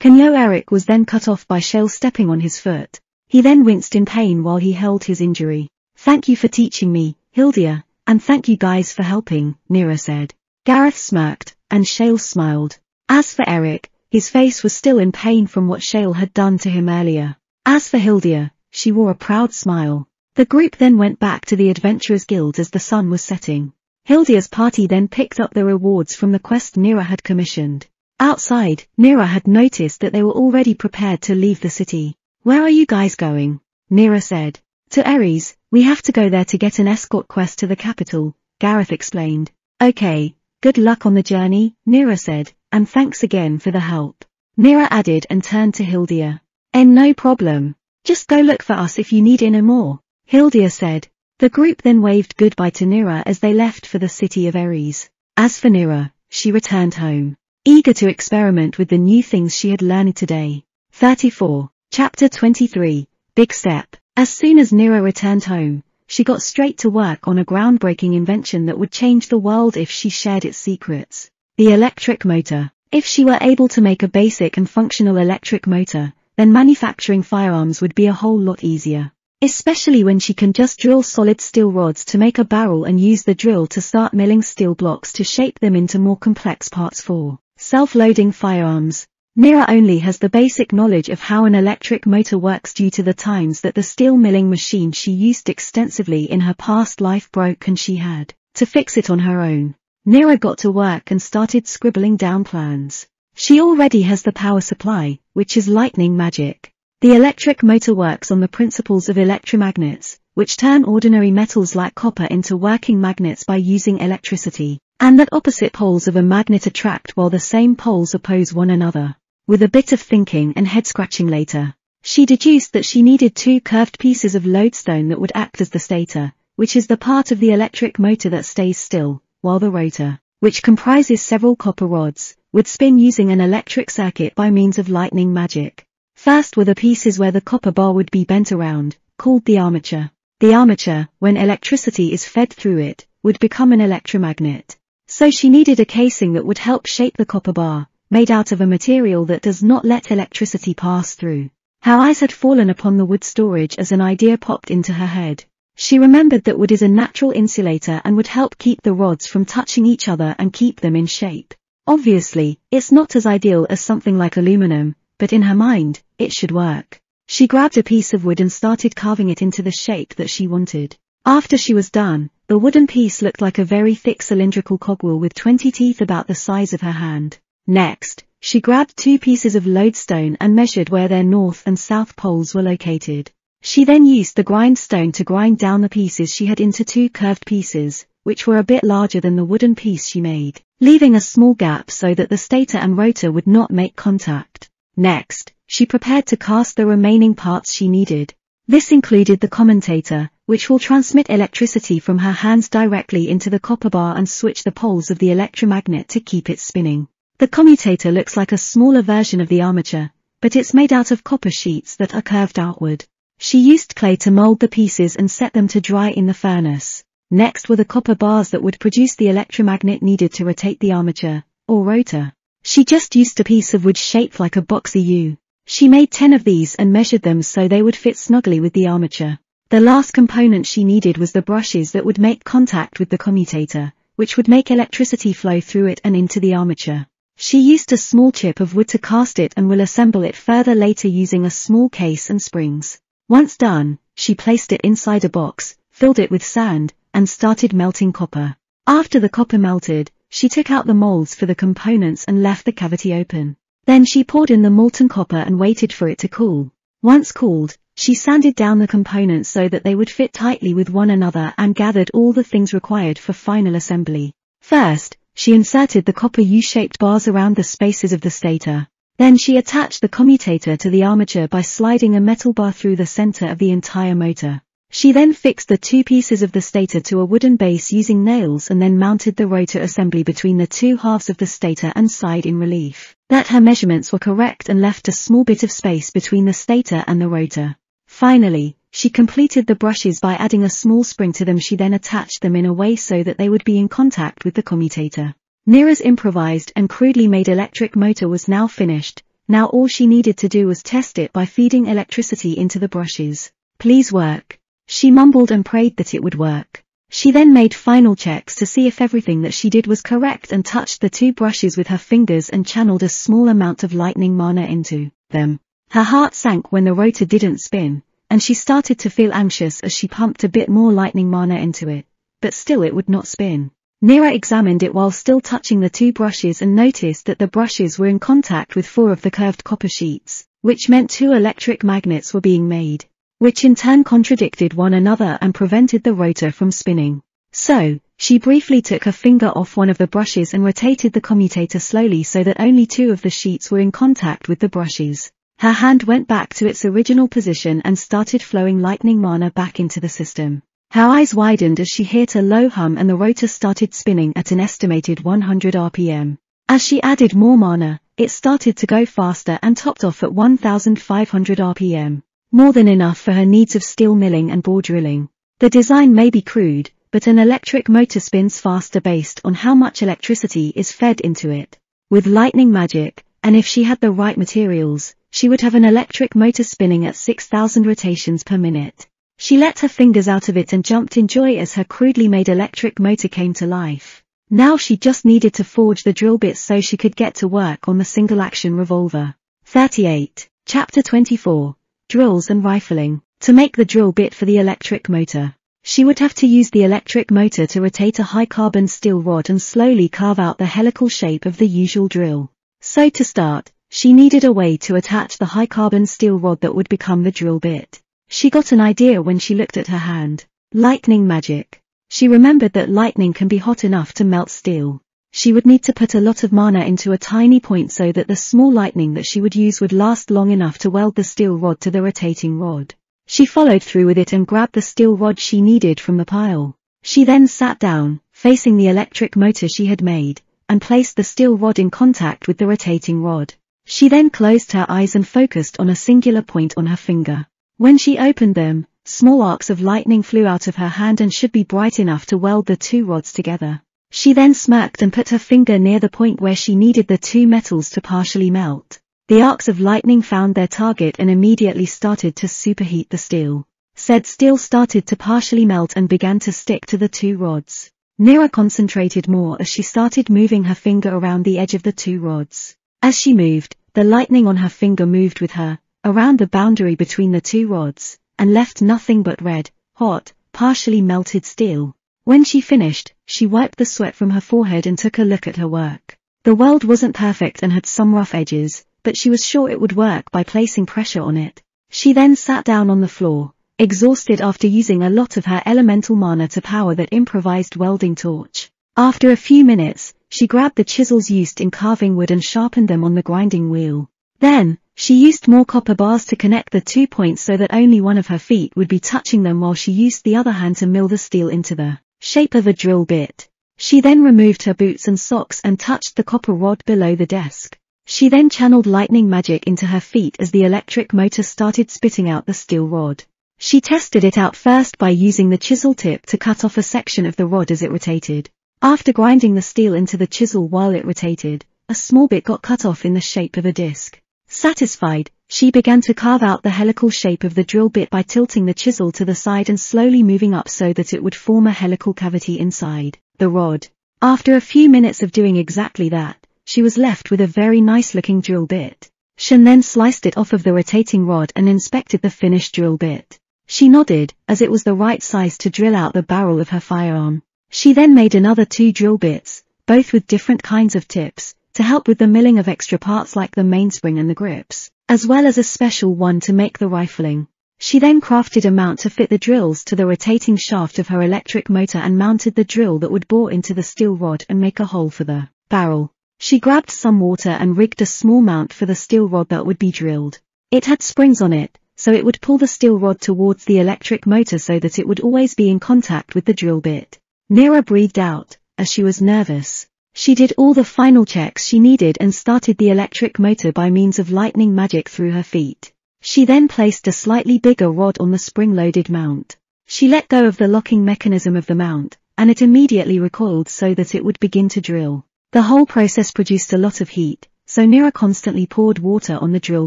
[SPEAKER 1] Kanyo Eric was then cut off by Shale stepping on his foot. He then winced in pain while he held his injury. Thank you for teaching me, Hildia, and thank you guys for helping, Nira said. Gareth smirked, and Shale smiled. As for Eric, his face was still in pain from what Shale had done to him earlier. As for Hildia, she wore a proud smile. The group then went back to the Adventurers Guild as the sun was setting. Hildia's party then picked up the rewards from the quest Nira had commissioned. Outside, Nira had noticed that they were already prepared to leave the city. Where are you guys going? Nira said. To Ares, we have to go there to get an escort quest to the capital, Gareth explained. Okay, Good luck on the journey, Nira said, and thanks again for the help. Nira added and turned to Hildia. And eh, no problem. Just go look for us if you need any more, Hildia said. The group then waved goodbye to Nira as they left for the city of Ares. As for Nira, she returned home, eager to experiment with the new things she had learned today. 34. Chapter 23. Big Step. As soon as Nira returned home, she got straight to work on a groundbreaking invention that would change the world if she shared its secrets. The electric motor. If she were able to make a basic and functional electric motor, then manufacturing firearms would be a whole lot easier. Especially when she can just drill solid steel rods to make a barrel and use the drill to start milling steel blocks to shape them into more complex parts for self-loading firearms. Nira only has the basic knowledge of how an electric motor works due to the times that the steel milling machine she used extensively in her past life broke and she had to fix it on her own. Nira got to work and started scribbling down plans. She already has the power supply, which is lightning magic. The electric motor works on the principles of electromagnets, which turn ordinary metals like copper into working magnets by using electricity, and that opposite poles of a magnet attract while the same poles oppose one another. With a bit of thinking and head-scratching later, she deduced that she needed two curved pieces of lodestone that would act as the stator, which is the part of the electric motor that stays still, while the rotor, which comprises several copper rods, would spin using an electric circuit by means of lightning magic. First were the pieces where the copper bar would be bent around, called the armature. The armature, when electricity is fed through it, would become an electromagnet. So she needed a casing that would help shape the copper bar, made out of a material that does not let electricity pass through. Her eyes had fallen upon the wood storage as an idea popped into her head. She remembered that wood is a natural insulator and would help keep the rods from touching each other and keep them in shape. Obviously, it's not as ideal as something like aluminum, but in her mind, it should work. She grabbed a piece of wood and started carving it into the shape that she wanted. After she was done, the wooden piece looked like a very thick cylindrical cogwheel with 20 teeth about the size of her hand. Next, she grabbed two pieces of lodestone and measured where their north and south poles were located. She then used the grindstone to grind down the pieces she had into two curved pieces, which were a bit larger than the wooden piece she made, leaving a small gap so that the stator and rotor would not make contact. Next, she prepared to cast the remaining parts she needed. This included the commutator, which will transmit electricity from her hands directly into the copper bar and switch the poles of the electromagnet to keep it spinning. The commutator looks like a smaller version of the armature, but it's made out of copper sheets that are curved outward. She used clay to mold the pieces and set them to dry in the furnace. Next were the copper bars that would produce the electromagnet needed to rotate the armature, or rotor. She just used a piece of wood shaped like a boxy U. She made 10 of these and measured them so they would fit snugly with the armature. The last component she needed was the brushes that would make contact with the commutator, which would make electricity flow through it and into the armature. She used a small chip of wood to cast it and will assemble it further later using a small case and springs. Once done, she placed it inside a box, filled it with sand, and started melting copper. After the copper melted, she took out the molds for the components and left the cavity open. Then she poured in the molten copper and waited for it to cool. Once cooled, she sanded down the components so that they would fit tightly with one another and gathered all the things required for final assembly. First, she inserted the copper U-shaped bars around the spaces of the stator. Then she attached the commutator to the armature by sliding a metal bar through the center of the entire motor. She then fixed the two pieces of the stator to a wooden base using nails and then mounted the rotor assembly between the two halves of the stator and side in relief. That her measurements were correct and left a small bit of space between the stator and the rotor. Finally, she completed the brushes by adding a small spring to them she then attached them in a way so that they would be in contact with the commutator. Nira's improvised and crudely made electric motor was now finished, now all she needed to do was test it by feeding electricity into the brushes. Please work. She mumbled and prayed that it would work. She then made final checks to see if everything that she did was correct and touched the two brushes with her fingers and channeled a small amount of lightning mana into them. Her heart sank when the rotor didn't spin, and she started to feel anxious as she pumped a bit more lightning mana into it, but still it would not spin. Nira examined it while still touching the two brushes and noticed that the brushes were in contact with four of the curved copper sheets, which meant two electric magnets were being made, which in turn contradicted one another and prevented the rotor from spinning. So, she briefly took her finger off one of the brushes and rotated the commutator slowly so that only two of the sheets were in contact with the brushes. Her hand went back to its original position and started flowing lightning mana back into the system. Her eyes widened as she heard a low hum and the rotor started spinning at an estimated 100 rpm. As she added more mana, it started to go faster and topped off at 1500 rpm. More than enough for her needs of steel milling and bore drilling. The design may be crude, but an electric motor spins faster based on how much electricity is fed into it. With lightning magic, and if she had the right materials, she would have an electric motor spinning at 6,000 rotations per minute. She let her fingers out of it and jumped in joy as her crudely made electric motor came to life. Now she just needed to forge the drill bits so she could get to work on the single-action revolver. 38. Chapter 24. Drills and Rifling. To make the drill bit for the electric motor, she would have to use the electric motor to rotate a high-carbon steel rod and slowly carve out the helical shape of the usual drill. So to start, she needed a way to attach the high-carbon steel rod that would become the drill bit. She got an idea when she looked at her hand. Lightning magic. She remembered that lightning can be hot enough to melt steel. She would need to put a lot of mana into a tiny point so that the small lightning that she would use would last long enough to weld the steel rod to the rotating rod. She followed through with it and grabbed the steel rod she needed from the pile. She then sat down, facing the electric motor she had made, and placed the steel rod in contact with the rotating rod. She then closed her eyes and focused on a singular point on her finger. When she opened them, small arcs of lightning flew out of her hand and should be bright enough to weld the two rods together. She then smirked and put her finger near the point where she needed the two metals to partially melt. The arcs of lightning found their target and immediately started to superheat the steel. Said steel started to partially melt and began to stick to the two rods. Nira concentrated more as she started moving her finger around the edge of the two rods. As she moved, the lightning on her finger moved with her, around the boundary between the two rods, and left nothing but red, hot, partially melted steel. When she finished, she wiped the sweat from her forehead and took a look at her work. The weld wasn't perfect and had some rough edges, but she was sure it would work by placing pressure on it. She then sat down on the floor, exhausted after using a lot of her elemental mana to power that improvised welding torch. After a few minutes, she grabbed the chisels used in carving wood and sharpened them on the grinding wheel. Then, she used more copper bars to connect the two points so that only one of her feet would be touching them while she used the other hand to mill the steel into the shape of a drill bit. She then removed her boots and socks and touched the copper rod below the desk. She then channeled lightning magic into her feet as the electric motor started spitting out the steel rod. She tested it out first by using the chisel tip to cut off a section of the rod as it rotated. After grinding the steel into the chisel while it rotated, a small bit got cut off in the shape of a disc. Satisfied, she began to carve out the helical shape of the drill bit by tilting the chisel to the side and slowly moving up so that it would form a helical cavity inside the rod. After a few minutes of doing exactly that, she was left with a very nice looking drill bit. Shen then sliced it off of the rotating rod and inspected the finished drill bit. She nodded, as it was the right size to drill out the barrel of her firearm. She then made another two drill bits, both with different kinds of tips, to help with the milling of extra parts like the mainspring and the grips, as well as a special one to make the rifling. She then crafted a mount to fit the drills to the rotating shaft of her electric motor and mounted the drill that would bore into the steel rod and make a hole for the barrel. She grabbed some water and rigged a small mount for the steel rod that would be drilled. It had springs on it, so it would pull the steel rod towards the electric motor so that it would always be in contact with the drill bit. Nira breathed out, as she was nervous. She did all the final checks she needed and started the electric motor by means of lightning magic through her feet. She then placed a slightly bigger rod on the spring-loaded mount. She let go of the locking mechanism of the mount, and it immediately recoiled so that it would begin to drill. The whole process produced a lot of heat, so Nira constantly poured water on the drill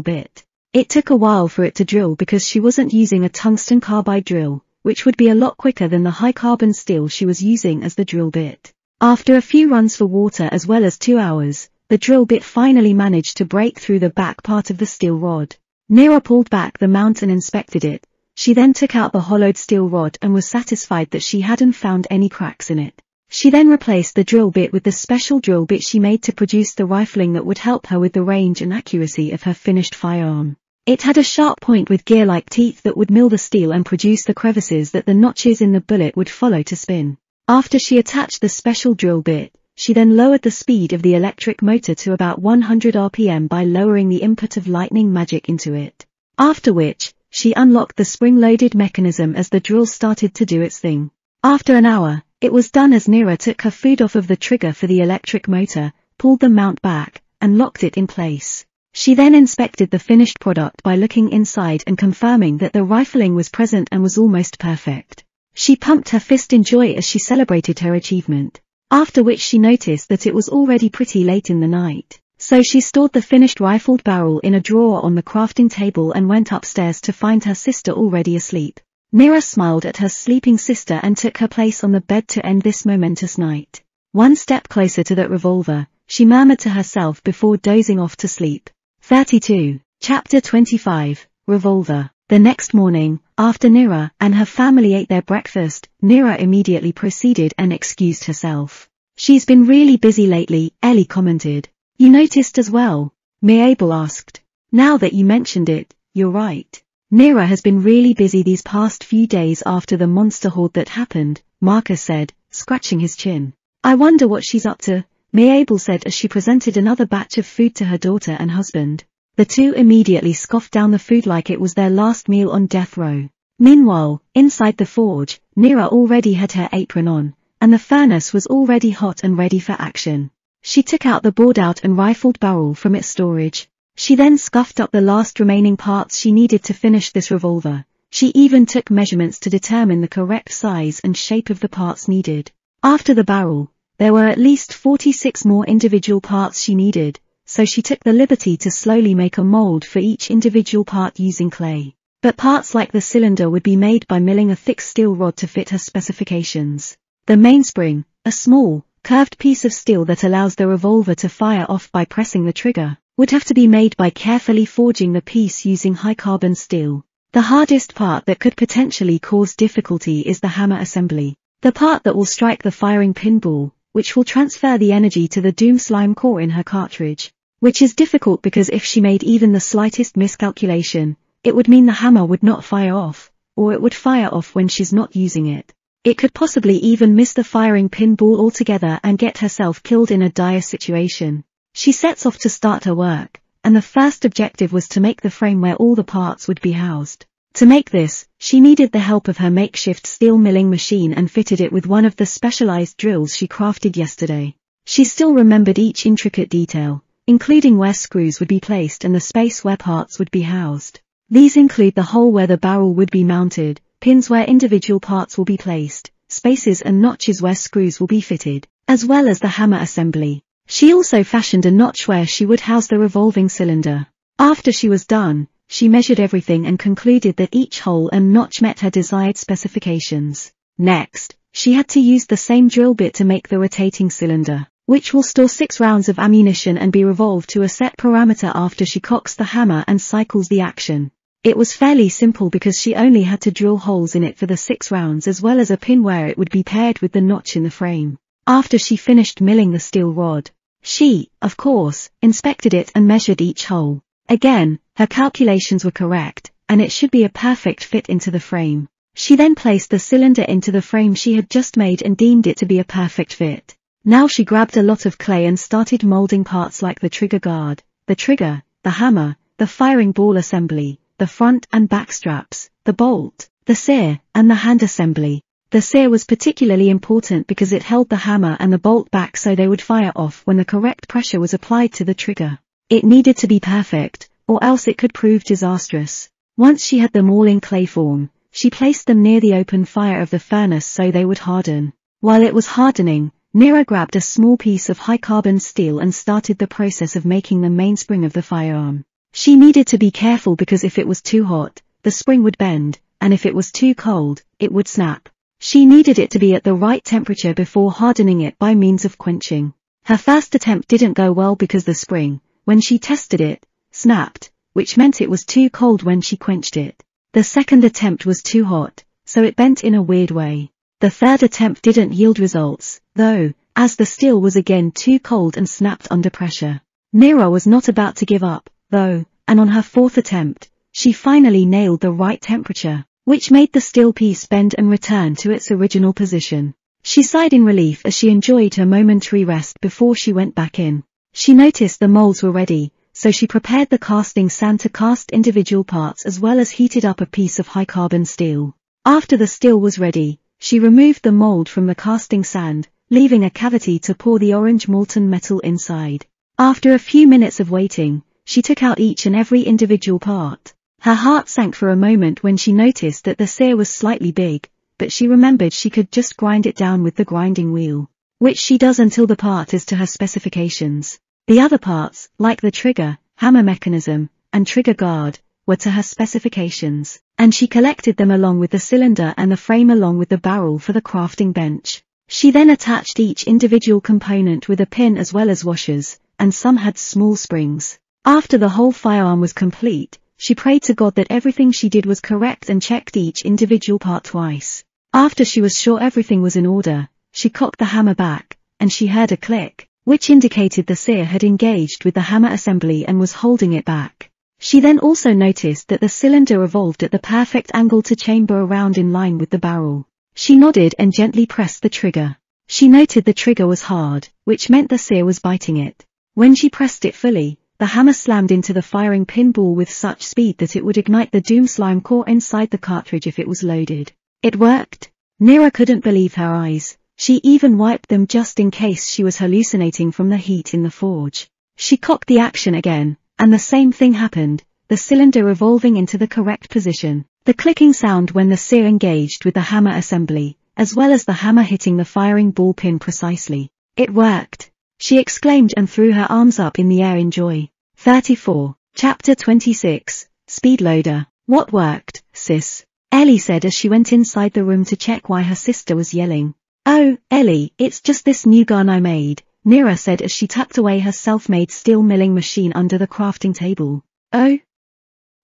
[SPEAKER 1] bit. It took a while for it to drill because she wasn't using a tungsten carbide drill, which would be a lot quicker than the high-carbon steel she was using as the drill bit. After a few runs for water as well as two hours, the drill bit finally managed to break through the back part of the steel rod. Nira pulled back the mount and inspected it. She then took out the hollowed steel rod and was satisfied that she hadn't found any cracks in it. She then replaced the drill bit with the special drill bit she made to produce the rifling that would help her with the range and accuracy of her finished firearm. It had a sharp point with gear-like teeth that would mill the steel and produce the crevices that the notches in the bullet would follow to spin. After she attached the special drill bit, she then lowered the speed of the electric motor to about 100 rpm by lowering the input of lightning magic into it. After which, she unlocked the spring-loaded mechanism as the drill started to do its thing. After an hour, it was done as Nira took her foot off of the trigger for the electric motor, pulled the mount back, and locked it in place. She then inspected the finished product by looking inside and confirming that the rifling was present and was almost perfect. She pumped her fist in joy as she celebrated her achievement. After which she noticed that it was already pretty late in the night. So she stored the finished rifled barrel in a drawer on the crafting table and went upstairs to find her sister already asleep. Nira smiled at her sleeping sister and took her place on the bed to end this momentous night. One step closer to that revolver, she murmured to herself before dozing off to sleep. 32. Chapter 25, Revolver. The next morning, after Nira and her family ate their breakfast, Nira immediately proceeded and excused herself. She's been really busy lately, Ellie commented. You noticed as well? Mabel asked. Now that you mentioned it, you're right. Nira has been really busy these past few days after the monster horde that happened, Marcus said, scratching his chin. I wonder what she's up to, Mabel said as she presented another batch of food to her daughter and husband. The two immediately scoffed down the food like it was their last meal on death row. Meanwhile, inside the forge, Nira already had her apron on, and the furnace was already hot and ready for action. She took out the bored out and rifled barrel from its storage. She then scuffed up the last remaining parts she needed to finish this revolver. She even took measurements to determine the correct size and shape of the parts needed. After the barrel, there were at least 46 more individual parts she needed, so she took the liberty to slowly make a mold for each individual part using clay. But parts like the cylinder would be made by milling a thick steel rod to fit her specifications. The mainspring, a small, curved piece of steel that allows the revolver to fire off by pressing the trigger, would have to be made by carefully forging the piece using high-carbon steel. The hardest part that could potentially cause difficulty is the hammer assembly. The part that will strike the firing pinball, which will transfer the energy to the Doom Slime core in her cartridge, which is difficult because if she made even the slightest miscalculation, it would mean the hammer would not fire off, or it would fire off when she's not using it. It could possibly even miss the firing pin ball altogether and get herself killed in a dire situation. She sets off to start her work, and the first objective was to make the frame where all the parts would be housed. To make this, she needed the help of her makeshift steel milling machine and fitted it with one of the specialized drills she crafted yesterday. She still remembered each intricate detail, including where screws would be placed and the space where parts would be housed. These include the hole where the barrel would be mounted, pins where individual parts will be placed, spaces and notches where screws will be fitted, as well as the hammer assembly. She also fashioned a notch where she would house the revolving cylinder. After she was done, she measured everything and concluded that each hole and notch met her desired specifications. Next, she had to use the same drill bit to make the rotating cylinder, which will store six rounds of ammunition and be revolved to a set parameter after she cocks the hammer and cycles the action. It was fairly simple because she only had to drill holes in it for the six rounds as well as a pin where it would be paired with the notch in the frame. After she finished milling the steel rod, she, of course, inspected it and measured each hole. Again, her calculations were correct, and it should be a perfect fit into the frame. She then placed the cylinder into the frame she had just made and deemed it to be a perfect fit. Now she grabbed a lot of clay and started molding parts like the trigger guard, the trigger, the hammer, the firing ball assembly, the front and back straps, the bolt, the sear, and the hand assembly. The sear was particularly important because it held the hammer and the bolt back so they would fire off when the correct pressure was applied to the trigger. It needed to be perfect, or else it could prove disastrous. Once she had them all in clay form, she placed them near the open fire of the furnace so they would harden. While it was hardening, Nira grabbed a small piece of high-carbon steel and started the process of making the mainspring of the firearm. She needed to be careful because if it was too hot, the spring would bend, and if it was too cold, it would snap. She needed it to be at the right temperature before hardening it by means of quenching. Her first attempt didn't go well because the spring, when she tested it, snapped, which meant it was too cold when she quenched it. The second attempt was too hot, so it bent in a weird way. The third attempt didn't yield results, though, as the steel was again too cold and snapped under pressure. Nira was not about to give up, though, and on her fourth attempt, she finally nailed the right temperature, which made the steel piece bend and return to its original position. She sighed in relief as she enjoyed her momentary rest before she went back in. She noticed the molds were ready, so she prepared the casting sand to cast individual parts as well as heated up a piece of high-carbon steel. After the steel was ready, she removed the mold from the casting sand, leaving a cavity to pour the orange molten metal inside. After a few minutes of waiting, she took out each and every individual part. Her heart sank for a moment when she noticed that the sear was slightly big, but she remembered she could just grind it down with the grinding wheel, which she does until the part is to her specifications. The other parts, like the trigger, hammer mechanism, and trigger guard, were to her specifications, and she collected them along with the cylinder and the frame along with the barrel for the crafting bench. She then attached each individual component with a pin as well as washers, and some had small springs. After the whole firearm was complete, she prayed to God that everything she did was correct and checked each individual part twice. After she was sure everything was in order, she cocked the hammer back, and she heard a click, which indicated the sear had engaged with the hammer assembly and was holding it back. She then also noticed that the cylinder revolved at the perfect angle to chamber around in line with the barrel. She nodded and gently pressed the trigger. She noted the trigger was hard, which meant the sear was biting it. When she pressed it fully, the hammer slammed into the firing pinball with such speed that it would ignite the Doom slime core inside the cartridge if it was loaded. It worked. Nira couldn't believe her eyes. She even wiped them just in case she was hallucinating from the heat in the forge. She cocked the action again, and the same thing happened, the cylinder revolving into the correct position. The clicking sound when the sear engaged with the hammer assembly, as well as the hammer hitting the firing ball pin precisely. It worked. She exclaimed and threw her arms up in the air in joy. 34. Chapter 26. Speedloader. What worked, sis? Ellie said as she went inside the room to check why her sister was yelling. Oh, Ellie, it's just this new gun I made, Nira said as she tucked away her self-made steel milling machine under the crafting table. Oh?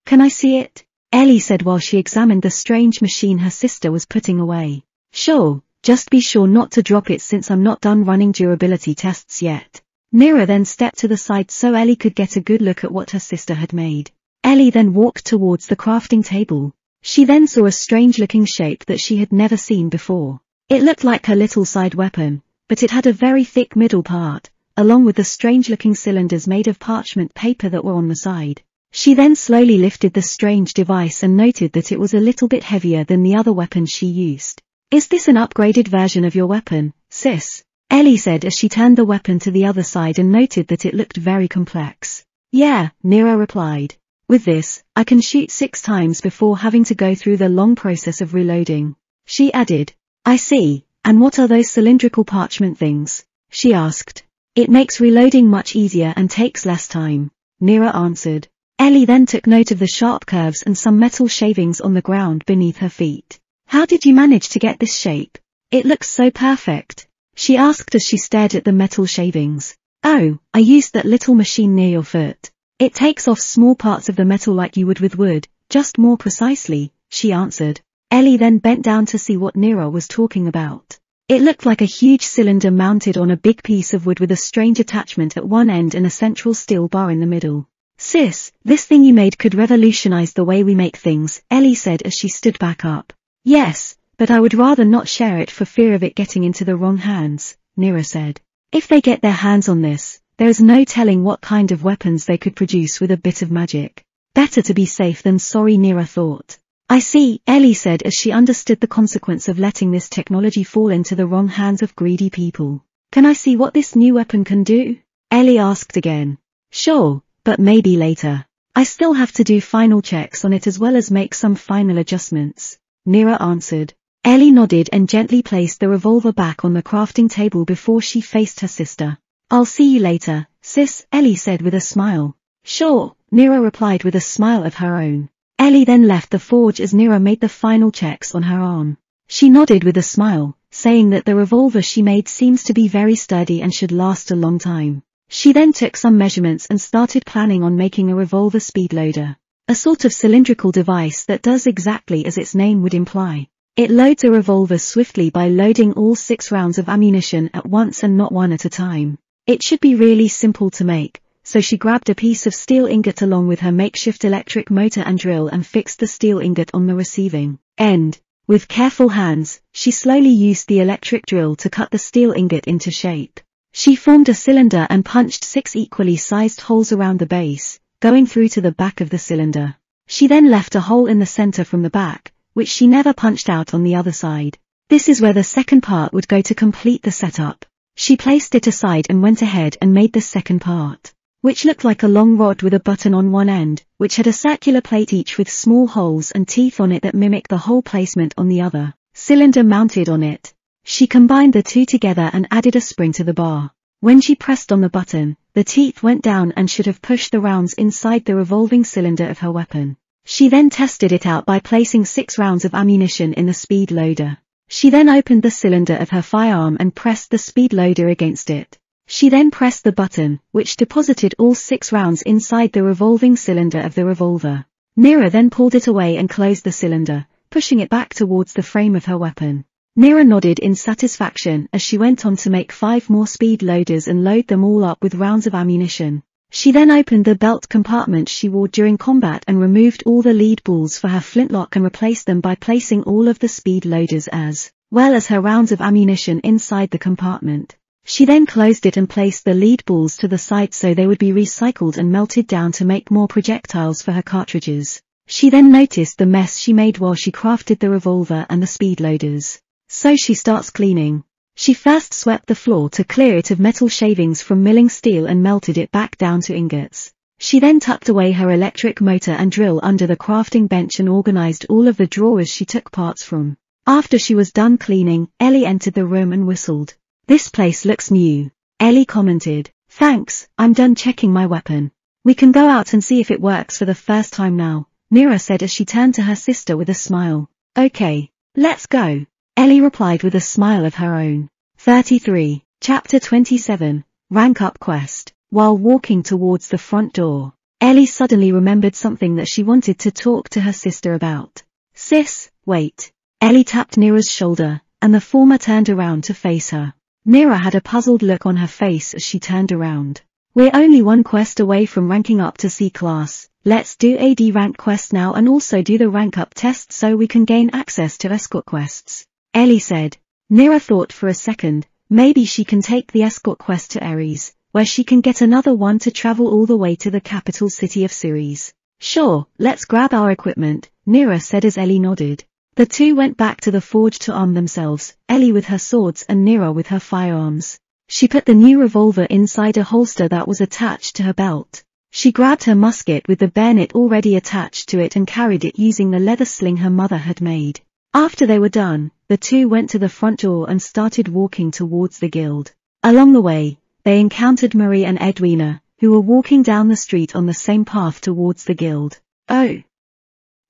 [SPEAKER 1] Can I see it? Ellie said while she examined the strange machine her sister was putting away. Sure, just be sure not to drop it since I'm not done running durability tests yet. Nira then stepped to the side so Ellie could get a good look at what her sister had made. Ellie then walked towards the crafting table. She then saw a strange-looking shape that she had never seen before. It looked like her little side weapon, but it had a very thick middle part, along with the strange-looking cylinders made of parchment paper that were on the side. She then slowly lifted the strange device and noted that it was a little bit heavier than the other weapons she used. Is this an upgraded version of your weapon, sis? Ellie said as she turned the weapon to the other side and noted that it looked very complex. Yeah, Nira replied. With this, I can shoot six times before having to go through the long process of reloading. She added, I see, and what are those cylindrical parchment things? She asked. It makes reloading much easier and takes less time. Nira answered. Ellie then took note of the sharp curves and some metal shavings on the ground beneath her feet. How did you manage to get this shape? It looks so perfect. She asked as she stared at the metal shavings. Oh, I used that little machine near your foot. It takes off small parts of the metal like you would with wood, just more precisely, she answered. Ellie then bent down to see what Nira was talking about. It looked like a huge cylinder mounted on a big piece of wood with a strange attachment at one end and a central steel bar in the middle. Sis, this thing you made could revolutionize the way we make things, Ellie said as she stood back up. Yes, but I would rather not share it for fear of it getting into the wrong hands, Nira said. If they get their hands on this, there is no telling what kind of weapons they could produce with a bit of magic. Better to be safe than sorry Nira thought. I see, Ellie said as she understood the consequence of letting this technology fall into the wrong hands of greedy people. Can I see what this new weapon can do? Ellie asked again. Sure, but maybe later. I still have to do final checks on it as well as make some final adjustments. Nira answered. Ellie nodded and gently placed the revolver back on the crafting table before she faced her sister. I'll see you later, sis, Ellie said with a smile. Sure, Nira replied with a smile of her own. Ellie then left the forge as Nira made the final checks on her arm. She nodded with a smile, saying that the revolver she made seems to be very sturdy and should last a long time. She then took some measurements and started planning on making a revolver speed loader. A sort of cylindrical device that does exactly as its name would imply. It loads a revolver swiftly by loading all six rounds of ammunition at once and not one at a time. It should be really simple to make, so she grabbed a piece of steel ingot along with her makeshift electric motor and drill and fixed the steel ingot on the receiving end. With careful hands, she slowly used the electric drill to cut the steel ingot into shape. She formed a cylinder and punched six equally sized holes around the base, going through to the back of the cylinder. She then left a hole in the center from the back, which she never punched out on the other side. This is where the second part would go to complete the setup. She placed it aside and went ahead and made the second part which looked like a long rod with a button on one end, which had a circular plate each with small holes and teeth on it that mimicked the hole placement on the other cylinder mounted on it. She combined the two together and added a spring to the bar. When she pressed on the button, the teeth went down and should have pushed the rounds inside the revolving cylinder of her weapon. She then tested it out by placing six rounds of ammunition in the speed loader. She then opened the cylinder of her firearm and pressed the speed loader against it. She then pressed the button, which deposited all six rounds inside the revolving cylinder of the revolver. Nira then pulled it away and closed the cylinder, pushing it back towards the frame of her weapon. Nira nodded in satisfaction as she went on to make five more speed loaders and load them all up with rounds of ammunition. She then opened the belt compartment she wore during combat and removed all the lead balls for her flintlock and replaced them by placing all of the speed loaders as well as her rounds of ammunition inside the compartment. She then closed it and placed the lead balls to the side so they would be recycled and melted down to make more projectiles for her cartridges. She then noticed the mess she made while she crafted the revolver and the speed loaders. So she starts cleaning. She first swept the floor to clear it of metal shavings from milling steel and melted it back down to ingots. She then tucked away her electric motor and drill under the crafting bench and organized all of the drawers she took parts from. After she was done cleaning, Ellie entered the room and whistled. This place looks new. Ellie commented. Thanks, I'm done checking my weapon. We can go out and see if it works for the first time now, Nira said as she turned to her sister with a smile. Okay, let's go. Ellie replied with a smile of her own. 33, Chapter 27, Rank Up Quest. While walking towards the front door, Ellie suddenly remembered something that she wanted to talk to her sister about. Sis, wait. Ellie tapped Nira's shoulder, and the former turned around to face her. Nira had a puzzled look on her face as she turned around. We're only one quest away from ranking up to C-class, let's do a D-rank quest now and also do the rank up test so we can gain access to escort quests. Ellie said. Nira thought for a second, maybe she can take the escort quest to Ares, where she can get another one to travel all the way to the capital city of Ceres. Sure, let's grab our equipment, Nira said as Ellie nodded. The two went back to the forge to arm themselves, Ellie with her swords and Nira with her firearms. She put the new revolver inside a holster that was attached to her belt. She grabbed her musket with the bayonet already attached to it and carried it using the leather sling her mother had made. After they were done, the two went to the front door and started walking towards the guild. Along the way, they encountered Marie and Edwina, who were walking down the street on the same path towards the guild. Oh!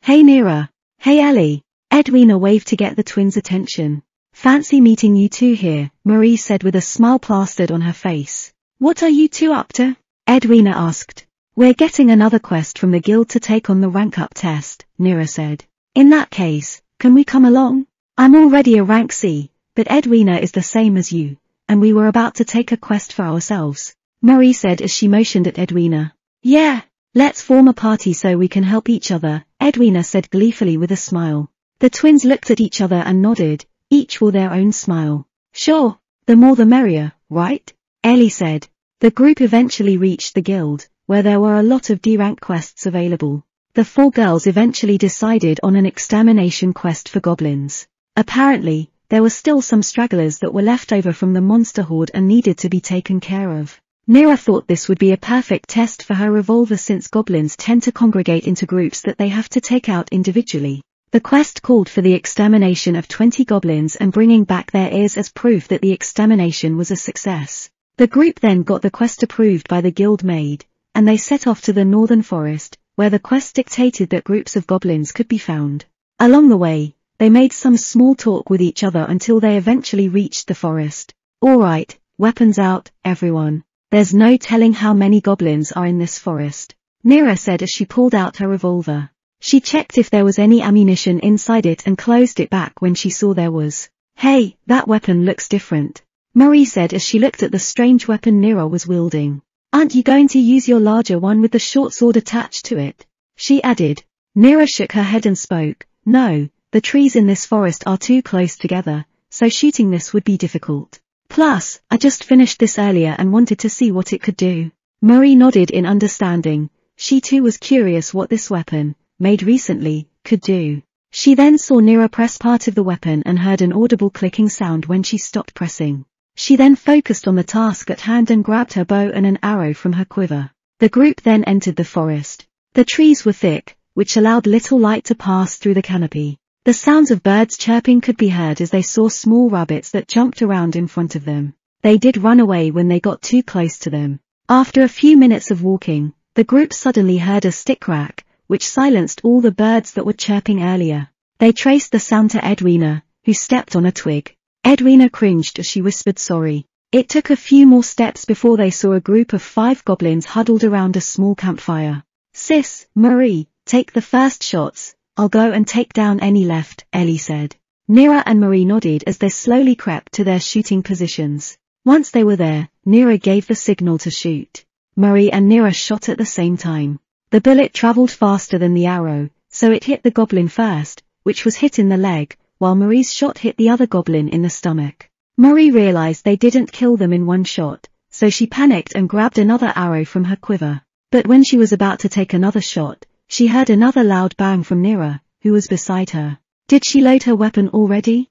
[SPEAKER 1] Hey Nira! Hey Ellie! Edwina waved to get the twins' attention. Fancy meeting you two here, Marie said with a smile plastered on her face. What are you two up to? Edwina asked. We're getting another quest from the guild to take on the rank up test, Nira said. In that case, can we come along? I'm already a rank C, but Edwina is the same as you, and we were about to take a quest for ourselves. Marie said as she motioned at Edwina. Yeah, let's form a party so we can help each other, Edwina said gleefully with a smile. The twins looked at each other and nodded, each wore their own smile. Sure, the more the merrier, right? Ellie said. The group eventually reached the guild, where there were a lot of D-rank quests available. The four girls eventually decided on an extermination quest for goblins. Apparently, there were still some stragglers that were left over from the monster horde and needed to be taken care of. Nira thought this would be a perfect test for her revolver since goblins tend to congregate into groups that they have to take out individually. The quest called for the extermination of 20 goblins and bringing back their ears as proof that the extermination was a success. The group then got the quest approved by the guild maid, and they set off to the northern forest, where the quest dictated that groups of goblins could be found. Along the way, they made some small talk with each other until they eventually reached the forest. Alright, weapons out, everyone. There's no telling how many goblins are in this forest. Nira said as she pulled out her revolver. She checked if there was any ammunition inside it and closed it back when she saw there was. Hey, that weapon looks different. Marie said as she looked at the strange weapon Nira was wielding. Aren't you going to use your larger one with the short sword attached to it? She added. Nira shook her head and spoke. No, the trees in this forest are too close together, so shooting this would be difficult. Plus, I just finished this earlier and wanted to see what it could do. Marie nodded in understanding. She too was curious what this weapon, made recently, could do. She then saw Nira press part of the weapon and heard an audible clicking sound when she stopped pressing. She then focused on the task at hand and grabbed her bow and an arrow from her quiver. The group then entered the forest. The trees were thick, which allowed little light to pass through the canopy. The sounds of birds chirping could be heard as they saw small rabbits that jumped around in front of them. They did run away when they got too close to them. After a few minutes of walking, the group suddenly heard a stick crack, which silenced all the birds that were chirping earlier. They traced the sound to Edwina, who stepped on a twig. Edwina cringed as she whispered sorry. It took a few more steps before they saw a group of five goblins huddled around a small campfire. Sis, Marie, take the first shots, I'll go and take down any left, Ellie said. Nira and Marie nodded as they slowly crept to their shooting positions. Once they were there, Nira gave the signal to shoot. Marie and Nira shot at the same time. The bullet traveled faster than the arrow, so it hit the goblin first, which was hit in the leg, while Marie's shot hit the other goblin in the stomach. Marie realized they didn't kill them in one shot, so she panicked and grabbed another arrow from her quiver. But when she was about to take another shot, she heard another loud bang from Nira, who was beside her. Did she load her weapon already?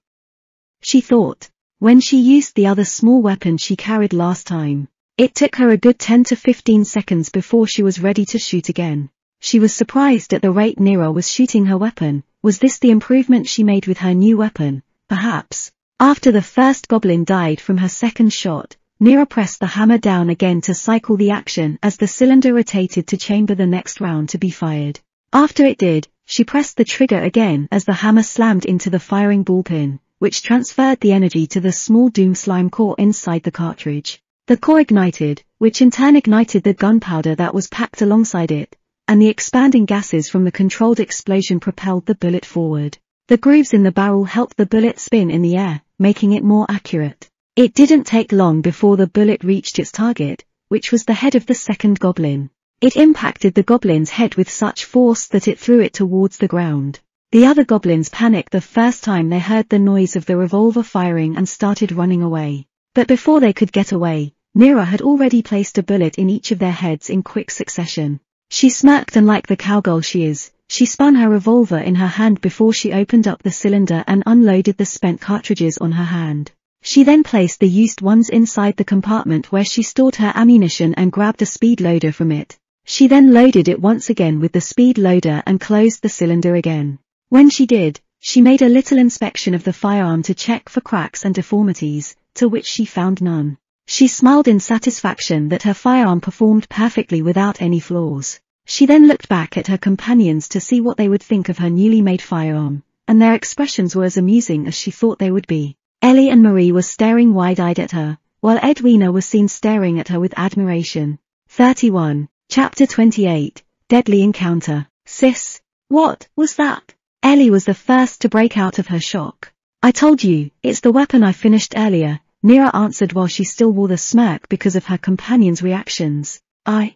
[SPEAKER 1] She thought. When she used the other small weapon she carried last time, it took her a good 10 to 15 seconds before she was ready to shoot again. She was surprised at the rate Nira was shooting her weapon. Was this the improvement she made with her new weapon? Perhaps. After the first goblin died from her second shot, Nira pressed the hammer down again to cycle the action as the cylinder rotated to chamber the next round to be fired. After it did, she pressed the trigger again as the hammer slammed into the firing bullpin, which transferred the energy to the small Doom Slime core inside the cartridge. The core ignited, which in turn ignited the gunpowder that was packed alongside it, and the expanding gases from the controlled explosion propelled the bullet forward. The grooves in the barrel helped the bullet spin in the air, making it more accurate. It didn't take long before the bullet reached its target, which was the head of the second goblin. It impacted the goblin's head with such force that it threw it towards the ground. The other goblins panicked the first time they heard the noise of the revolver firing and started running away. But before they could get away, Nira had already placed a bullet in each of their heads in quick succession. She smirked and like the cowgirl she is, she spun her revolver in her hand before she opened up the cylinder and unloaded the spent cartridges on her hand. She then placed the used ones inside the compartment where she stored her ammunition and grabbed a speed loader from it. She then loaded it once again with the speed loader and closed the cylinder again. When she did, she made a little inspection of the firearm to check for cracks and deformities, to which she found none. She smiled in satisfaction that her firearm performed perfectly without any flaws. She then looked back at her companions to see what they would think of her newly made firearm, and their expressions were as amusing as she thought they would be. Ellie and Marie were staring wide-eyed at her, while Edwina was seen staring at her with admiration. 31. Chapter 28. Deadly Encounter. Sis. What was that? Ellie was the first to break out of her shock. I told you, it's the weapon I finished earlier, Nira answered while she still wore the smirk because of her companion's reactions. I,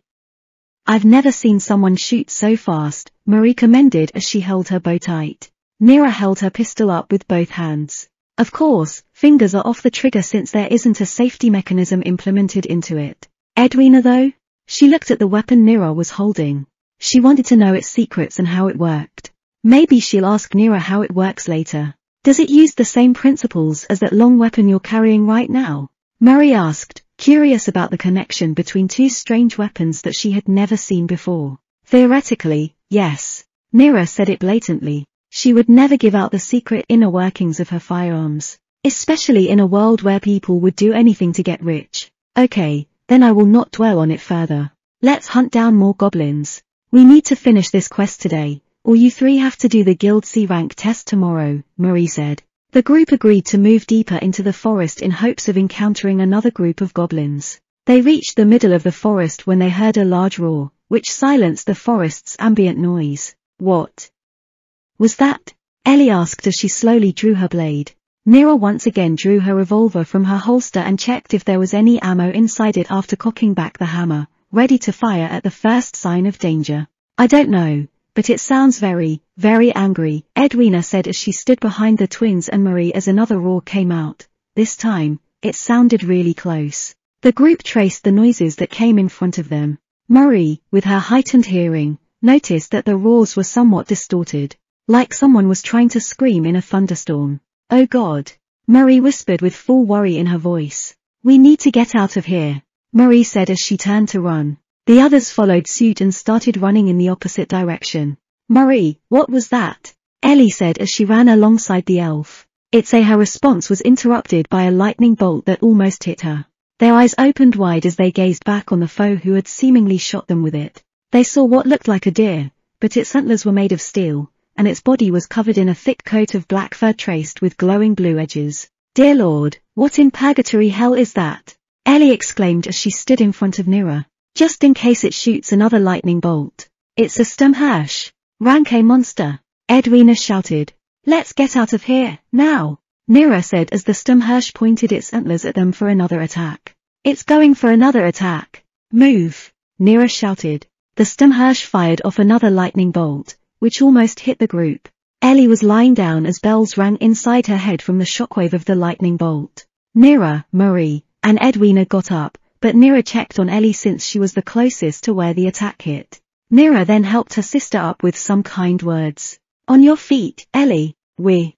[SPEAKER 1] I've never seen someone shoot so fast, Marie commended as she held her bow tight. Nira held her pistol up with both hands. Of course, fingers are off the trigger since there isn't a safety mechanism implemented into it. Edwina though? She looked at the weapon Nira was holding. She wanted to know its secrets and how it worked. Maybe she'll ask Nira how it works later. Does it use the same principles as that long weapon you're carrying right now? Marie asked, curious about the connection between two strange weapons that she had never seen before. Theoretically, yes. Nira said it blatantly. She would never give out the secret inner workings of her firearms, especially in a world where people would do anything to get rich. Okay, then I will not dwell on it further. Let's hunt down more goblins. We need to finish this quest today, or you three have to do the Guild C rank test tomorrow, Marie said. The group agreed to move deeper into the forest in hopes of encountering another group of goblins. They reached the middle of the forest when they heard a large roar, which silenced the forest's ambient noise. What was that? Ellie asked as she slowly drew her blade. Nira once again drew her revolver from her holster and checked if there was any ammo inside it after cocking back the hammer, ready to fire at the first sign of danger. I don't know, but it sounds very, very angry, Edwina said as she stood behind the twins and Marie as another roar came out. This time, it sounded really close. The group traced the noises that came in front of them. Marie, with her heightened hearing, noticed that the roars were somewhat distorted, like someone was trying to scream in a thunderstorm. Oh God! Marie whispered with full worry in her voice. We need to get out of here, Marie said as she turned to run. The others followed suit and started running in the opposite direction. Marie, what was that? Ellie said as she ran alongside the elf. It's a her response was interrupted by a lightning bolt that almost hit her. Their eyes opened wide as they gazed back on the foe who had seemingly shot them with it. They saw what looked like a deer, but its antlers were made of steel, and its body was covered in a thick coat of black fur traced with glowing blue edges. Dear Lord, what in purgatory hell is that? Ellie exclaimed as she stood in front of Nira just in case it shoots another lightning bolt. It's a Sturmhirsch. Rank A monster. Edwina shouted. Let's get out of here, now. Nira said as the Sturmhirsch pointed its antlers at them for another attack. It's going for another attack. Move. Nira shouted. The Sturmhirsch fired off another lightning bolt, which almost hit the group. Ellie was lying down as bells rang inside her head from the shockwave of the lightning bolt. Nira, Marie, and Edwina got up, but Nira checked on Ellie since she was the closest to where the attack hit. Nira then helped her sister up with some kind words. On your feet, Ellie, we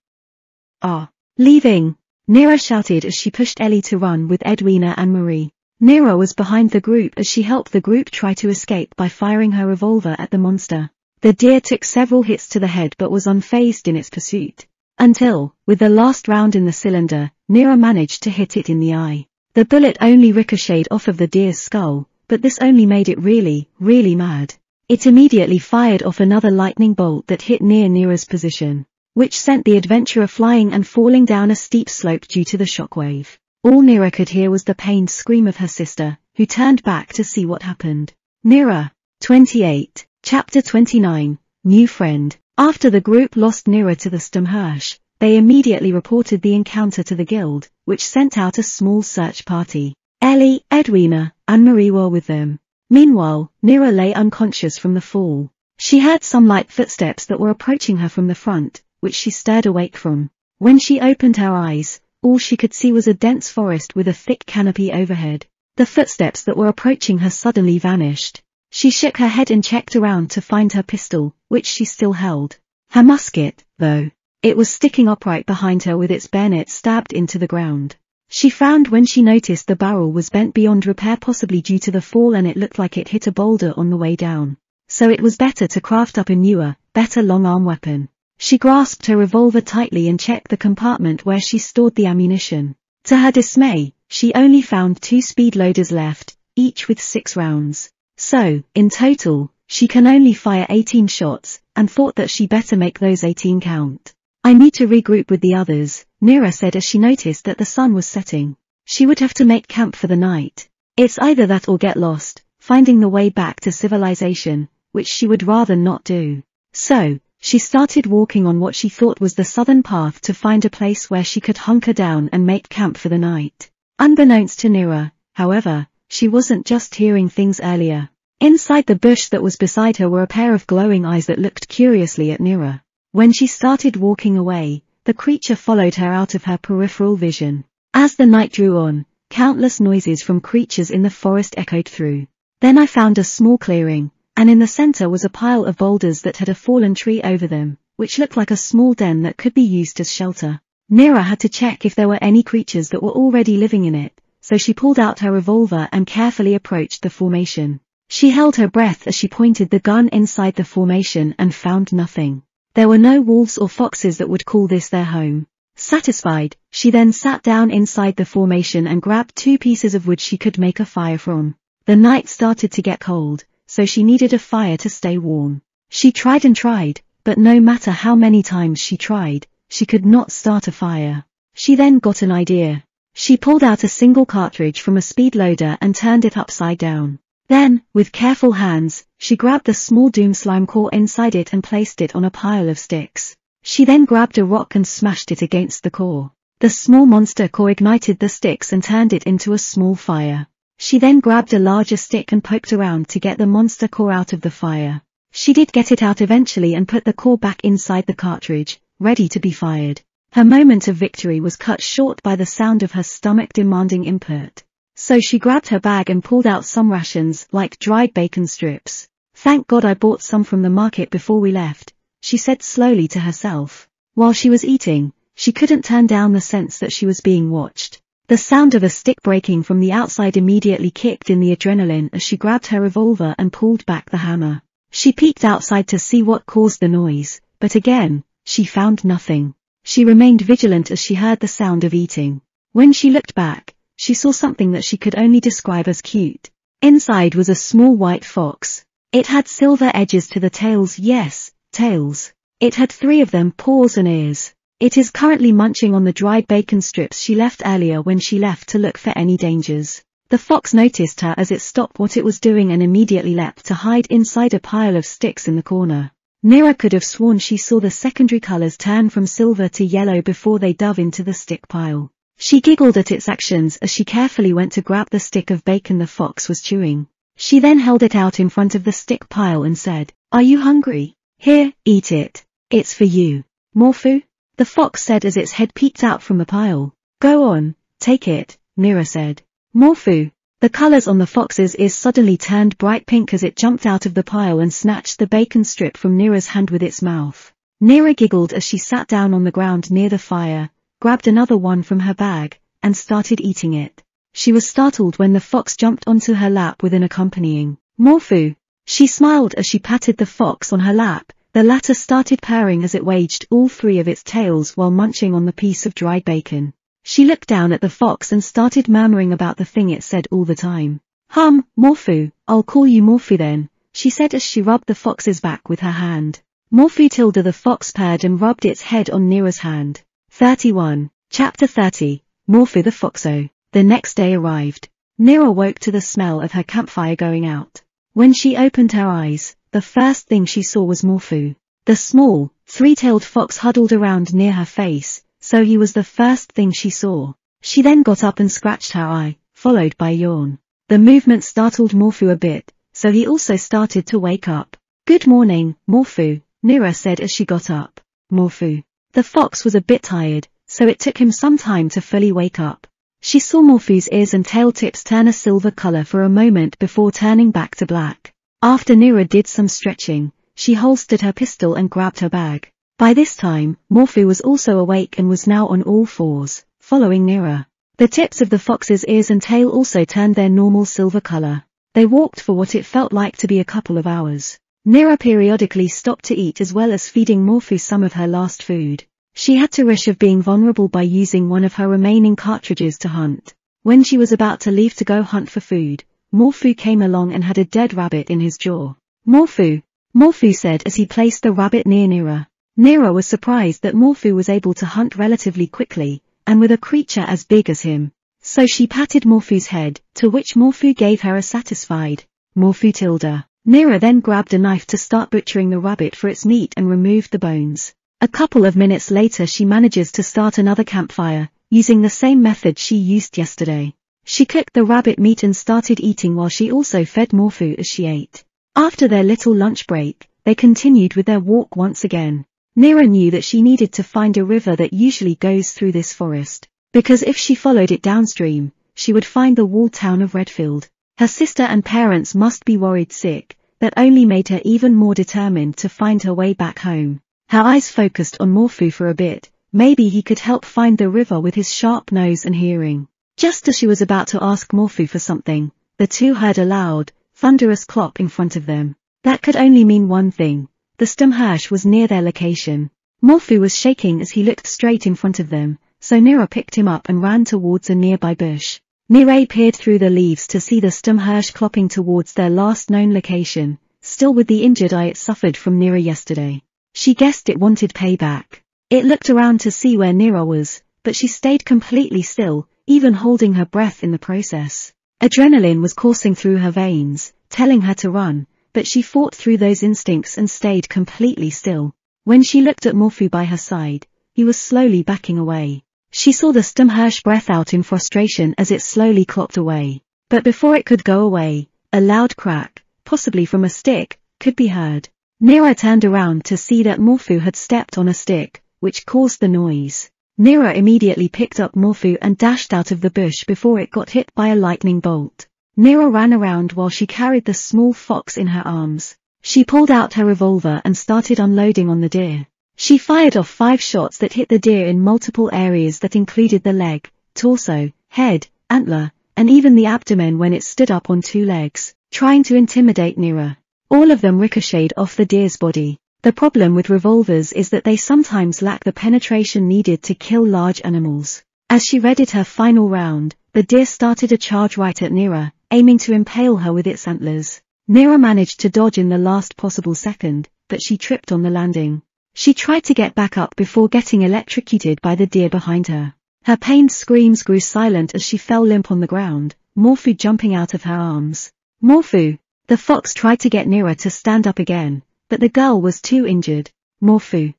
[SPEAKER 1] are leaving. Nira shouted as she pushed Ellie to run with Edwina and Marie. Nira was behind the group as she helped the group try to escape by firing her revolver at the monster. The deer took several hits to the head but was unfazed in its pursuit. Until, with the last round in the cylinder, Nira managed to hit it in the eye. The bullet only ricocheted off of the deer's skull, but this only made it really, really mad. It immediately fired off another lightning bolt that hit near Nira's position, which sent the adventurer flying and falling down a steep slope due to the shockwave. All Nira could hear was the pained scream of her sister, who turned back to see what happened. Nira, 28, Chapter 29, New Friend. After the group lost Nira to the Sturmhirsch, they immediately reported the encounter to the guild, which sent out a small search party. Ellie, Edwina, and Marie were with them. Meanwhile, Nira lay unconscious from the fall. She heard some light footsteps that were approaching her from the front, which she stirred awake from. When she opened her eyes, all she could see was a dense forest with a thick canopy overhead. The footsteps that were approaching her suddenly vanished. She shook her head and checked around to find her pistol, which she still held. Her musket, though, it was sticking upright behind her with its bayonet stabbed into the ground. She frowned when she noticed the barrel was bent beyond repair possibly due to the fall and it looked like it hit a boulder on the way down. So it was better to craft up a newer, better long-arm weapon. She grasped her revolver tightly and checked the compartment where she stored the ammunition. To her dismay, she only found two speed loaders left, each with six rounds. So, in total, she can only fire 18 shots, and thought that she better make those 18 count. I need to regroup with the others, Nira said as she noticed that the sun was setting. She would have to make camp for the night. It's either that or get lost, finding the way back to civilization, which she would rather not do. So, she started walking on what she thought was the southern path to find a place where she could hunker down and make camp for the night. Unbeknownst to Nira, however, she wasn't just hearing things earlier. Inside the bush that was beside her were a pair of glowing eyes that looked curiously at Nira. When she started walking away, the creature followed her out of her peripheral vision. As the night drew on, countless noises from creatures in the forest echoed through. Then I found a small clearing, and in the center was a pile of boulders that had a fallen tree over them, which looked like a small den that could be used as shelter. Nira had to check if there were any creatures that were already living in it, so she pulled out her revolver and carefully approached the formation. She held her breath as she pointed the gun inside the formation and found nothing. There were no wolves or foxes that would call this their home. Satisfied, she then sat down inside the formation and grabbed two pieces of wood she could make a fire from. The night started to get cold, so she needed a fire to stay warm. She tried and tried, but no matter how many times she tried, she could not start a fire. She then got an idea. She pulled out a single cartridge from a speed loader and turned it upside down. Then, with careful hands, she grabbed the small doom slime core inside it and placed it on a pile of sticks. She then grabbed a rock and smashed it against the core. The small monster core ignited the sticks and turned it into a small fire. She then grabbed a larger stick and poked around to get the monster core out of the fire. She did get it out eventually and put the core back inside the cartridge, ready to be fired. Her moment of victory was cut short by the sound of her stomach demanding input. So she grabbed her bag and pulled out some rations, like dried bacon strips. Thank God I bought some from the market before we left, she said slowly to herself. While she was eating, she couldn't turn down the sense that she was being watched. The sound of a stick breaking from the outside immediately kicked in the adrenaline as she grabbed her revolver and pulled back the hammer. She peeked outside to see what caused the noise, but again, she found nothing. She remained vigilant as she heard the sound of eating. When she looked back, she saw something that she could only describe as cute. Inside was a small white fox. It had silver edges to the tails yes, tails. It had three of them paws and ears. It is currently munching on the dried bacon strips she left earlier when she left to look for any dangers. The fox noticed her as it stopped what it was doing and immediately leapt to hide inside a pile of sticks in the corner. Nira could have sworn she saw the secondary colors turn from silver to yellow before they dove into the stick pile. She giggled at its actions as she carefully went to grab the stick of bacon the fox was chewing. She then held it out in front of the stick pile and said, Are you hungry? Here, eat it. It's for you. Morphu? The fox said as its head peeked out from the pile. Go on, take it, Nira said. Morphu. The colors on the fox's ears suddenly turned bright pink as it jumped out of the pile and snatched the bacon strip from Nira's hand with its mouth. Nira giggled as she sat down on the ground near the fire, grabbed another one from her bag, and started eating it. She was startled when the fox jumped onto her lap with an accompanying Morphu. She smiled as she patted the fox on her lap, the latter started purring as it waged all three of its tails while munching on the piece of dried bacon. She looked down at the fox and started murmuring about the thing it said all the time. Hum, Morphu, I'll call you Morphu then, she said as she rubbed the fox's back with her hand. Morphu Tilda the fox purred and rubbed its head on Nira's hand. 31. Chapter 30. Morphu the Foxo. The next day arrived. Nira woke to the smell of her campfire going out. When she opened her eyes, the first thing she saw was Morphu. The small, three-tailed fox huddled around near her face, so he was the first thing she saw. She then got up and scratched her eye, followed by yawn. The movement startled Morphu a bit, so he also started to wake up. Good morning, Morphu, Nira said as she got up. Morphu. The fox was a bit tired, so it took him some time to fully wake up. She saw Morphu's ears and tail tips turn a silver color for a moment before turning back to black. After Nira did some stretching, she holstered her pistol and grabbed her bag. By this time, Morphu was also awake and was now on all fours, following Nira. The tips of the fox's ears and tail also turned their normal silver color. They walked for what it felt like to be a couple of hours. Nira periodically stopped to eat as well as feeding Morphu some of her last food. She had to rush of being vulnerable by using one of her remaining cartridges to hunt. When she was about to leave to go hunt for food, Morphu came along and had a dead rabbit in his jaw. Morphu, Morphu said as he placed the rabbit near Nira. Nira was surprised that Morphu was able to hunt relatively quickly, and with a creature as big as him. So she patted Morphu's head, to which Morphu gave her a satisfied, Morphu Tilda. Nira then grabbed a knife to start butchering the rabbit for its meat and removed the bones. A couple of minutes later she manages to start another campfire, using the same method she used yesterday. She cooked the rabbit meat and started eating while she also fed Morphu as she ate. After their little lunch break, they continued with their walk once again. Nira knew that she needed to find a river that usually goes through this forest, because if she followed it downstream, she would find the walled town of Redfield. Her sister and parents must be worried sick, that only made her even more determined to find her way back home. Her eyes focused on Morphu for a bit, maybe he could help find the river with his sharp nose and hearing. Just as she was about to ask Morphu for something, the two heard a loud, thunderous clop in front of them. That could only mean one thing. The Sturmhirsch was near their location. Morphu was shaking as he looked straight in front of them, so Nira picked him up and ran towards a nearby bush. Nira peered through the leaves to see the Sturmhirsch clopping towards their last known location, still with the injured eye it suffered from Nira yesterday. She guessed it wanted payback. It looked around to see where Nira was, but she stayed completely still, even holding her breath in the process. Adrenaline was coursing through her veins, telling her to run, but she fought through those instincts and stayed completely still. When she looked at Morphu by her side, he was slowly backing away. She saw the Sturmhirsch breath out in frustration as it slowly clopped away. But before it could go away, a loud crack, possibly from a stick, could be heard. Nira turned around to see that Morphu had stepped on a stick, which caused the noise. Nira immediately picked up Morphu and dashed out of the bush before it got hit by a lightning bolt. Nira ran around while she carried the small fox in her arms. She pulled out her revolver and started unloading on the deer. She fired off five shots that hit the deer in multiple areas that included the leg, torso, head, antler, and even the abdomen when it stood up on two legs, trying to intimidate Nira. All of them ricocheted off the deer's body. The problem with revolvers is that they sometimes lack the penetration needed to kill large animals. As she readied her final round, the deer started a charge right at Nira, aiming to impale her with its antlers. Nira managed to dodge in the last possible second, but she tripped on the landing. She tried to get back up before getting electrocuted by the deer behind her. Her pained screams grew silent as she fell limp on the ground, Morphu jumping out of her arms. Morphu, the fox tried to get Nira to stand up again, but the girl was too injured. Morphu.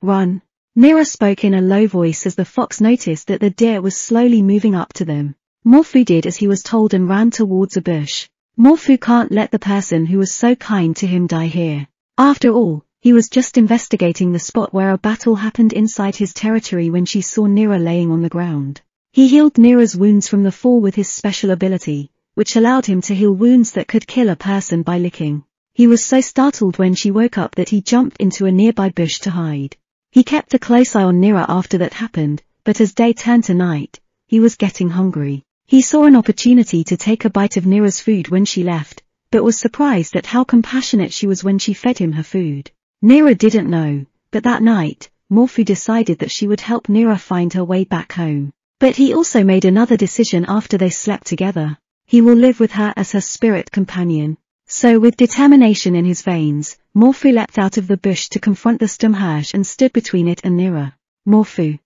[SPEAKER 1] Run. Nira spoke in a low voice as the fox noticed that the deer was slowly moving up to them. Morphu did as he was told and ran towards a bush. Morphu can't let the person who was so kind to him die here. After all, he was just investigating the spot where a battle happened inside his territory when she saw Nira laying on the ground. He healed Nira's wounds from the fall with his special ability, which allowed him to heal wounds that could kill a person by licking. He was so startled when she woke up that he jumped into a nearby bush to hide. He kept a close eye on Nira after that happened, but as day turned to night, he was getting hungry. He saw an opportunity to take a bite of Nira's food when she left, but was surprised at how compassionate she was when she fed him her food. Nira didn't know, but that night, Morphu decided that she would help Nira find her way back home. But he also made another decision after they slept together. He will live with her as her spirit companion. So with determination in his veins, Morphu leapt out of the bush to confront the Sturmhirsch and stood between it and Nira. Morphu.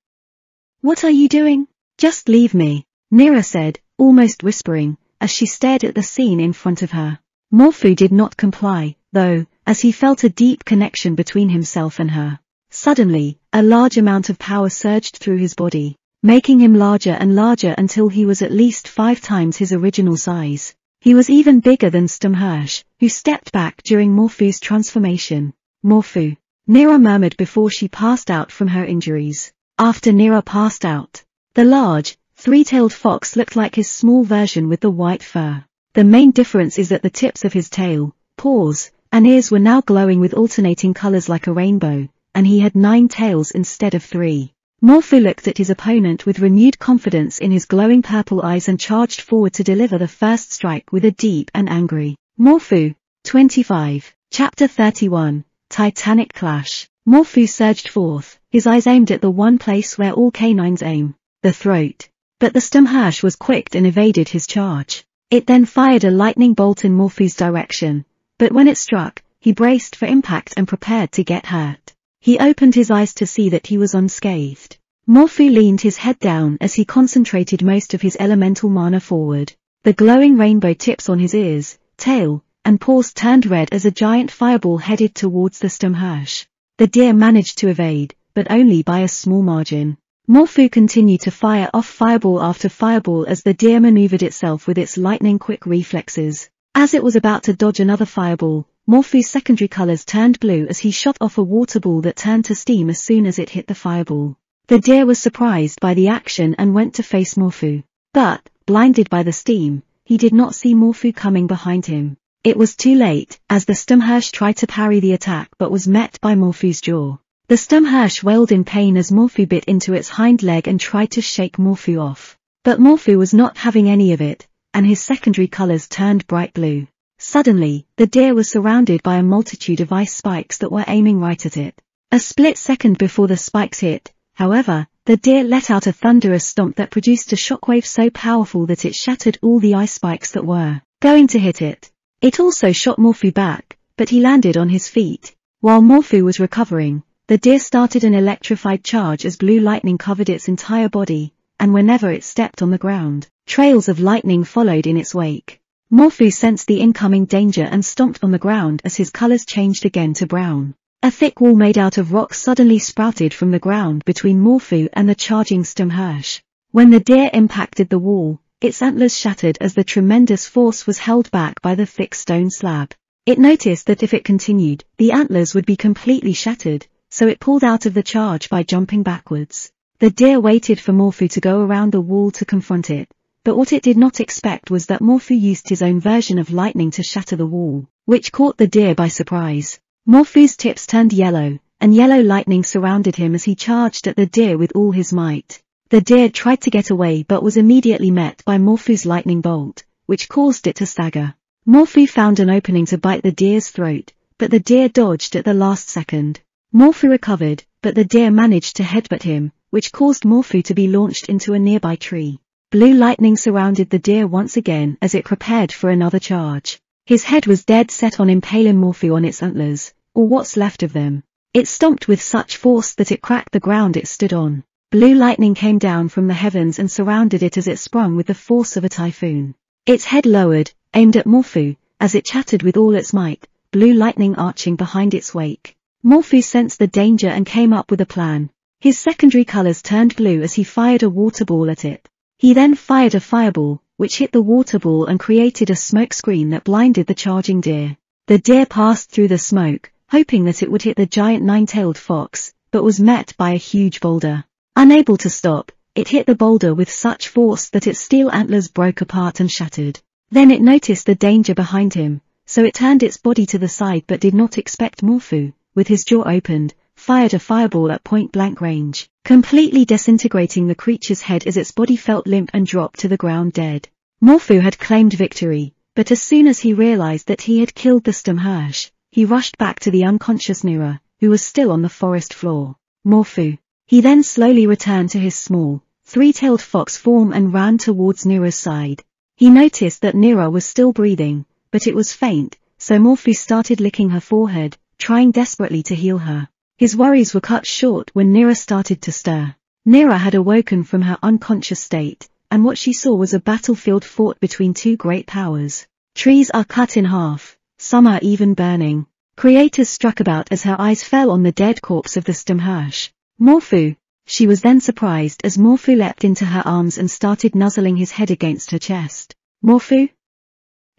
[SPEAKER 1] What are you doing? Just leave me, Nira said, almost whispering, as she stared at the scene in front of her. Morphu did not comply, though, as he felt a deep connection between himself and her. Suddenly, a large amount of power surged through his body making him larger and larger until he was at least five times his original size. He was even bigger than Sturmhirsch, who stepped back during Morphu's transformation. Morphu. Nira murmured before she passed out from her injuries. After Nira passed out, the large, three-tailed fox looked like his small version with the white fur. The main difference is that the tips of his tail, paws, and ears were now glowing with alternating colors like a rainbow, and he had nine tails instead of three. Morphu looked at his opponent with renewed confidence in his glowing purple eyes and charged forward to deliver the first strike with a deep and angry. Morphu, 25, Chapter 31, Titanic Clash. Morphu surged forth, his eyes aimed at the one place where all canines aim, the throat. but the Sturmhirsch was quick and evaded his charge. It then fired a lightning bolt in Morphu's direction, but when it struck, he braced for impact and prepared to get hurt. He opened his eyes to see that he was unscathed. Morphu leaned his head down as he concentrated most of his elemental mana forward. The glowing rainbow tips on his ears, tail, and paws turned red as a giant fireball headed towards the Sturmhirsch. The deer managed to evade, but only by a small margin. Morphu continued to fire off fireball after fireball as the deer maneuvered itself with its lightning-quick reflexes. As it was about to dodge another fireball, Morphu's secondary colors turned blue as he shot off a water ball that turned to steam as soon as it hit the fireball. The deer was surprised by the action and went to face Morphu. But, blinded by the steam, he did not see Morphu coming behind him. It was too late, as the Sturmhirsch tried to parry the attack but was met by Morphu's jaw. The Sturmhirsch wailed in pain as Morphu bit into its hind leg and tried to shake Morphu off. But Morphu was not having any of it, and his secondary colors turned bright blue. Suddenly, the deer was surrounded by a multitude of ice spikes that were aiming right at it. A split second before the spikes hit, however, the deer let out a thunderous stomp that produced a shockwave so powerful that it shattered all the ice spikes that were going to hit it. It also shot Morphu back, but he landed on his feet. While Morphu was recovering, the deer started an electrified charge as blue lightning covered its entire body, and whenever it stepped on the ground, trails of lightning followed in its wake. Morphu sensed the incoming danger and stomped on the ground as his colors changed again to brown. A thick wall made out of rock suddenly sprouted from the ground between Morphu and the charging Sturmhirsch. When the deer impacted the wall, its antlers shattered as the tremendous force was held back by the thick stone slab. It noticed that if it continued, the antlers would be completely shattered, so it pulled out of the charge by jumping backwards. The deer waited for Morphu to go around the wall to confront it, but what it did not expect was that Morphu used his own version of lightning to shatter the wall, which caught the deer by surprise. Morphu's tips turned yellow, and yellow lightning surrounded him as he charged at the deer with all his might. The deer tried to get away but was immediately met by Morphu's lightning bolt, which caused it to stagger. Morphu found an opening to bite the deer's throat, but the deer dodged at the last second. Morphu recovered, but the deer managed to headbutt him, which caused Morphu to be launched into a nearby tree. Blue lightning surrounded the deer once again as it prepared for another charge. His head was dead set on impaling Morphu on its antlers, or what's left of them. It stomped with such force that it cracked the ground it stood on. Blue lightning came down from the heavens and surrounded it as it sprung with the force of a typhoon. Its head lowered, aimed at Morphu, as it chattered with all its might, blue lightning arching behind its wake. Morpheus sensed the danger and came up with a plan. His secondary colors turned blue as he fired a water ball at it. He then fired a fireball, which hit the water ball and created a smoke screen that blinded the charging deer. The deer passed through the smoke, hoping that it would hit the giant nine-tailed fox, but was met by a huge boulder. Unable to stop, it hit the boulder with such force that its steel antlers broke apart and shattered. Then it noticed the danger behind him, so it turned its body to the side but did not expect Morphu with his jaw opened, fired a fireball at point-blank range, completely disintegrating the creature's head as its body felt limp and dropped to the ground dead. Morphu had claimed victory, but as soon as he realized that he had killed the Sturmhirsch, he rushed back to the unconscious Nira, who was still on the forest floor. Morphu. He then slowly returned to his small, three-tailed fox form and ran towards Nira's side. He noticed that Nira was still breathing, but it was faint, so Morphu started licking her forehead, trying desperately to heal her. His worries were cut short when Nira started to stir. Nira had awoken from her unconscious state, and what she saw was a battlefield fought between two great powers. Trees are cut in half, some are even burning. Creators struck about as her eyes fell on the dead corpse of the Sturmhirsch. Morphu. She was then surprised as Morphu leapt into her arms and started nuzzling his head against her chest. Morphu?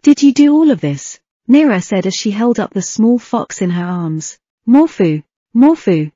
[SPEAKER 1] Did you do all of this? Nira said as she held up the small fox in her arms. Morphu, Morphu,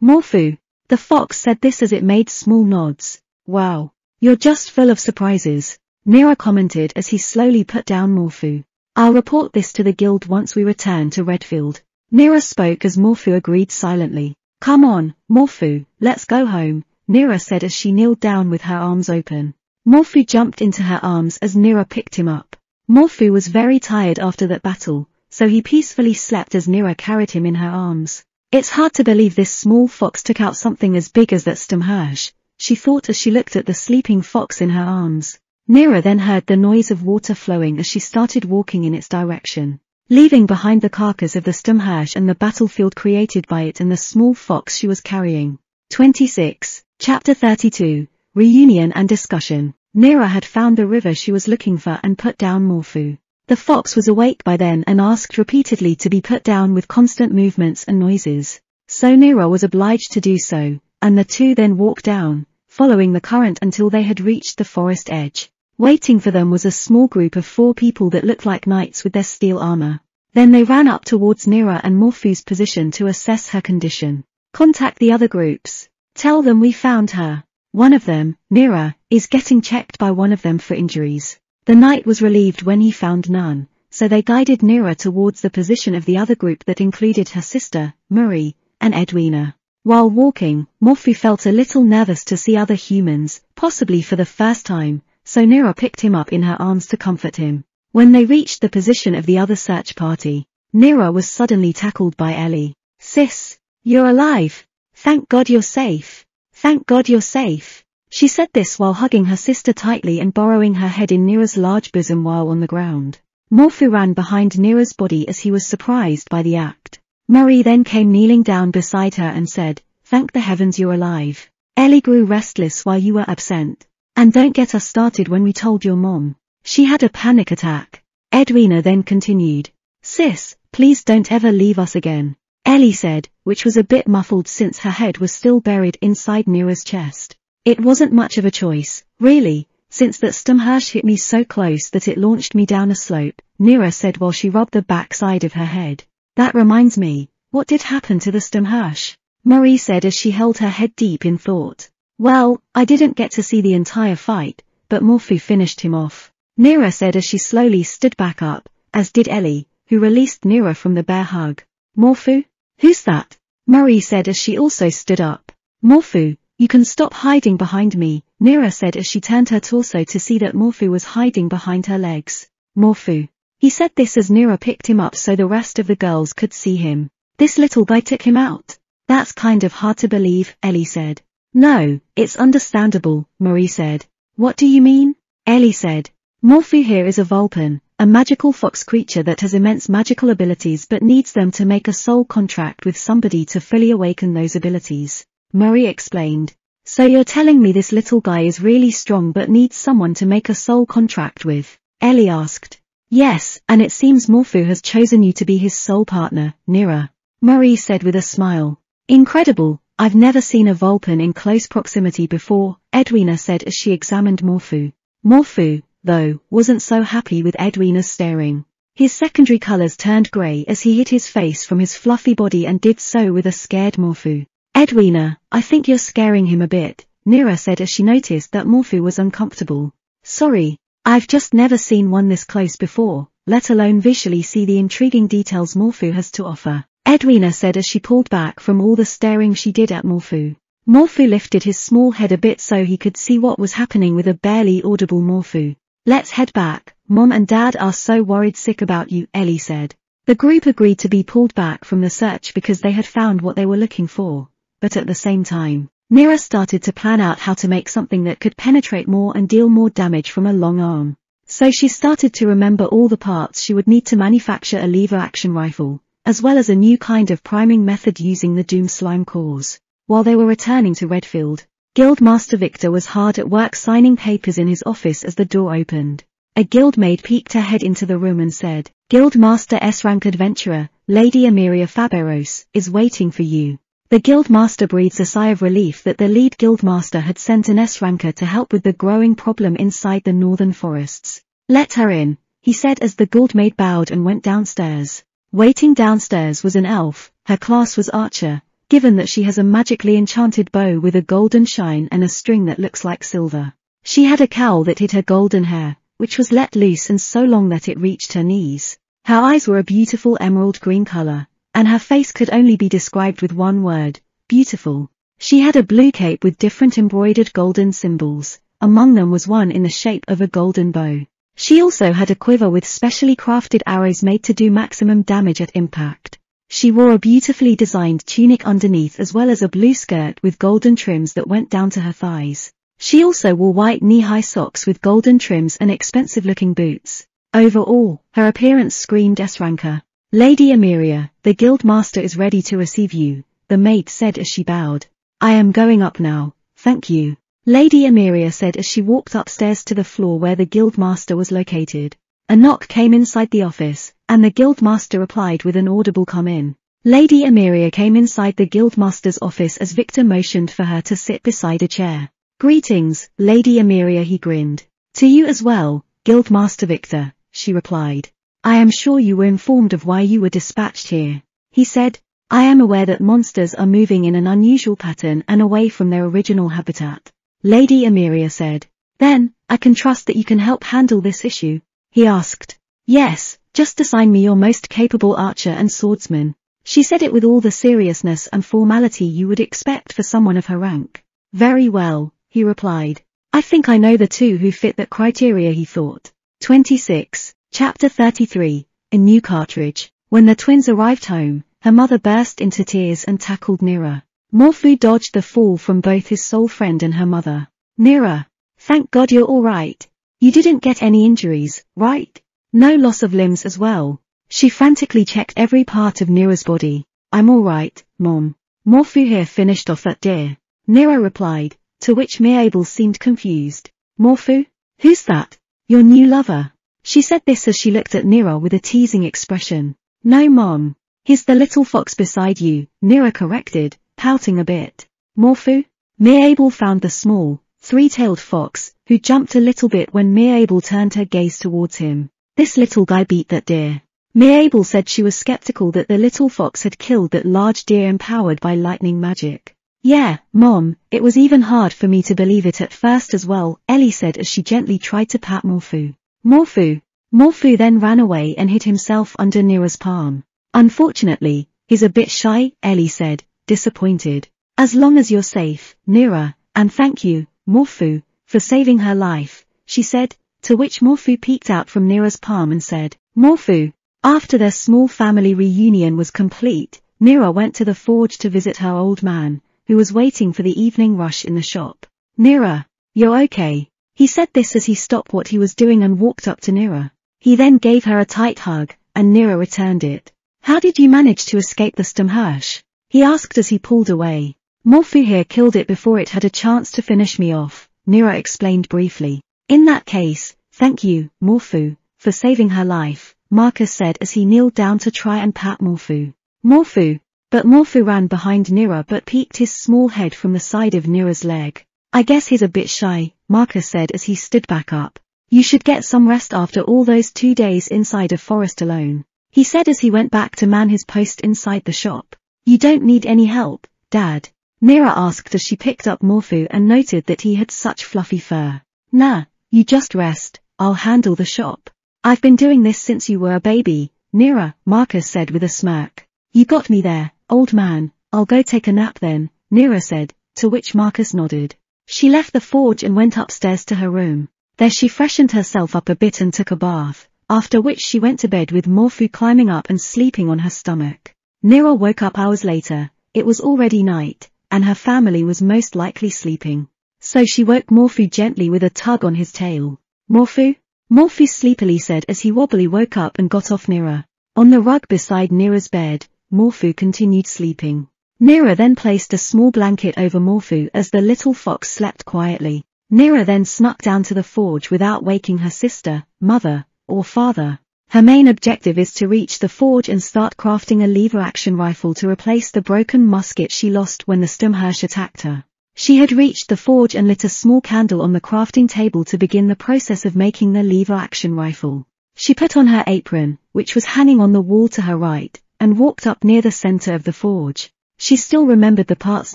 [SPEAKER 1] Morphu. The fox said this as it made small nods. Wow, you're just full of surprises. Nira commented as he slowly put down Morphu. I'll report this to the guild once we return to Redfield. Nira spoke as Morphu agreed silently. Come on, Morphu, let's go home, Nira said as she kneeled down with her arms open. Morphu jumped into her arms as Nira picked him up. Morphu was very tired after that battle, so he peacefully slept as Nira carried him in her arms. It's hard to believe this small fox took out something as big as that Sturmhirsch, she thought as she looked at the sleeping fox in her arms. Nira then heard the noise of water flowing as she started walking in its direction. Leaving behind the carcass of the Sturmhirsch and the battlefield created by it and the small fox she was carrying. 26. Chapter 32. Reunion and Discussion. Nira had found the river she was looking for and put down Morphu. The fox was awake by then and asked repeatedly to be put down with constant movements and noises. So Nira was obliged to do so, and the two then walked down, following the current until they had reached the forest edge. Waiting for them was a small group of four people that looked like knights with their steel armor. Then they ran up towards Nira and Morphu's position to assess her condition. Contact the other groups. Tell them we found her. One of them, Nira, is getting checked by one of them for injuries. The knight was relieved when he found none, so they guided Nira towards the position of the other group that included her sister, Marie, and Edwina. While walking, Morphu felt a little nervous to see other humans, possibly for the first time, so Nira picked him up in her arms to comfort him. When they reached the position of the other search party, Nira was suddenly tackled by Ellie. Sis, you're alive. Thank God you're safe. Thank God you're safe. She said this while hugging her sister tightly and burrowing her head in Nira's large bosom while on the ground. Morphu ran behind Nira's body as he was surprised by the act. Marie then came kneeling down beside her and said, Thank the heavens you're alive. Ellie grew restless while you were absent. And don't get us started when we told your mom. She had a panic attack. Edwina then continued. Sis, please don't ever leave us again. Ellie said, which was a bit muffled since her head was still buried inside Nira's chest. It wasn't much of a choice, really, since that Sturmhirsch hit me so close that it launched me down a slope, Nira said while she rubbed the back side of her head. That reminds me, what did happen to the Sturmhirsch? Marie said as she held her head deep in thought. Well, I didn't get to see the entire fight, but Morphu finished him off. Nira said as she slowly stood back up, as did Ellie, who released Nira from the bear hug. Morphu? Who's that? Marie said as she also stood up. Morphu, you can stop hiding behind me, Nira said as she turned her torso to see that Morphu was hiding behind her legs. Morphu. He said this as Nira picked him up so the rest of the girls could see him. This little guy took him out. That's kind of hard to believe, Ellie said. No, it's understandable, Marie said. What do you mean? Ellie said. Morphu here is a Vulpin, a magical fox creature that has immense magical abilities but needs them to make a soul contract with somebody to fully awaken those abilities. Marie explained. So you're telling me this little guy is really strong but needs someone to make a soul contract with? Ellie asked. Yes, and it seems Morphu has chosen you to be his soul partner, Nira. Marie said with a smile. Incredible, I've never seen a Vulpan in close proximity before, Edwina said as she examined Morphu. Morphu, though, wasn't so happy with Edwina's staring. His secondary colors turned gray as he hid his face from his fluffy body and did so with a scared Morphu. Edwina, I think you're scaring him a bit, Nira said as she noticed that Morphu was uncomfortable. Sorry, I've just never seen one this close before, let alone visually see the intriguing details Morphu has to offer. Edwina said as she pulled back from all the staring she did at Morphu. Morphu lifted his small head a bit so he could see what was happening with a barely audible Morphu. Let's head back, Mom and Dad are so worried sick about you, Ellie said. The group agreed to be pulled back from the search because they had found what they were looking for. But at the same time, Nira started to plan out how to make something that could penetrate more and deal more damage from a long arm. So she started to remember all the parts she would need to manufacture a lever action rifle, as well as a new kind of priming method using the Doom Slime cores. While they were returning to Redfield, Guildmaster Victor was hard at work signing papers in his office as the door opened. A guildmaid peeked her head into the room and said, Guildmaster S-rank adventurer, Lady Amiria Faberos, is waiting for you. The guildmaster breathes a sigh of relief that the lead guildmaster had sent an S-ranker to help with the growing problem inside the northern forests. Let her in, he said as the guildmaid bowed and went downstairs. Waiting downstairs was an elf, her class was archer, given that she has a magically enchanted bow with a golden shine and a string that looks like silver. She had a cowl that hid her golden hair, which was let loose and so long that it reached her knees. Her eyes were a beautiful emerald green color, and her face could only be described with one word, beautiful. She had a blue cape with different embroidered golden symbols, among them was one in the shape of a golden bow. She also had a quiver with specially crafted arrows made to do maximum damage at impact. She wore a beautifully designed tunic underneath as well as a blue skirt with golden trims that went down to her thighs. She also wore white knee-high socks with golden trims and expensive-looking boots. Overall, her appearance screamed S-ranker. Lady Emeria, the guild master is ready to receive you, the maid said as she bowed. I am going up now, thank you. Lady Emeria said as she walked upstairs to the floor where the guild master was located. A knock came inside the office, and the guildmaster replied with an audible come in. Lady Emeria came inside the guildmaster's office as Victor motioned for her to sit beside a chair. Greetings, Lady Emeria he grinned. To you as well, Guildmaster Victor, she replied. I am sure you were informed of why you were dispatched here. He said, I am aware that monsters are moving in an unusual pattern and away from their original habitat. Lady Emeria said, Then, I can trust that you can help handle this issue. He asked. Yes, just assign me your most capable archer and swordsman. She said it with all the seriousness and formality you would expect for someone of her rank. Very well, he replied. I think I know the two who fit that criteria he thought. 26, Chapter 33, A New Cartridge. When the twins arrived home, her mother burst into tears and tackled Nira. Morphu dodged the fall from both his soul friend and her mother. Nira, thank God you're alright, you didn't get any injuries, right? No loss of limbs as well. She frantically checked every part of Nira's body. I'm alright, Mom. Morphu here finished off that deer. Nira replied, to which Mirabel seemed confused. Morphu? Who's that? Your new lover? She said this as she looked at Nira with a teasing expression. No mom. He's the little fox beside you, Nira corrected, pouting a bit. Morphu? Mirabel found the small, three-tailed fox, who jumped a little bit when Mirabel turned her gaze towards him. This little guy beat that deer. Mirabel said she was skeptical that the little fox had killed that large deer empowered by lightning magic. Yeah, Mom, it was even hard for me to believe it at first as well, Ellie said as she gently tried to pat Morphu. Morphu. Morphu then ran away and hid himself under Nira's palm. Unfortunately, he's a bit shy, Ellie said, disappointed. As long as you're safe, Nira, and thank you, Morphu, for saving her life, she said, to which Morphu peeked out from Nira's palm and said, Morphu. After their small family reunion was complete, Nira went to the forge to visit her old man, who was waiting for the evening rush in the shop. Nira, you're okay. He said this as he stopped what he was doing and walked up to Nira. He then gave her a tight hug, and Nira returned it. How did you manage to escape the Sturmhirsch? He asked as he pulled away. Morphu here killed it before it had a chance to finish me off, Nira explained briefly. In that case, thank you, Morphu, for saving her life, Marcus said as he kneeled down to try and pat Morphu. Morphu, but Morphu ran behind Nira but peeked his small head from the side of Nira's leg. I guess he's a bit shy, Marcus said as he stood back up. You should get some rest after all those two days inside a forest alone. He said as he went back to man his post inside the shop. You don't need any help, Dad. Nira asked as she picked up Morphu and noted that he had such fluffy fur. Nah, you just rest, I'll handle the shop. I've been doing this since you were a baby, Nira, Marcus said with a smirk. You got me there, old man, I'll go take a nap then, Nira said, to which Marcus nodded. She left the forge and went upstairs to her room. There she freshened herself up a bit and took a bath, after which she went to bed with Morphu climbing up and sleeping on her stomach. Nira woke up hours later, it was already night, and her family was most likely sleeping. So she woke Morphu gently with a tug on his tail. Morphu? Morphu sleepily said as he wobbly woke up and got off Nira. On the rug beside Nira's bed, Morphu continued sleeping. Nira then placed a small blanket over Morphu as the little fox slept quietly. Nira then snuck down to the forge without waking her sister, mother, or father. Her main objective is to reach the forge and start crafting a lever-action rifle to replace the broken musket she lost when the Sturmhirsch attacked her. She had reached the forge and lit a small candle on the crafting table to begin the process of making the lever-action rifle. She put on her apron, which was hanging on the wall to her right, and walked up near the center of the forge. She still remembered the parts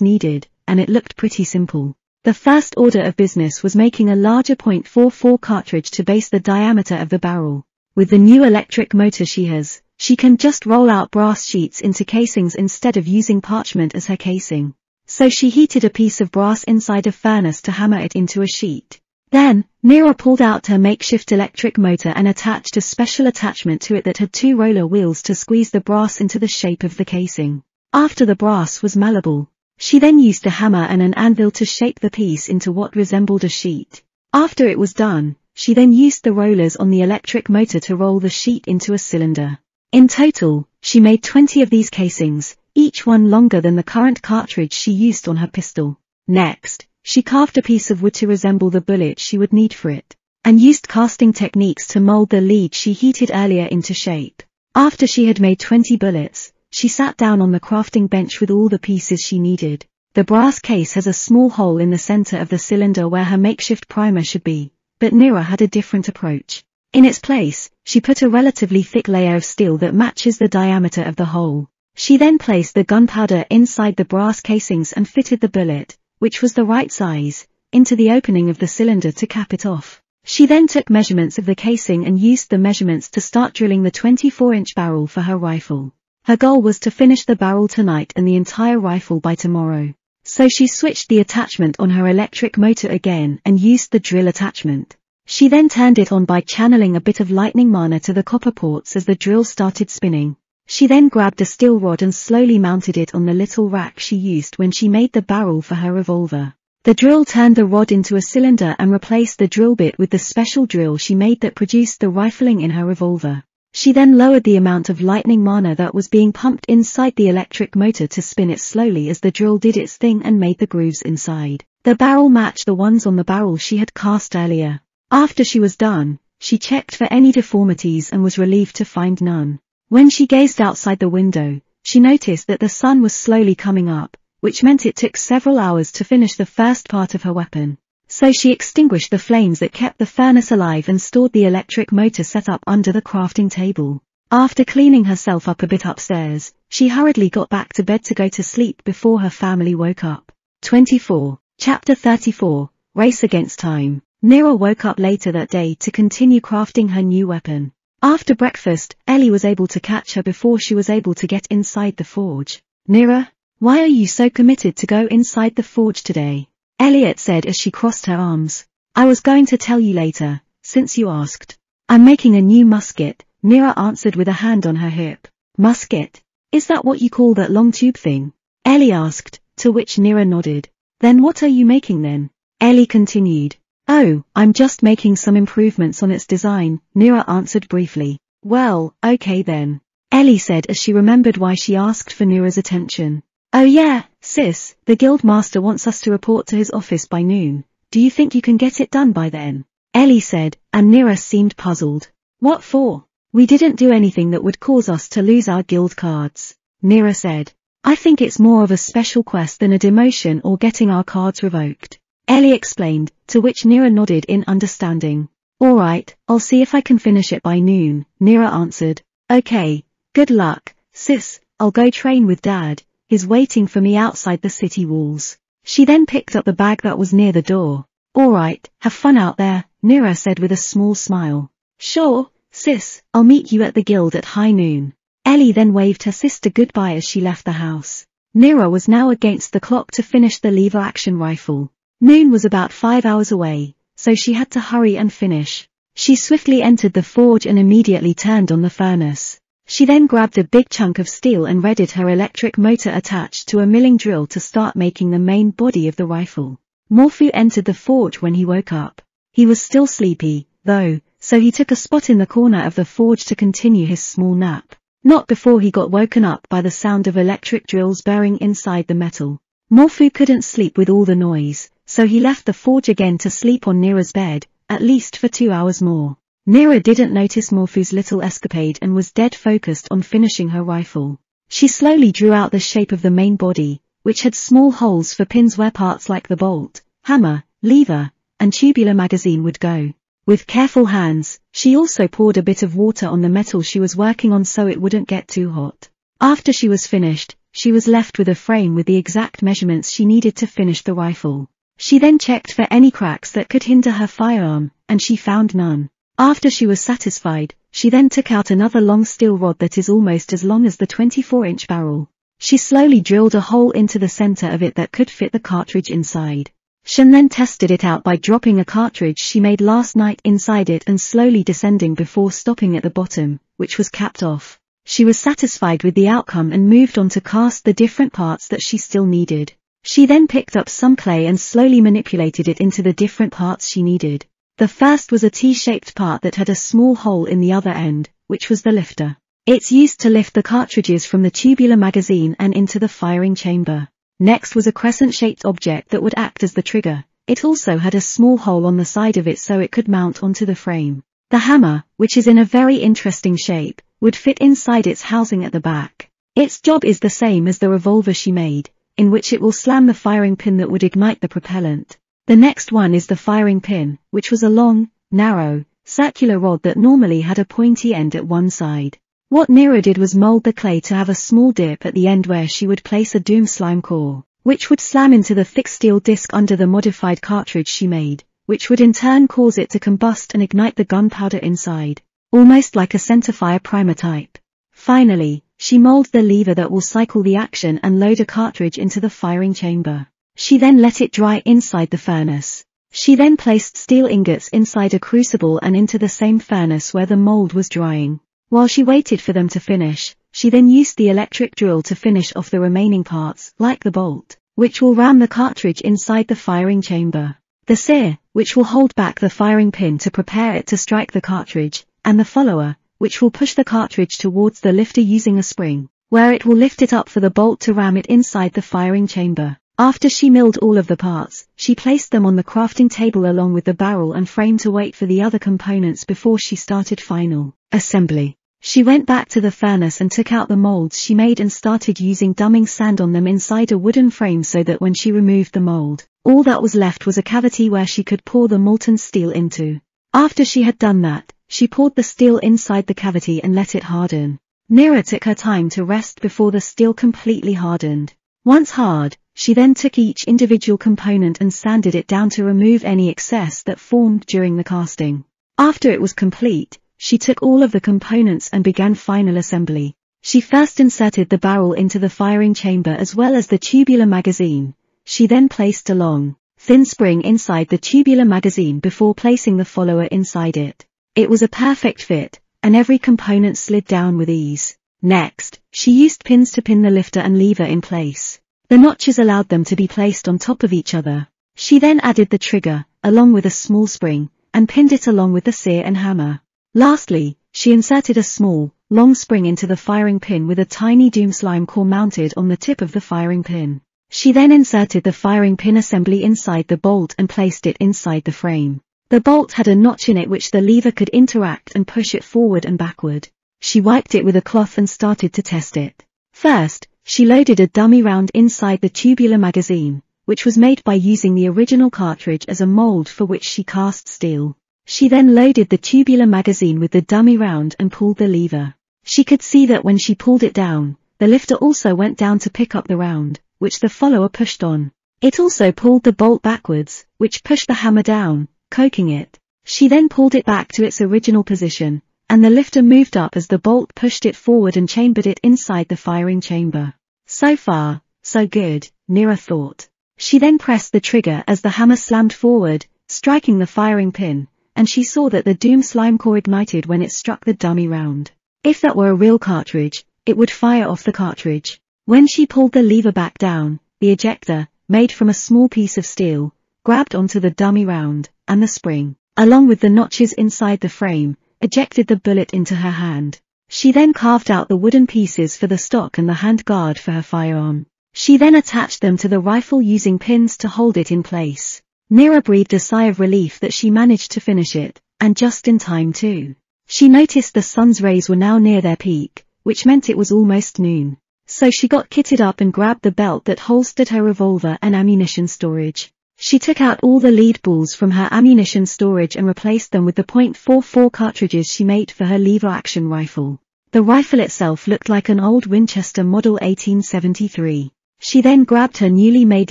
[SPEAKER 1] needed, and it looked pretty simple. The first order of business was making a larger .44 cartridge to base the diameter of the barrel. With the new electric motor she has, she can just roll out brass sheets into casings instead of using parchment as her casing. So she heated a piece of brass inside a furnace to hammer it into a sheet. Then, Nira pulled out her makeshift electric motor and attached a special attachment to it that had two roller wheels to squeeze the brass into the shape of the casing. After the brass was malleable, she then used a hammer and an anvil to shape the piece into what resembled a sheet. After it was done, she then used the rollers on the electric motor to roll the sheet into a cylinder. In total, she made 20 of these casings, each one longer than the current cartridge she used on her pistol. Next, she carved a piece of wood to resemble the bullet she would need for it, and used casting techniques to mold the lead she heated earlier into shape. After she had made 20 bullets, she sat down on the crafting bench with all the pieces she needed. The brass case has a small hole in the center of the cylinder where her makeshift primer should be, but Nira had a different approach. In its place, she put a relatively thick layer of steel that matches the diameter of the hole. She then placed the gunpowder inside the brass casings and fitted the bullet, which was the right size, into the opening of the cylinder to cap it off. She then took measurements of the casing and used the measurements to start drilling the 24-inch barrel for her rifle. Her goal was to finish the barrel tonight and the entire rifle by tomorrow. So she switched the attachment on her electric motor again and used the drill attachment. She then turned it on by channeling a bit of lightning mana to the copper ports as the drill started spinning. She then grabbed a steel rod and slowly mounted it on the little rack she used when she made the barrel for her revolver. The drill turned the rod into a cylinder and replaced the drill bit with the special drill she made that produced the rifling in her revolver. She then lowered the amount of lightning mana that was being pumped inside the electric motor to spin it slowly as the drill did its thing and made the grooves inside. The barrel matched the ones on the barrel she had cast earlier. After she was done, she checked for any deformities and was relieved to find none. When she gazed outside the window, she noticed that the sun was slowly coming up, which meant it took several hours to finish the first part of her weapon. So she extinguished the flames that kept the furnace alive and stored the electric motor set up under the crafting table. After cleaning herself up a bit upstairs, she hurriedly got back to bed to go to sleep before her family woke up. 24. Chapter 34, Race Against Time. Nira woke up later that day to continue crafting her new weapon. After breakfast, Ellie was able to catch her before she was able to get inside the forge. Nira, why are you so committed to go inside the forge today? Elliot said as she crossed her arms. I was going to tell you later, since you asked. I'm making a new musket, Nira answered with a hand on her hip. Musket? Is that what you call that long tube thing? Ellie asked, to which Nira nodded. Then what are you making then? Ellie continued. Oh, I'm just making some improvements on its design, Nira answered briefly. Well, okay then. Ellie said as she remembered why she asked for Nira's attention. Oh yeah, sis, the guild master wants us to report to his office by noon. Do you think you can get it done by then? Ellie said, and Nira seemed puzzled. What for? We didn't do anything that would cause us to lose our guild cards. Nira said. I think it's more of a special quest than a demotion or getting our cards revoked. Ellie explained, to which Nira nodded in understanding. Alright, I'll see if I can finish it by noon, Nira answered. Okay, good luck, sis, I'll go train with dad, is waiting for me outside the city walls. She then picked up the bag that was near the door. Alright, have fun out there, Nira said with a small smile. Sure, sis, I'll meet you at the guild at high noon. Ellie then waved her sister goodbye as she left the house. Nira was now against the clock to finish the lever action rifle. Noon was about five hours away, so she had to hurry and finish. She swiftly entered the forge and immediately turned on the furnace. She then grabbed a big chunk of steel and readied her electric motor attached to a milling drill to start making the main body of the rifle. Morphu entered the forge when he woke up. He was still sleepy, though, so he took a spot in the corner of the forge to continue his small nap. Not before he got woken up by the sound of electric drills bearing inside the metal. Morphu couldn't sleep with all the noise, so he left the forge again to sleep on Nira's bed, at least for two hours more. Nira didn't notice Morphu's little escapade and was dead focused on finishing her rifle. She slowly drew out the shape of the main body, which had small holes for pins where parts like the bolt, hammer, lever, and tubular magazine would go. With careful hands, she also poured a bit of water on the metal she was working on so it wouldn't get too hot. After she was finished, she was left with a frame with the exact measurements she needed to finish the rifle. She then checked for any cracks that could hinder her firearm, and she found none. After she was satisfied, she then took out another long steel rod that is almost as long as the 24-inch barrel. She slowly drilled a hole into the center of it that could fit the cartridge inside. Shen then tested it out by dropping a cartridge she made last night inside it and slowly descending before stopping at the bottom, which was capped off. She was satisfied with the outcome and moved on to cast the different parts that she still needed. She then picked up some clay and slowly manipulated it into the different parts she needed. The first was a T-shaped part that had a small hole in the other end, which was the lifter. It's used to lift the cartridges from the tubular magazine and into the firing chamber. Next was a crescent-shaped object that would act as the trigger. It also had a small hole on the side of it so it could mount onto the frame. The hammer, which is in a very interesting shape, would fit inside its housing at the back. Its job is the same as the revolver she made, in which it will slam the firing pin that would ignite the propellant. The next one is the firing pin, which was a long, narrow, circular rod that normally had a pointy end at one side. What Nira did was mold the clay to have a small dip at the end where she would place a doom slime core, which would slam into the thick steel disc under the modified cartridge she made, which would in turn cause it to combust and ignite the gunpowder inside, almost like a centerfire primer type. Finally, she molds the lever that will cycle the action and load a cartridge into the firing chamber. She then let it dry inside the furnace. She then placed steel ingots inside a crucible and into the same furnace where the mold was drying. While she waited for them to finish, she then used the electric drill to finish off the remaining parts, like the bolt, which will ram the cartridge inside the firing chamber. The sear, which will hold back the firing pin to prepare it to strike the cartridge, and the follower, which will push the cartridge towards the lifter using a spring, where it will lift it up for the bolt to ram it inside the firing chamber. After she milled all of the parts, she placed them on the crafting table along with the barrel and frame to wait for the other components before she started final assembly. She went back to the furnace and took out the molds she made and started using dumbing sand on them inside a wooden frame so that when she removed the mold, all that was left was a cavity where she could pour the molten steel into. After she had done that, she poured the steel inside the cavity and let it harden. Nira took her time to rest before the steel completely hardened. Once hard, she then took each individual component and sanded it down to remove any excess that formed during the casting. After it was complete, she took all of the components and began final assembly. She first inserted the barrel into the firing chamber as well as the tubular magazine. She then placed a long, thin spring inside the tubular magazine before placing the follower inside it. It was a perfect fit, and every component slid down with ease. Next, she used pins to pin the lifter and lever in place. The notches allowed them to be placed on top of each other. She then added the trigger, along with a small spring, and pinned it along with the sear and hammer. Lastly, she inserted a small, long spring into the firing pin with a tiny doom slime core mounted on the tip of the firing pin. She then inserted the firing pin assembly inside the bolt and placed it inside the frame. The bolt had a notch in it which the lever could interact and push it forward and backward. She wiped it with a cloth and started to test it. First, she loaded a dummy round inside the tubular magazine, which was made by using the original cartridge as a mold for which she cast steel. She then loaded the tubular magazine with the dummy round and pulled the lever. She could see that when she pulled it down, the lifter also went down to pick up the round, which the follower pushed on. It also pulled the bolt backwards, which pushed the hammer down, coking it. She then pulled it back to its original position, and the lifter moved up as the bolt pushed it forward and chambered it inside the firing chamber. So far, so good, Nira thought. She then pressed the trigger as the hammer slammed forward, striking the firing pin, and she saw that the Doom slime core ignited when it struck the dummy round. If that were a real cartridge, it would fire off the cartridge. When she pulled the lever back down, the ejector, made from a small piece of steel, grabbed onto the dummy round, and the spring, along with the notches inside the frame, ejected the bullet into her hand. She then carved out the wooden pieces for the stock and the handguard for her firearm. She then attached them to the rifle using pins to hold it in place. Nira breathed a sigh of relief that she managed to finish it, and just in time too. She noticed the sun's rays were now near their peak, which meant it was almost noon. So she got kitted up and grabbed the belt that holstered her revolver and ammunition storage. She took out all the lead balls from her ammunition storage and replaced them with the .44 cartridges she made for her lever-action rifle. The rifle itself looked like an old Winchester Model 1873. She then grabbed her newly made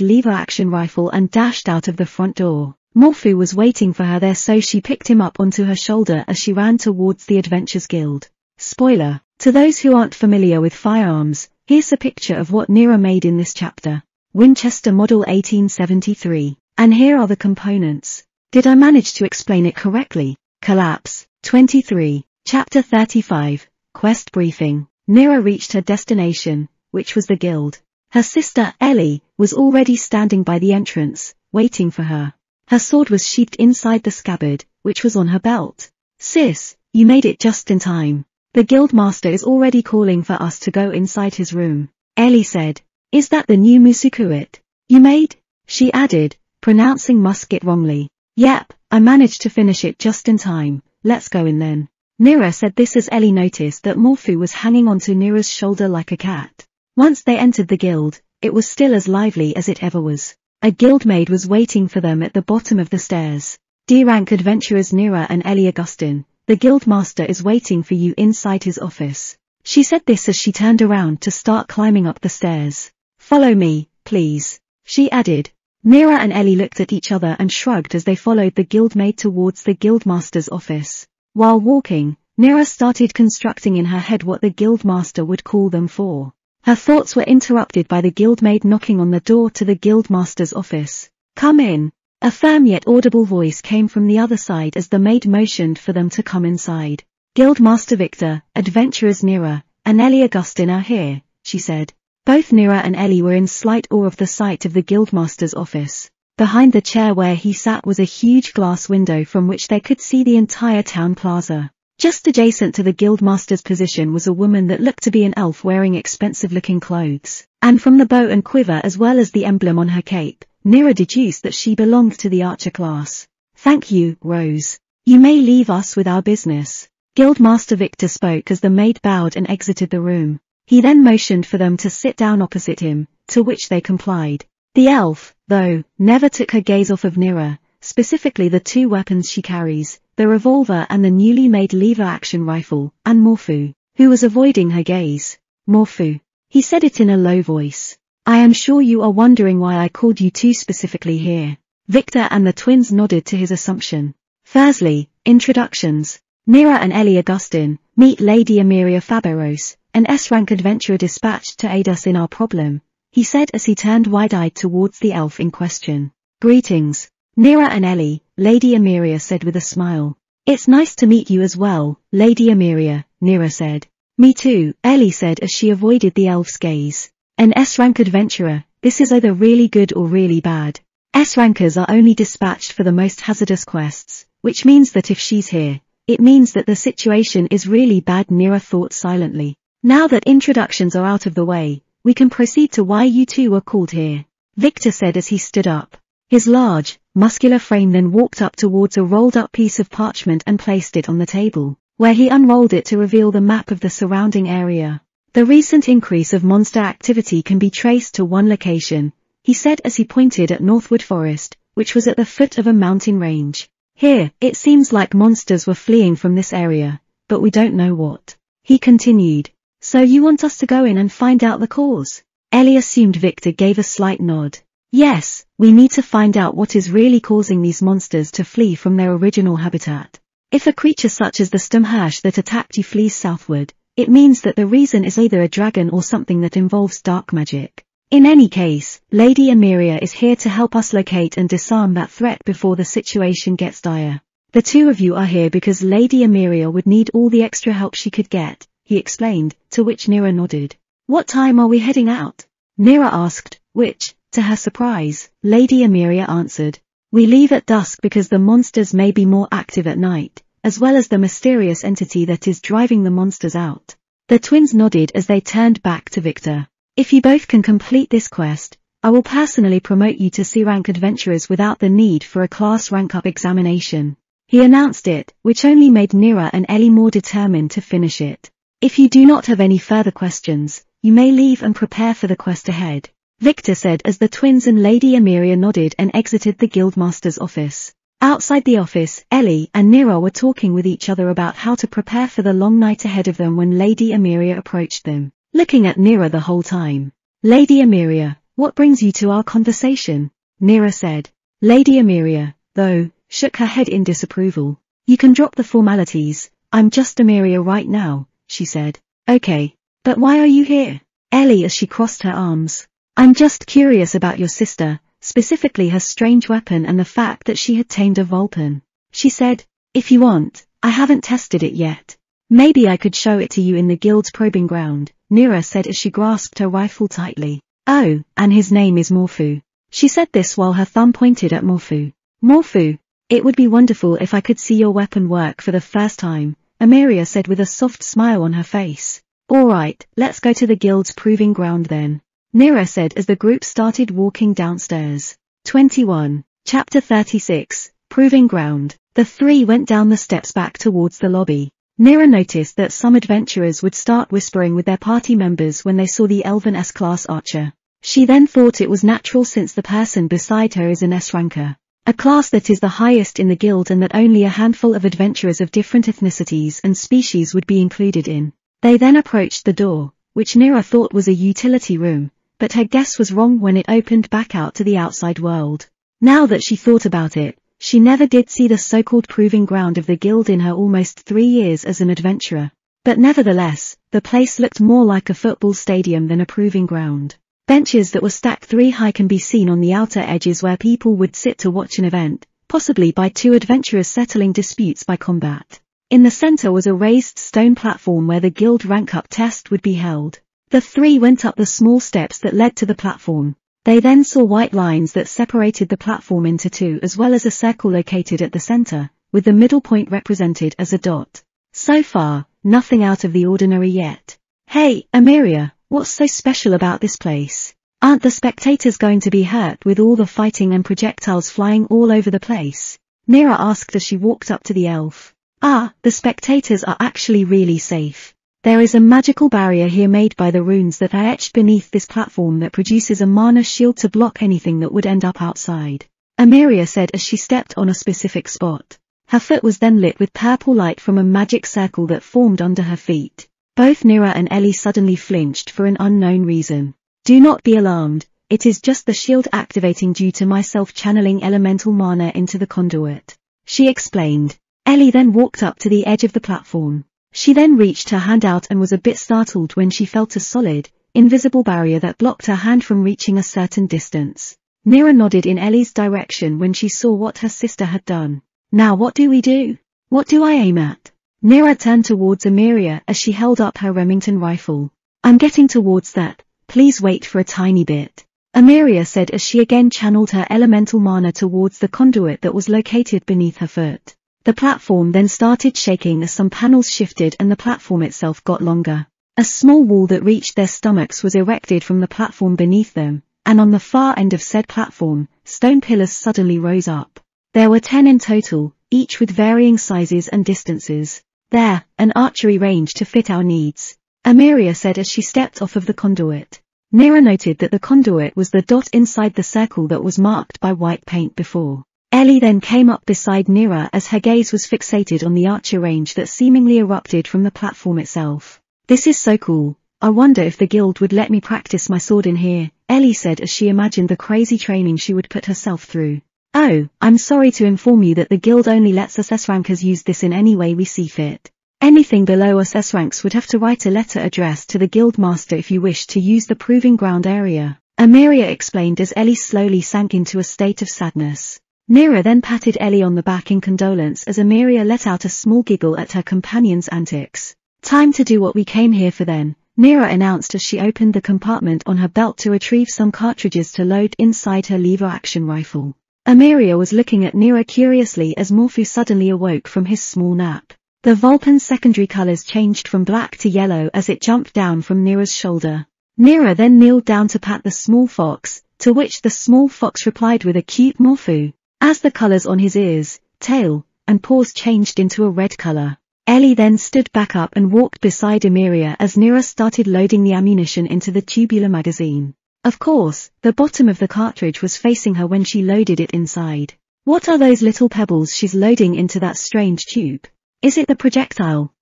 [SPEAKER 1] lever-action rifle and dashed out of the front door. Morphu was waiting for her there so she picked him up onto her shoulder as she ran towards the Adventures Guild. Spoiler, to those who aren't familiar with firearms, here's a picture of what Nira made in this chapter. Winchester Model 1873. And here are the components. Did I manage to explain it correctly? Collapse. 23. Chapter 35. Quest Briefing. Nira reached her destination, which was the guild. Her sister, Ellie, was already standing by the entrance, waiting for her. Her sword was sheathed inside the scabbard, which was on her belt. Sis, you made it just in time. The guild master is already calling for us to go inside his room. Ellie said, is that the new musukuit you made? She added, pronouncing musket wrongly. Yep, I managed to finish it just in time, let's go in then. Nira said this as Ellie noticed that Morphu was hanging onto Nira's shoulder like a cat. Once they entered the guild, it was still as lively as it ever was. A guildmaid was waiting for them at the bottom of the stairs. D-rank adventurers Nira and Ellie Augustin, the guildmaster is waiting for you inside his office. She said this as she turned around to start climbing up the stairs. Follow me, please. She added. Nira and Ellie looked at each other and shrugged as they followed the guildmaid towards the guildmaster's office. While walking, Nira started constructing in her head what the guildmaster would call them for. Her thoughts were interrupted by the guildmaid knocking on the door to the guildmaster's office. Come in, a firm yet audible voice came from the other side as the maid motioned for them to come inside. Guildmaster Victor, adventurers Nira, and Ellie Augustine are here, she said. Both Nira and Ellie were in slight awe of the sight of the guildmaster's office. Behind the chair where he sat was a huge glass window from which they could see the entire town plaza. Just adjacent to the guildmaster's position was a woman that looked to be an elf wearing expensive-looking clothes, and from the bow and quiver as well as the emblem on her cape, Nira deduced that she belonged to the archer class. Thank you, Rose. You may leave us with our business. Guildmaster Victor spoke as the maid bowed and exited the room. He then motioned for them to sit down opposite him, to which they complied. The elf, though, never took her gaze off of Nira, specifically the two weapons she carries, the revolver and the newly made lever-action rifle, and Morphu, who was avoiding her gaze. Morphu. He said it in a low voice. I am sure you are wondering why I called you two specifically here. Victor and the twins nodded to his assumption. Firstly, introductions. Nira and Ellie Augustin, meet Lady Emiria Faberos, an S-rank adventurer dispatched to aid us in our problem, he said as he turned wide-eyed towards the elf in question. Greetings. Nira and Ellie, Lady Emiria said with a smile. It's nice to meet you as well, Lady Emiria, Nira said. Me too, Ellie said as she avoided the elf's gaze. An S-rank adventurer, this is either really good or really bad. S-rankers are only dispatched for the most hazardous quests, which means that if she's here, it means that the situation is really bad Nira thought silently. Now that introductions are out of the way, we can proceed to why you two were called here. Victor said as he stood up. His large, muscular frame then walked up towards a rolled-up piece of parchment and placed it on the table, where he unrolled it to reveal the map of the surrounding area. The recent increase of monster activity can be traced to one location, he said as he pointed at Northwood Forest, which was at the foot of a mountain range. Here, it seems like monsters were fleeing from this area, but we don't know what. He continued. So you want us to go in and find out the cause? Ellie assumed Victor gave a slight nod. Yes, we need to find out what is really causing these monsters to flee from their original habitat. If a creature such as the Sturmhirsch that attacked you flees southward, it means that the reason is either a dragon or something that involves dark magic. In any case, Lady Emiria is here to help us locate and disarm that threat before the situation gets dire. The two of you are here because Lady Emiria would need all the extra help she could get, he explained, to which Nira nodded. What time are we heading out? Nira asked, which, to her surprise, Lady Emiria answered. We leave at dusk because the monsters may be more active at night as well as the mysterious entity that is driving the monsters out. The twins nodded as they turned back to Victor. If you both can complete this quest, I will personally promote you to C-rank adventurers without the need for a class rank-up examination. He announced it, which only made Nira and Ellie more determined to finish it. If you do not have any further questions, you may leave and prepare for the quest ahead. Victor said as the twins and Lady Emiria nodded and exited the guildmaster's office. Outside the office, Ellie and Nira were talking with each other about how to prepare for the long night ahead of them when Lady Emiria approached them, looking at Nira the whole time. Lady Emiria, what brings you to our conversation? Nira said. Lady Emiria, though, shook her head in disapproval. You can drop the formalities, I'm just Emiria right now, she said. Okay. But why are you here? Ellie as she crossed her arms. I'm just curious about your sister, specifically her strange weapon and the fact that she had tamed a Vulpan. She said, if you want, I haven't tested it yet. Maybe I could show it to you in the guild's probing ground, Nira said as she grasped her rifle tightly. Oh, and his name is Morphu. She said this while her thumb pointed at Morphu. Morphu, it would be wonderful if I could see your weapon work for the first time, Ameria said with a soft smile on her face. Alright, let's go to the guild's proving ground then. Nira said as the group started walking downstairs. 21. Chapter 36, Proving Ground. The three went down the steps back towards the lobby. Nira noticed that some adventurers would start whispering with their party members when they saw the Elven S-class archer. She then thought it was natural since the person beside her is an S-ranker, a class that is the highest in the guild and that only a handful of adventurers of different ethnicities and species would be included in. They then approached the door, which Nira thought was a utility room, but her guess was wrong when it opened back out to the outside world. Now that she thought about it, she never did see the so-called proving ground of the guild in her almost three years as an adventurer. But nevertheless, the place looked more like a football stadium than a proving ground. Benches that were stacked three high can be seen on the outer edges where people would sit to watch an event, possibly by two adventurers settling disputes by combat. In the center was a raised stone platform where the guild rank up test would be held. The three went up the small steps that led to the platform. They then saw white lines that separated the platform into two as well as a circle located at the center, with the middle point represented as a dot. So far, nothing out of the ordinary yet. Hey, Ameria, what's so special about this place? Aren't the spectators going to be hurt with all the fighting and projectiles flying all over the place? Nira asked as she walked up to the elf. Ah, the spectators are actually really safe. There is a magical barrier here made by the runes that are etched beneath this platform that produces a mana shield to block anything that would end up outside. Ameria said as she stepped on a specific spot. Her foot was then lit with purple light from a magic circle that formed under her feet. Both Nira and Ellie suddenly flinched for an unknown reason. Do not be alarmed, it is just the shield activating due to myself channeling elemental mana into the conduit. She explained. Ellie then walked up to the edge of the platform. She then reached her hand out and was a bit startled when she felt a solid, invisible barrier that blocked her hand from reaching a certain distance. Nira nodded in Ellie's direction when she saw what her sister had done. Now what do we do? What do I aim at? Nira turned towards Ameria as she held up her Remington rifle. I'm getting towards that, please wait for a tiny bit. Ameria said as she again channeled her elemental mana towards the conduit that was located beneath her foot. The platform then started shaking as some panels shifted and the platform itself got longer. A small wall that reached their stomachs was erected from the platform beneath them, and on the far end of said platform, stone pillars suddenly rose up. There were ten in total, each with varying sizes and distances. There, an archery range to fit our needs. Ameria said as she stepped off of the conduit. Nira noted that the conduit was the dot inside the circle that was marked by white paint before. Ellie then came up beside Nira as her gaze was fixated on the archer range that seemingly erupted from the platform itself. This is so cool. I wonder if the guild would let me practice my sword in here, Ellie said as she imagined the crazy training she would put herself through. Oh, I'm sorry to inform you that the guild only lets us S-rankers use this in any way we see fit. Anything below us S-ranks would have to write a letter addressed to the guild master if you wish to use the proving ground area. Ameria explained as Ellie slowly sank into a state of sadness. Nira then patted Ellie on the back in condolence as Ameria let out a small giggle at her companion's antics. Time to do what we came here for then, Nira announced as she opened the compartment on her belt to retrieve some cartridges to load inside her lever-action rifle. Ameria was looking at Nira curiously as Morphu suddenly awoke from his small nap. The Vulpan's secondary colors changed from black to yellow as it jumped down from Nira's shoulder. Nira then kneeled down to pat the small fox, to which the small fox replied with a cute Morphu. As the colors on his ears, tail, and paws changed into a red color, Ellie then stood back up and walked beside Emiria as Nira started loading the ammunition into the tubular magazine. Of course, the bottom of the cartridge was facing her when she loaded it inside. What are those little pebbles she's loading into that strange tube? Is it the projectile?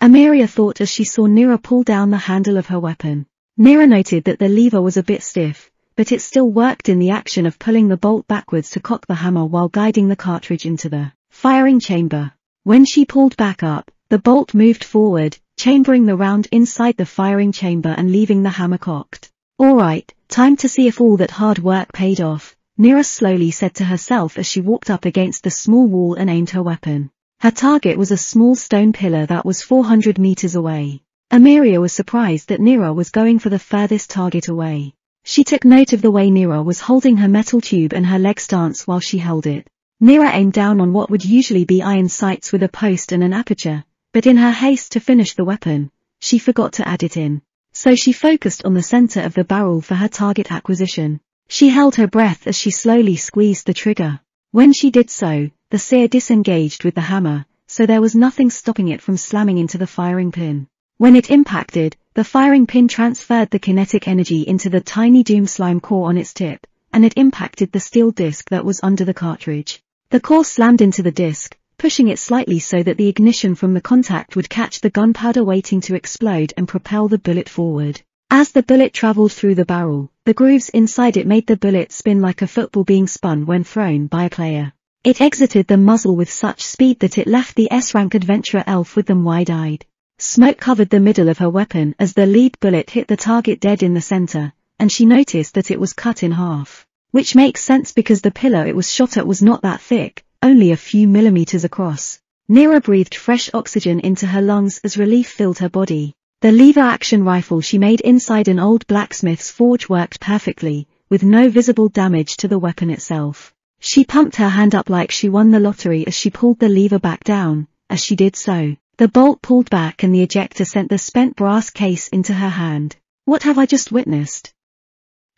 [SPEAKER 1] Ameria thought as she saw Nira pull down the handle of her weapon. Nira noted that the lever was a bit stiff, but it still worked in the action of pulling the bolt backwards to cock the hammer while guiding the cartridge into the firing chamber. When she pulled back up, the bolt moved forward, chambering the round inside the firing chamber and leaving the hammer cocked. Alright, time to see if all that hard work paid off, Nira slowly said to herself as she walked up against the small wall and aimed her weapon. Her target was a small stone pillar that was 400 meters away. Amiria was surprised that Nira was going for the furthest target away. She took note of the way Nira was holding her metal tube and her leg stance while she held it. Nira aimed down on what would usually be iron sights with a post and an aperture, but in her haste to finish the weapon, she forgot to add it in. So she focused on the center of the barrel for her target acquisition. She held her breath as she slowly squeezed the trigger. When she did so, the sear disengaged with the hammer, so there was nothing stopping it from slamming into the firing pin. When it impacted, the firing pin transferred the kinetic energy into the tiny Doom slime core on its tip, and it impacted the steel disc that was under the cartridge. The core slammed into the disc, pushing it slightly so that the ignition from the contact would catch the gunpowder waiting to explode and propel the bullet forward. As the bullet traveled through the barrel, the grooves inside it made the bullet spin like a football being spun when thrown by a player. It exited the muzzle with such speed that it left the S-rank adventurer elf with them wide-eyed. Smoke covered the middle of her weapon as the lead bullet hit the target dead in the center, and she noticed that it was cut in half. Which makes sense because the pillar it was shot at was not that thick, only a few millimeters across. Nira breathed fresh oxygen into her lungs as relief filled her body. The lever-action rifle she made inside an old blacksmith's forge worked perfectly, with no visible damage to the weapon itself. She pumped her hand up like she won the lottery as she pulled the lever back down. As she did so, the bolt pulled back and the ejector sent the spent brass case into her hand. What have I just witnessed?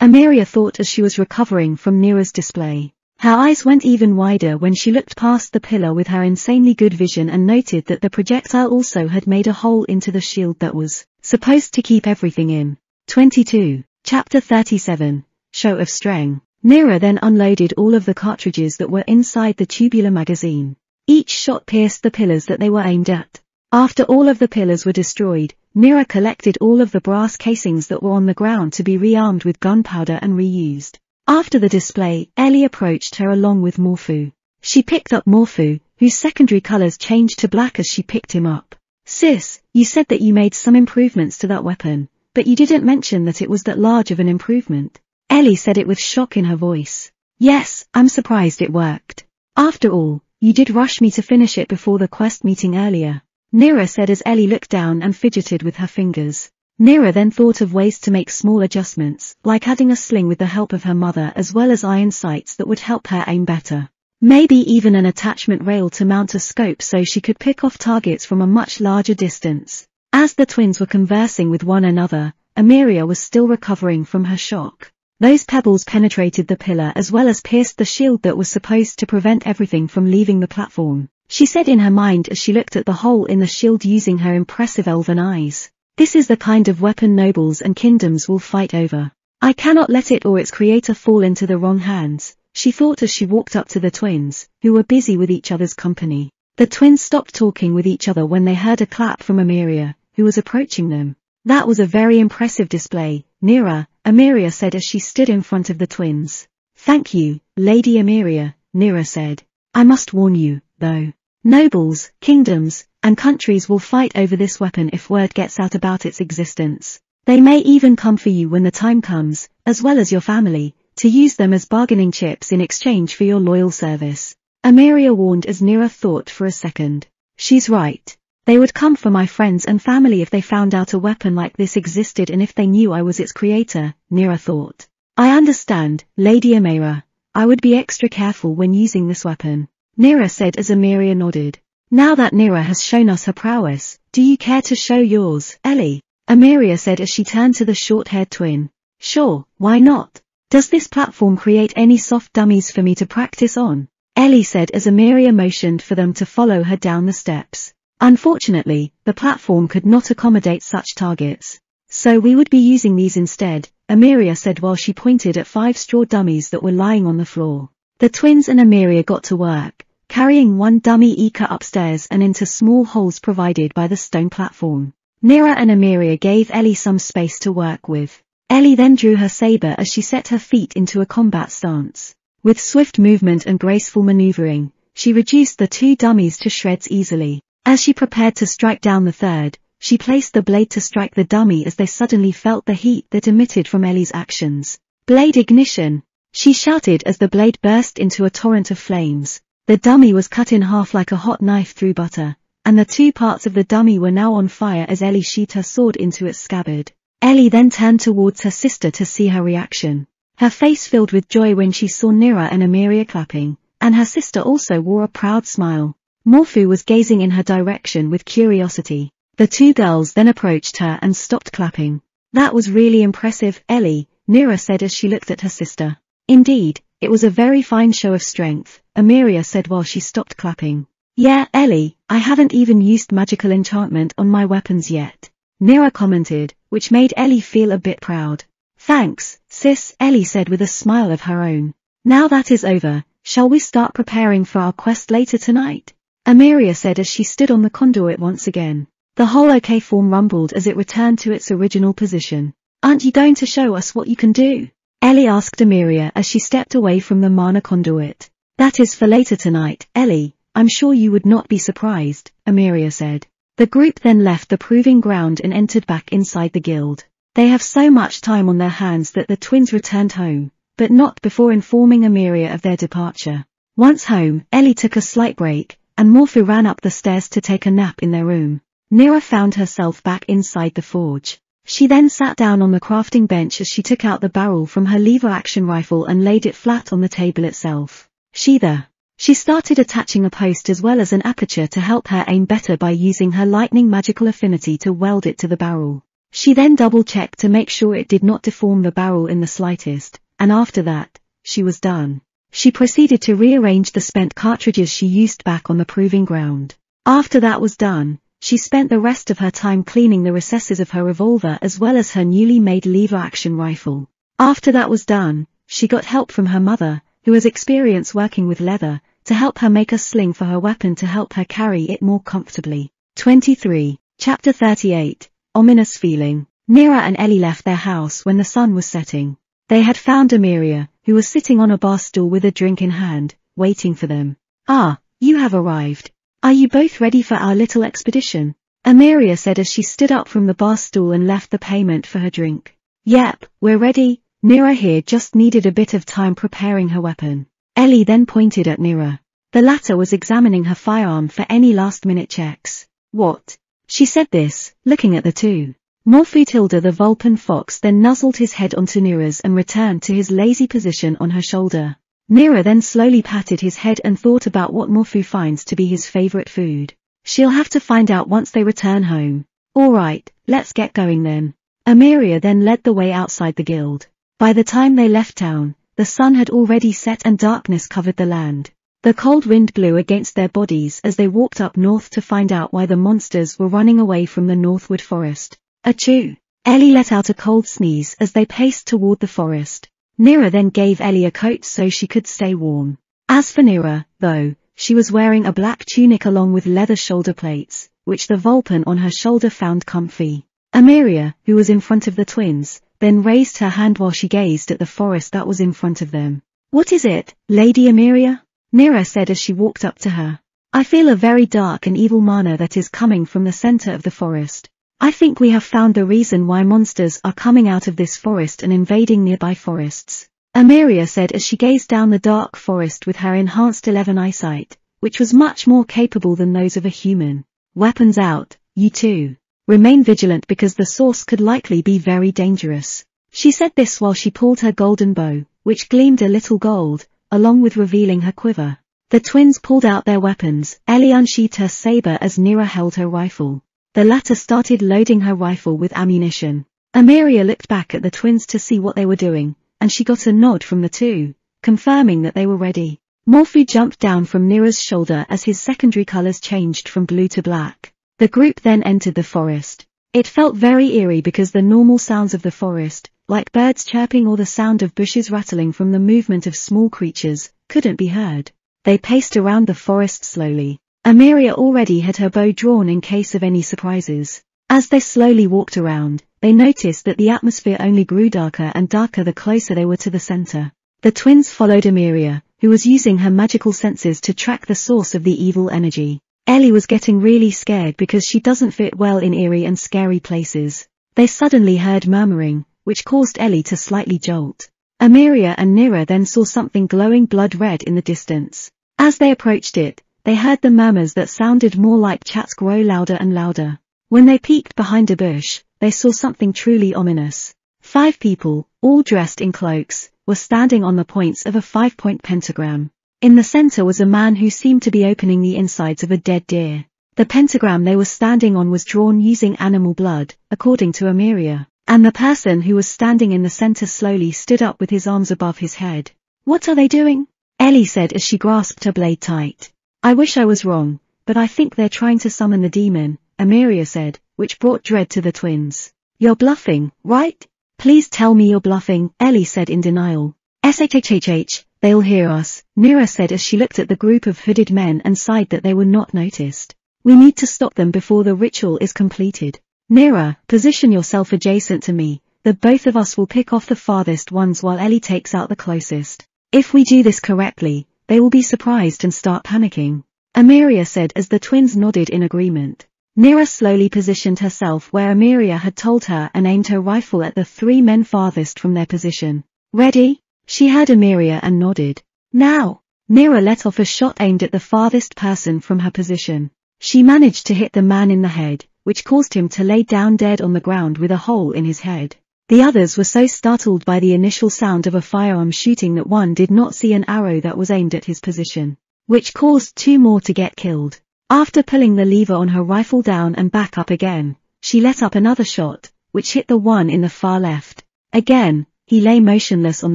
[SPEAKER 1] Amiria thought as she was recovering from Nira's display. Her eyes went even wider when she looked past the pillar with her insanely good vision and noted that the projectile also had made a hole into the shield that was supposed to keep everything in. 22. Chapter 37. Show of Strength. Nira then unloaded all of the cartridges that were inside the tubular magazine. Each shot pierced the pillars that they were aimed at. After all of the pillars were destroyed, Nira collected all of the brass casings that were on the ground to be rearmed with gunpowder and reused. After the display, Ellie approached her along with Morphu. She picked up Morphu, whose secondary colors changed to black as she picked him up. Sis, you said that you made some improvements to that weapon, but you didn't mention that it was that large of an improvement. Ellie said it with shock in her voice. Yes, I'm surprised it worked. After all, you did rush me to finish it before the quest meeting earlier. Nira said as Ellie looked down and fidgeted with her fingers. Nira then thought of ways to make small adjustments, like adding a sling with the help of her mother as well as iron sights that would help her aim better. Maybe even an attachment rail to mount a scope so she could pick off targets from a much larger distance. As the twins were conversing with one another, Amiria was still recovering from her shock. Those pebbles penetrated the pillar as well as pierced the shield that was supposed to prevent everything from leaving the platform. She said in her mind as she looked at the hole in the shield using her impressive elven eyes. This is the kind of weapon nobles and kingdoms will fight over. I cannot let it or its creator fall into the wrong hands, she thought as she walked up to the twins, who were busy with each other's company. The twins stopped talking with each other when they heard a clap from Amiria, who was approaching them. That was a very impressive display, Nira, Amiria said as she stood in front of the twins. Thank you, Lady Amiria, Nira said. I must warn you, though. Nobles, kingdoms, and countries will fight over this weapon if word gets out about its existence. They may even come for you when the time comes, as well as your family, to use them as bargaining chips in exchange for your loyal service. Amiria warned as Nira thought for a second. She's right. They would come for my friends and family if they found out a weapon like this existed and if they knew I was its creator, Nira thought. I understand, Lady Amira. I would be extra careful when using this weapon. Nira said as Amiria nodded. Now that Nira has shown us her prowess, do you care to show yours, Ellie? Amiria said as she turned to the short-haired twin. Sure, why not? Does this platform create any soft dummies for me to practice on? Ellie said as Amiria motioned for them to follow her down the steps. Unfortunately, the platform could not accommodate such targets. So we would be using these instead, Amiria said while she pointed at five straw dummies that were lying on the floor. The twins and Amiria got to work, carrying one dummy Ika upstairs and into small holes provided by the stone platform. Nira and Amiria gave Ellie some space to work with. Ellie then drew her saber as she set her feet into a combat stance. With swift movement and graceful maneuvering, she reduced the two dummies to shreds easily. As she prepared to strike down the third, she placed the blade to strike the dummy as they suddenly felt the heat that emitted from Ellie's actions. Blade ignition, She shouted as the blade burst into a torrent of flames. The dummy was cut in half like a hot knife through butter, and the two parts of the dummy were now on fire as Ellie sheathed her sword into its scabbard. Ellie then turned towards her sister to see her reaction. Her face filled with joy when she saw Nira and Emiria clapping, and her sister also wore a proud smile. Morphu was gazing in her direction with curiosity. The two girls then approached her and stopped clapping. That was really impressive, Ellie, Nira said as she looked at her sister. Indeed, it was a very fine show of strength, Emiria said while she stopped clapping. Yeah, Ellie, I haven't even used magical enchantment on my weapons yet. Nira commented, which made Ellie feel a bit proud. Thanks, sis, Ellie said with a smile of her own. Now that is over, shall we start preparing for our quest later tonight? Emiria said as she stood on the conduit once again. The whole OK form rumbled as it returned to its original position. Aren't you going to show us what you can do? Ellie asked Emiria as she stepped away from the mana conduit. That is for later tonight, Ellie, I'm sure you would not be surprised, Emiria said. The group then left the proving ground and entered back inside the guild. They have so much time on their hands that the twins returned home, but not before informing Emiria of their departure. Once home, Ellie took a slight break, and Morphu ran up the stairs to take a nap in their room. Nira found herself back inside the forge. She then sat down on the crafting bench as she took out the barrel from her lever-action rifle and laid it flat on the table itself. She the she started attaching a post as well as an aperture to help her aim better by using her lightning magical affinity to weld it to the barrel. She then double-checked to make sure it did not deform the barrel in the slightest, and after that, she was done. She proceeded to rearrange the spent cartridges she used back on the proving ground. After that was done, she spent the rest of her time cleaning the recesses of her revolver as well as her newly made lever-action rifle. After that was done, she got help from her mother, who has experience working with leather, to help her make a sling for her weapon to help her carry it more comfortably. 23. Chapter 38. Ominous Feeling. Nira and Ellie left their house when the sun was setting. They had found Emiria, who was sitting on a bar stool with a drink in hand, waiting for them. Ah, you have arrived. Are you both ready for our little expedition? Emiria said as she stood up from the bar stool and left the payment for her drink. Yep, we're ready, Nira here just needed a bit of time preparing her weapon. Ellie then pointed at Nira. The latter was examining her firearm for any last-minute checks. What? She said this, looking at the two. Morphutilda the Vulpan fox then nuzzled his head onto Nira's and returned to his lazy position on her shoulder. Nira then slowly patted his head and thought about what Morphu finds to be his favorite food. She'll have to find out once they return home. Alright, let's get going then. Emiria then led the way outside the guild. By the time they left town, the sun had already set and darkness covered the land. The cold wind blew against their bodies as they walked up north to find out why the monsters were running away from the Northwood forest. Achoo! Ellie let out a cold sneeze as they paced toward the forest. Nira then gave Ellie a coat so she could stay warm. As for Nira, though, she was wearing a black tunic along with leather shoulder plates, which the Vulpan on her shoulder found comfy. Emiria, who was in front of the twins, then raised her hand while she gazed at the forest that was in front of them. What is it, Lady Emiria? Nira said as she walked up to her. I feel a very dark and evil mana that is coming from the center of the forest. I think we have found the reason why monsters are coming out of this forest and invading nearby forests. Emiria said as she gazed down the dark forest with her enhanced 11 eyesight, which was much more capable than those of a human. Weapons out, you too. Remain vigilant because the source could likely be very dangerous. She said this while she pulled her golden bow, which gleamed a little gold, along with revealing her quiver. The twins pulled out their weapons, Ellie unsheathed her saber as Nira held her rifle. The latter started loading her rifle with ammunition. Emiria looked back at the twins to see what they were doing, and she got a nod from the two, confirming that they were ready. Morphu jumped down from Nira's shoulder as his secondary colors changed from blue to black. The group then entered the forest. It felt very eerie because the normal sounds of the forest, like birds chirping or the sound of bushes rattling from the movement of small creatures, couldn't be heard. They paced around the forest slowly. Emiria already had her bow drawn in case of any surprises. As they slowly walked around, they noticed that the atmosphere only grew darker and darker the closer they were to the center. The twins followed Emiria, who was using her magical senses to track the source of the evil energy. Ellie was getting really scared because she doesn't fit well in eerie and scary places. They suddenly heard murmuring, which caused Ellie to slightly jolt. Amiria and Nira then saw something glowing blood red in the distance. As they approached it, they heard the murmurs that sounded more like chats grow louder and louder. When they peeked behind a bush, they saw something truly ominous. Five people, all dressed in cloaks, were standing on the points of a five-point pentagram. In the center was a man who seemed to be opening the insides of a dead deer. The pentagram they were standing on was drawn using animal blood, according to Amiria. And the person who was standing in the center slowly stood up with his arms above his head. What are they doing? Ellie said as she grasped her blade tight. I wish I was wrong, but I think they're trying to summon the demon, Amiria said, which brought dread to the twins. You're bluffing, right? Please tell me you're bluffing, Ellie said in denial. SHHHH, they'll hear us, Nira said as she looked at the group of hooded men and sighed that they were not noticed. We need to stop them before the ritual is completed. Nira, position yourself adjacent to me, the both of us will pick off the farthest ones while Ellie takes out the closest. If we do this correctly, they will be surprised and start panicking. Amiria said as the twins nodded in agreement. Nira slowly positioned herself where Amiria had told her and aimed her rifle at the three men farthest from their position. Ready? She heard Amiria and nodded. Now! Nira let off a shot aimed at the farthest person from her position. She managed to hit the man in the head, which caused him to lay down dead on the ground with a hole in his head. The others were so startled by the initial sound of a firearm shooting that one did not see an arrow that was aimed at his position, which caused two more to get killed. After pulling the lever on her rifle down and back up again, she let up another shot, which hit the one in the far left. Again, he lay motionless on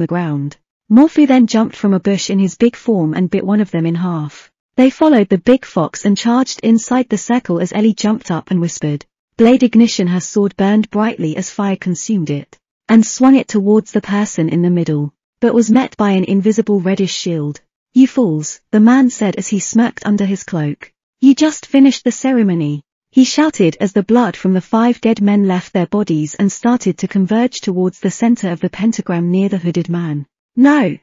[SPEAKER 1] the ground. Morphu then jumped from a bush in his big form and bit one of them in half. They followed the big fox and charged inside the circle as Ellie jumped up and whispered. Blade ignition her sword burned brightly as fire consumed it, and swung it towards the person in the middle, but was met by an invisible reddish shield. You fools, the man said as he smirked under his cloak. You just finished the ceremony. He shouted as the blood from the five dead men left their bodies and started to converge towards the center of the pentagram near the hooded man. No!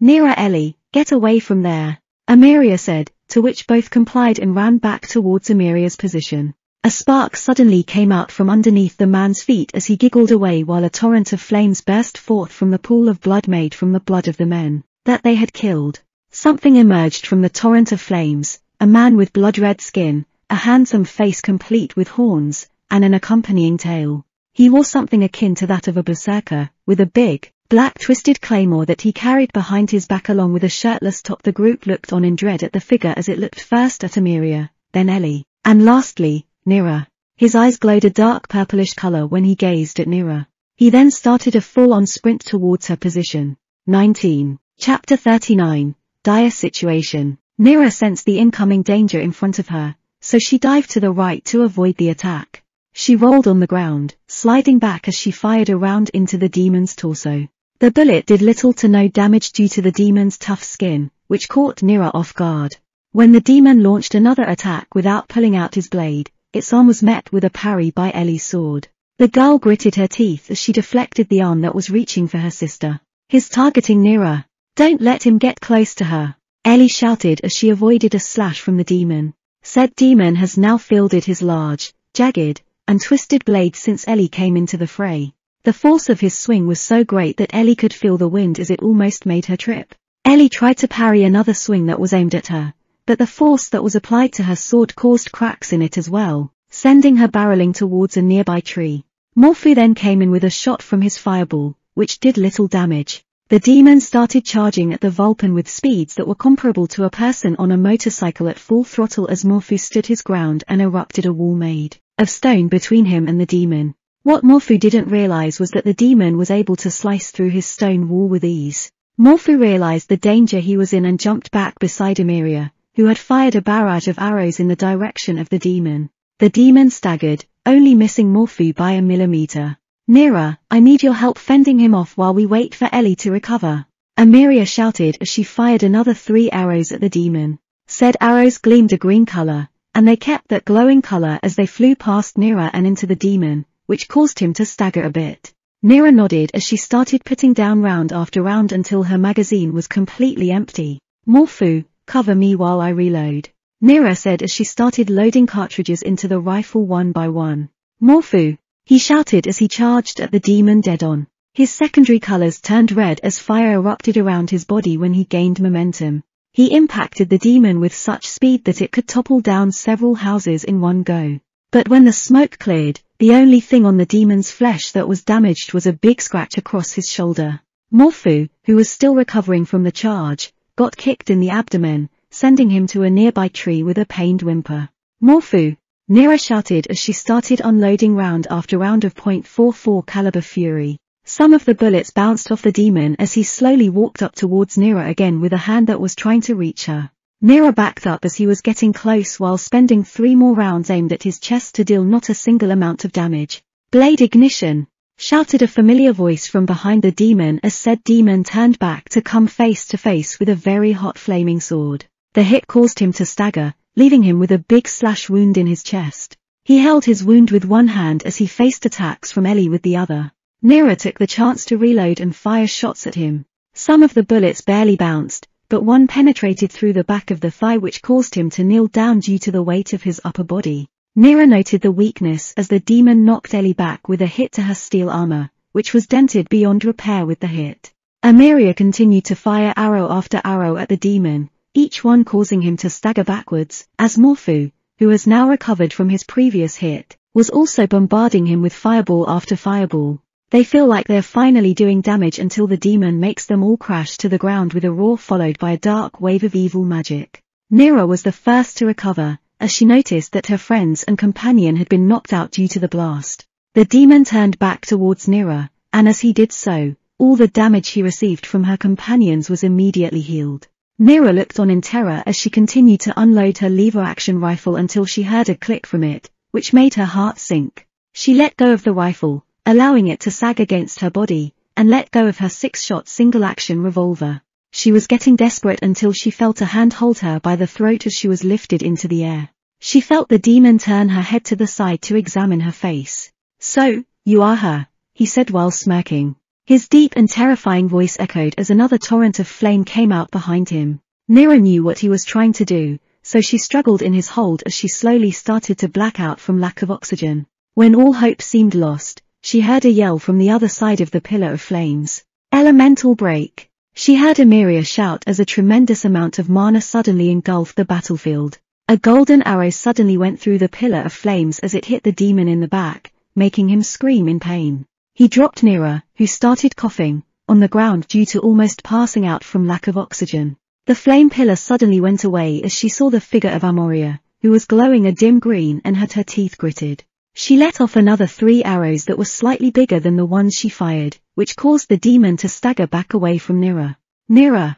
[SPEAKER 1] Nira Ellie, get away from there. Amiria said, to which both complied and ran back towards Amiria's position. A spark suddenly came out from underneath the man's feet as he giggled away while a torrent of flames burst forth from the pool of blood made from the blood of the men that they had killed. Something emerged from the torrent of flames, a man with blood-red skin, a handsome face complete with horns, and an accompanying tail. He wore something akin to that of a berserker, with a big, black twisted claymore that he carried behind his back along with a shirtless top the group looked on in dread at the figure as it looked first at Amiria, then Ellie, and lastly, Nira. His eyes glowed a dark purplish color when he gazed at Nira. He then started a full-on sprint towards her position. 19. Chapter 39. Dire Situation. Nira sensed the incoming danger in front of her, so she dived to the right to avoid the attack. She rolled on the ground, sliding back as she fired a round into the demon's torso. The bullet did little to no damage due to the demon's tough skin, which caught Nira off guard. When the demon launched another attack without pulling out his blade, its arm was met with a parry by Ellie's sword. The girl gritted her teeth as she deflected the arm that was reaching for her sister. He's targeting Nira. Don't let him get close to her. Ellie shouted as she avoided a slash from the demon. Said demon has now fielded his large, jagged, and twisted blade since Ellie came into the fray. The force of his swing was so great that Ellie could feel the wind as it almost made her trip. Ellie tried to parry another swing that was aimed at her, but the force that was applied to her sword caused cracks in it as well, sending her barreling towards a nearby tree. Morphu then came in with a shot from his fireball, which did little damage. The demon started charging at the Vulpan with speeds that were comparable to a person on a motorcycle at full throttle as Morphu stood his ground and erupted a wall made of stone between him and the demon. What Morphu didn't realize was that the demon was able to slice through his stone wall with ease. Morphu realized the danger he was in and jumped back beside Amiria, who had fired a barrage of arrows in the direction of the demon. The demon staggered, only missing Morphu by a millimeter. Nira, I need your help fending him off while we wait for Ellie to recover. Amiria shouted as she fired another three arrows at the demon. Said arrows gleamed a green color, and they kept that glowing color as they flew past Nira and into the demon, which caused him to stagger a bit. Nira nodded as she started putting down round after round until her magazine was completely empty. Morphu, cover me while I reload. Nira said as she started loading cartridges into the rifle one by one. Morphu, he shouted as he charged at the demon dead on. His secondary colors turned red as fire erupted around his body when he gained momentum. He impacted the demon with such speed that it could topple down several houses in one go. But when the smoke cleared, the only thing on the demon's flesh that was damaged was a big scratch across his shoulder. Morphu, who was still recovering from the charge, got kicked in the abdomen, sending him to a nearby tree with a pained whimper. Morphu! Nira shouted as she started unloading round after round of .44 caliber fury. Some of the bullets bounced off the demon as he slowly walked up towards Nira again with a hand that was trying to reach her. Nira backed up as he was getting close while spending three more rounds aimed at his chest to deal not a single amount of damage. Blade ignition! Shouted a familiar voice from behind the demon as said demon turned back to come face to face with a very hot flaming sword. The hit caused him to stagger, leaving him with a big slash wound in his chest. He held his wound with one hand as he faced attacks from Ellie with the other. Nira took the chance to reload and fire shots at him. Some of the bullets barely bounced, but one penetrated through the back of the thigh which caused him to kneel down due to the weight of his upper body. Nira noted the weakness as the demon knocked Ellie back with a hit to her steel armor, which was dented beyond repair with the hit. Amiria continued to fire arrow after arrow at the demon, each one causing him to stagger backwards, as Morphu, who has now recovered from his previous hit, was also bombarding him with fireball after fireball. They feel like they're finally doing damage until the demon makes them all crash to the ground with a roar followed by a dark wave of evil magic. Nira was the first to recover, as she noticed that her friends and companion had been knocked out due to the blast. The demon turned back towards Nira, and as he did so, all the damage he received from her companions was immediately healed. Nira looked on in terror as she continued to unload her lever-action rifle until she heard a click from it, which made her heart sink. She let go of the rifle, allowing it to sag against her body, and let go of her six-shot single-action revolver. She was getting desperate until she felt a hand hold her by the throat as she was lifted into the air. She felt the demon turn her head to the side to examine her face. So, you are her, he said while smirking. His deep and terrifying voice echoed as another torrent of flame came out behind him. Nira knew what he was trying to do, so she struggled in his hold as she slowly started to black out from lack of oxygen. When all hope seemed lost, she heard a yell from the other side of the pillar of flames. Elemental break. She heard Amiria shout as a tremendous amount of mana suddenly engulfed the battlefield. A golden arrow suddenly went through the pillar of flames as it hit the demon in the back, making him scream in pain. He dropped Nira, who started coughing, on the ground due to almost passing out from lack of oxygen. The flame pillar suddenly went away as she saw the figure of Amiria, who was glowing a dim green and had her teeth gritted. She let off another three arrows that were slightly bigger than the ones she fired, which caused the demon to stagger back away from Nira. Nira!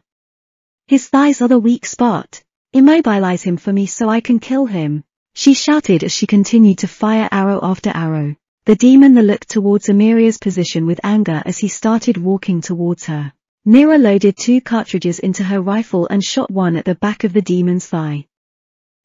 [SPEAKER 1] His thighs are the weak spot. Immobilize him for me so I can kill him. She shouted as she continued to fire arrow after arrow. The demon looked towards Amiria's position with anger as he started walking towards her. Nira loaded two cartridges into her rifle and shot one at the back of the demon's thigh,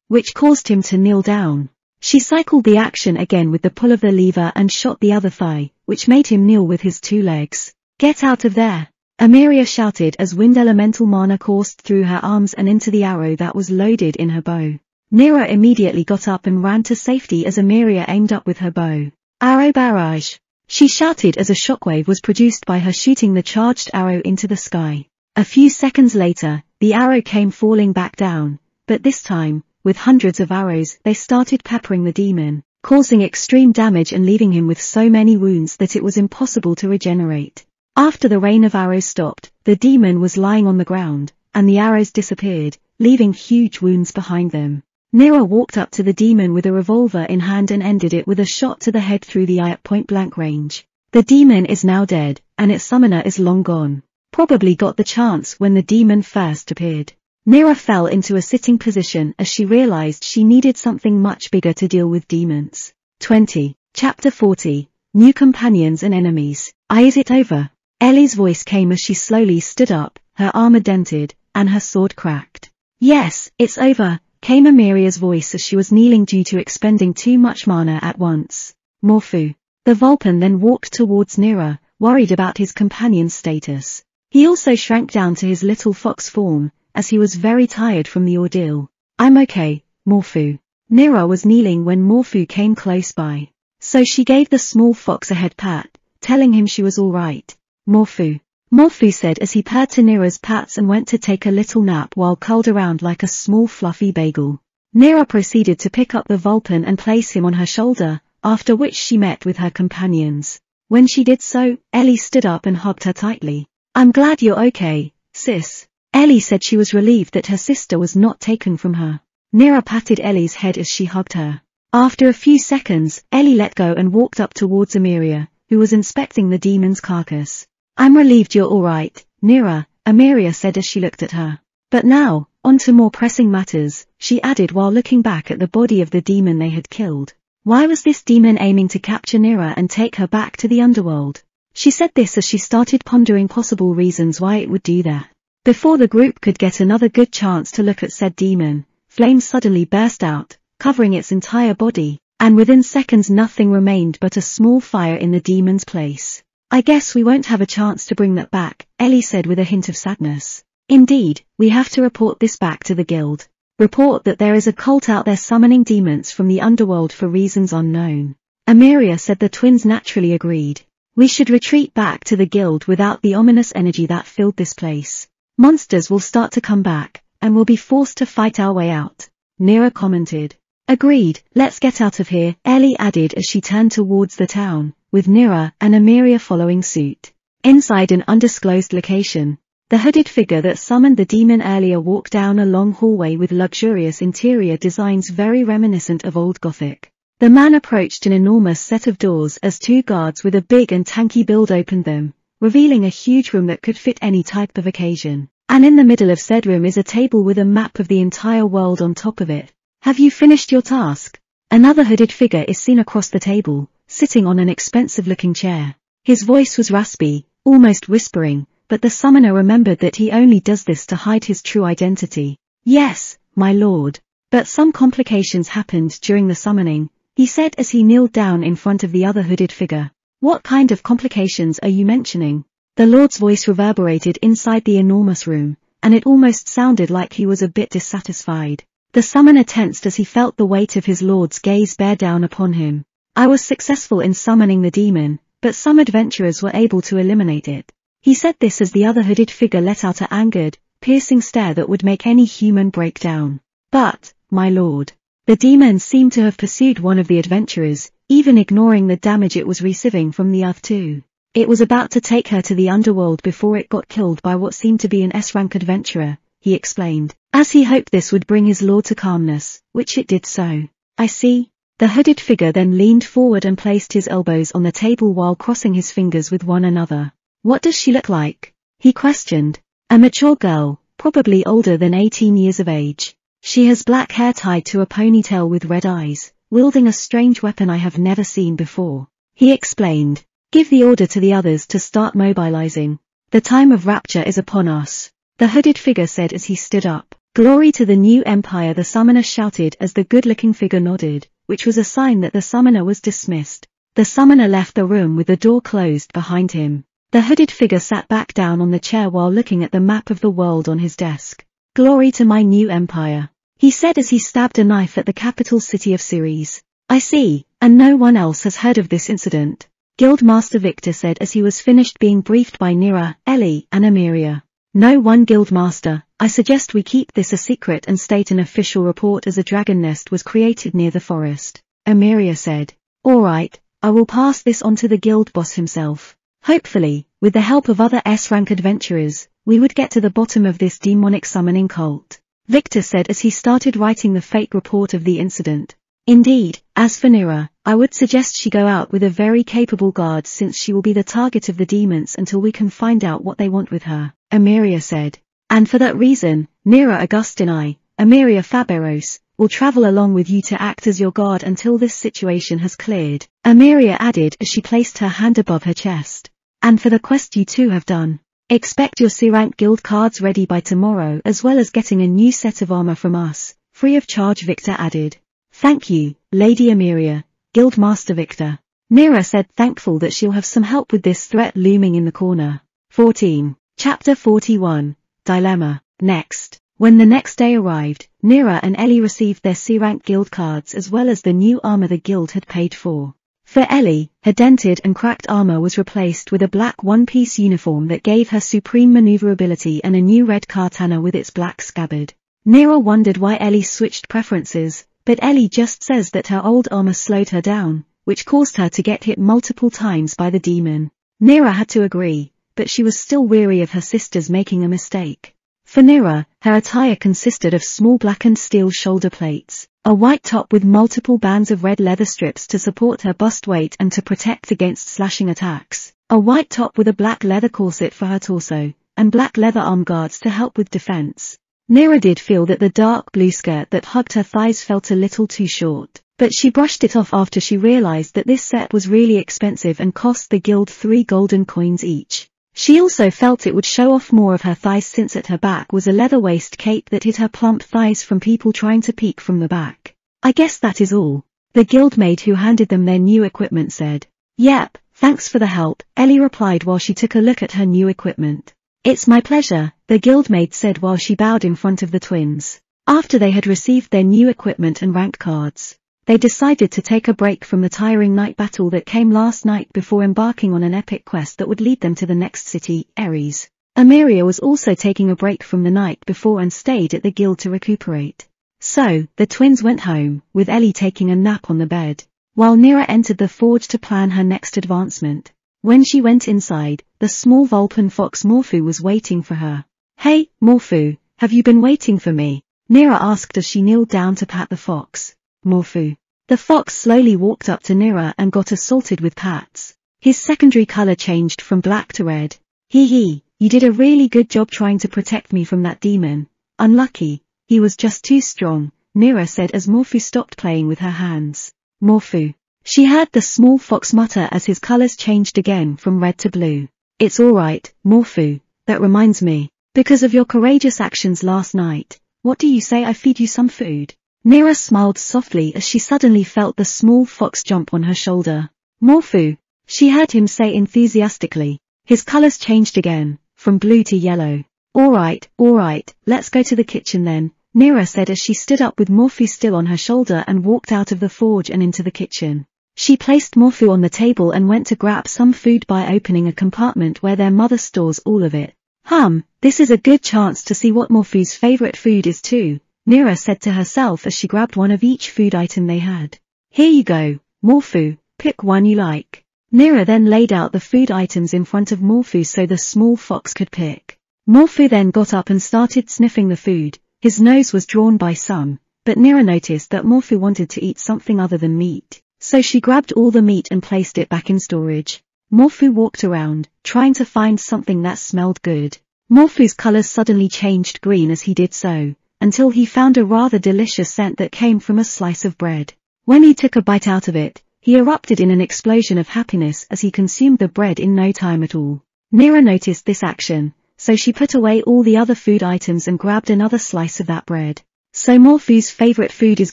[SPEAKER 1] which caused him to kneel down. She cycled the action again with the pull of the lever and shot the other thigh, which made him kneel with his two legs. Get out of there! Amiria shouted as wind elemental mana coursed through her arms and into the arrow that was loaded in her bow. Nira immediately got up and ran to safety as Amiria aimed up with her bow. Arrow barrage! She shouted as a shockwave was produced by her shooting the charged arrow into the sky. A few seconds later, the arrow came falling back down, but this time, with hundreds of arrows, they started peppering the demon, causing extreme damage and leaving him with so many wounds that it was impossible to regenerate. After the rain of arrows stopped, the demon was lying on the ground, and the arrows disappeared, leaving huge wounds behind them. Nira walked up to the demon with a revolver in hand and ended it with a shot to the head through the eye at point-blank range. The demon is now dead, and its summoner is long gone. Probably got the chance when the demon first appeared. Nira fell into a sitting position as she realized she needed something much bigger to deal with demons. 20. Chapter 40. New Companions and Enemies. I is it over? Ellie's voice came as she slowly stood up, her armor dented, and her sword cracked. Yes, it's over, came Amiria's voice as she was kneeling due to expending too much mana at once. Morphu. The Vulpan then walked towards Nira, worried about his companion's status. He also shrank down to his little fox form, as he was very tired from the ordeal. I'm okay, Morphu. Nira was kneeling when Morphu came close by. So she gave the small fox a head pat, telling him she was alright. Morphu. Morphu said as he purred to Nira's pats and went to take a little nap while curled around like a small fluffy bagel. Nira proceeded to pick up the Vulpan and place him on her shoulder, after which she met with her companions. When she did so, Ellie stood up and hugged her tightly. I'm glad you're okay, sis. Ellie said she was relieved that her sister was not taken from her. Nira patted Ellie's head as she hugged her. After a few seconds, Ellie let go and walked up towards Amiria, who was inspecting the demon's carcass. I'm relieved you're alright, Nira, Amiria said as she looked at her. But now, on to more pressing matters, she added while looking back at the body of the demon they had killed. Why was this demon aiming to capture Nira and take her back to the underworld? She said this as she started pondering possible reasons why it would do that. Before the group could get another good chance to look at said demon, flames suddenly burst out, covering its entire body, and within seconds nothing remained but a small fire in the demon's place. I guess we won't have a chance to bring that back, Ellie said with a hint of sadness. Indeed, we have to report this back to the guild. Report that there is a cult out there summoning demons from the underworld for reasons unknown. Amiria said the twins naturally agreed. We should retreat back to the guild without the ominous energy that filled this place. Monsters will start to come back, and we'll be forced to fight our way out. Nira commented. Agreed, let's get out of here, Ellie added as she turned towards the town, with Nira and Amiria following suit. Inside an undisclosed location, the hooded figure that summoned the demon earlier walked down a long hallway with luxurious interior designs very reminiscent of old Gothic. The man approached an enormous set of doors as two guards with a big and tanky build opened them, revealing a huge room that could fit any type of occasion. And in the middle of said room is a table with a map of the entire world on top of it. Have you finished your task? Another hooded figure is seen across the table, sitting on an expensive-looking chair. His voice was raspy, almost whispering, but the summoner remembered that he only does this to hide his true identity. Yes, my lord. But some complications happened during the summoning, he said as he kneeled down in front of the other hooded figure. What kind of complications are you mentioning? The lord's voice reverberated inside the enormous room, and it almost sounded like he was a bit dissatisfied. The summoner tensed as he felt the weight of his lord's gaze bear down upon him. I was successful in summoning the demon, but some adventurers were able to eliminate it. He said this as the other hooded figure let out a angered, piercing stare that would make any human break down. But, my lord, the demon seemed to have pursued one of the adventurers, even ignoring the damage it was receiving from the other two. It was about to take her to the underworld before it got killed by what seemed to be an S-rank adventurer, he explained, as he hoped this would bring his lord to calmness, which it did so. I see. The hooded figure then leaned forward and placed his elbows on the table while crossing his fingers with one another. What does she look like? He questioned. A mature girl, probably older than 18 years of age. She has black hair tied to a ponytail with red eyes, wielding a strange weapon I have never seen before. He explained. Give the order to the others to start mobilizing. The time of rapture is upon us. The hooded figure said as he stood up. Glory to the new empire the summoner shouted as the good-looking figure nodded, which was a sign that the summoner was dismissed. The summoner left the room with the door closed behind him. The hooded figure sat back down on the chair while looking at the map of the world on his desk. Glory to my new empire. He said as he stabbed a knife at the capital city of Ceres. I see, and no one else has heard of this incident. Guildmaster Victor said as he was finished being briefed by Nira, Ellie, and Amiria. No one Guildmaster, I suggest we keep this a secret and state an official report as a dragon nest was created near the forest. Amiria said. Alright, I will pass this on to the guild boss himself. Hopefully, with the help of other S-rank adventurers, we would get to the bottom of this demonic summoning cult. Victor said as he started writing the fake report of the incident. Indeed, as for Nira, I would suggest she go out with a very capable guard since she will be the target of the demons until we can find out what they want with her. Amiria said. And for that reason, Nira Augustini, Amiria Faberos, will travel along with you to act as your guard until this situation has cleared. Amiria added as she placed her hand above her chest. And for the quest you two have done. Expect your C-rank guild cards ready by tomorrow as well as getting a new set of armor from us, free of charge Victor added. Thank you, Lady Amiria, Guildmaster Victor. Nira said thankful that she'll have some help with this threat looming in the corner. 14. Chapter 41, Dilemma, Next. When the next day arrived, Nira and Ellie received their C-rank guild cards as well as the new armor the guild had paid for. For Ellie, her dented and cracked armor was replaced with a black one-piece uniform that gave her supreme maneuverability and a new red katana with its black scabbard. Nira wondered why Ellie switched preferences, but Ellie just says that her old armor slowed her down, which caused her to get hit multiple times by the demon. Nira had to agree, but she was still weary of her sisters making a mistake. For Nira, her attire consisted of small blackened steel shoulder plates, a white top with multiple bands of red leather strips to support her bust weight and to protect against slashing attacks, a white top with a black leather corset for her torso, and black leather arm guards to help with defense. Nira did feel that the dark blue skirt that hugged her thighs felt a little too short, but she brushed it off after she realized that this set was really expensive and cost the guild three golden coins each. She also felt it would show off more of her thighs since at her back was a leather waist cape that hid her plump thighs from people trying to peek from the back. I guess that is all. The guildmaid who handed them their new equipment said. Yep, thanks for the help, Ellie replied while she took a look at her new equipment. It's my pleasure, the guildmaid said while she bowed in front of the twins. After they had received their new equipment and rank cards, they decided to take a break from the tiring night battle that came last night before embarking on an epic quest that would lead them to the next city, Ares. Amiria was also taking a break from the night before and stayed at the guild to recuperate. So, the twins went home, with Ellie taking a nap on the bed, while Nira entered the forge to plan her next advancement. When she went inside, the small Vulpan fox Morphu was waiting for her. Hey, Morphu, have you been waiting for me? Nira asked as she kneeled down to pat the fox. Morphu. The fox slowly walked up to Nira and got assaulted with pats. His secondary color changed from black to red. Hee hee, you did a really good job trying to protect me from that demon. Unlucky, he was just too strong, Nira said as Morphu stopped playing with her hands. Morphu. She heard the small fox mutter as his colors changed again from red to blue. It's alright, Morphu, that reminds me. Because of your courageous actions last night, what do you say I feed you some food? Nira smiled softly as she suddenly felt the small fox jump on her shoulder. Morphu, she heard him say enthusiastically. His colors changed again, from blue to yellow. Alright, alright, let's go to the kitchen then, Nira said as she stood up with Morphu still on her shoulder and walked out of the forge and into the kitchen. She placed Morphu on the table and went to grab some food by opening a compartment where their mother stores all of it. Hum, this is a good chance to see what Morphu's favorite food is too, Nira said to herself as she grabbed one of each food item they had. Here you go, Morphu, pick one you like. Nira then laid out the food items in front of Morphu so the small fox could pick. Morphu then got up and started sniffing the food, his nose was drawn by some, but Nira noticed that Morphu wanted to eat something other than meat. So she grabbed all the meat and placed it back in storage. Morphu walked around, trying to find something that smelled good. Morphu's colors suddenly changed green as he did so, until he found a rather delicious scent that came from a slice of bread. When he took a bite out of it, he erupted in an explosion of happiness as he consumed the bread in no time at all. Nira noticed this action, so she put away all the other food items and grabbed another slice of that bread. So Morphu's favorite food is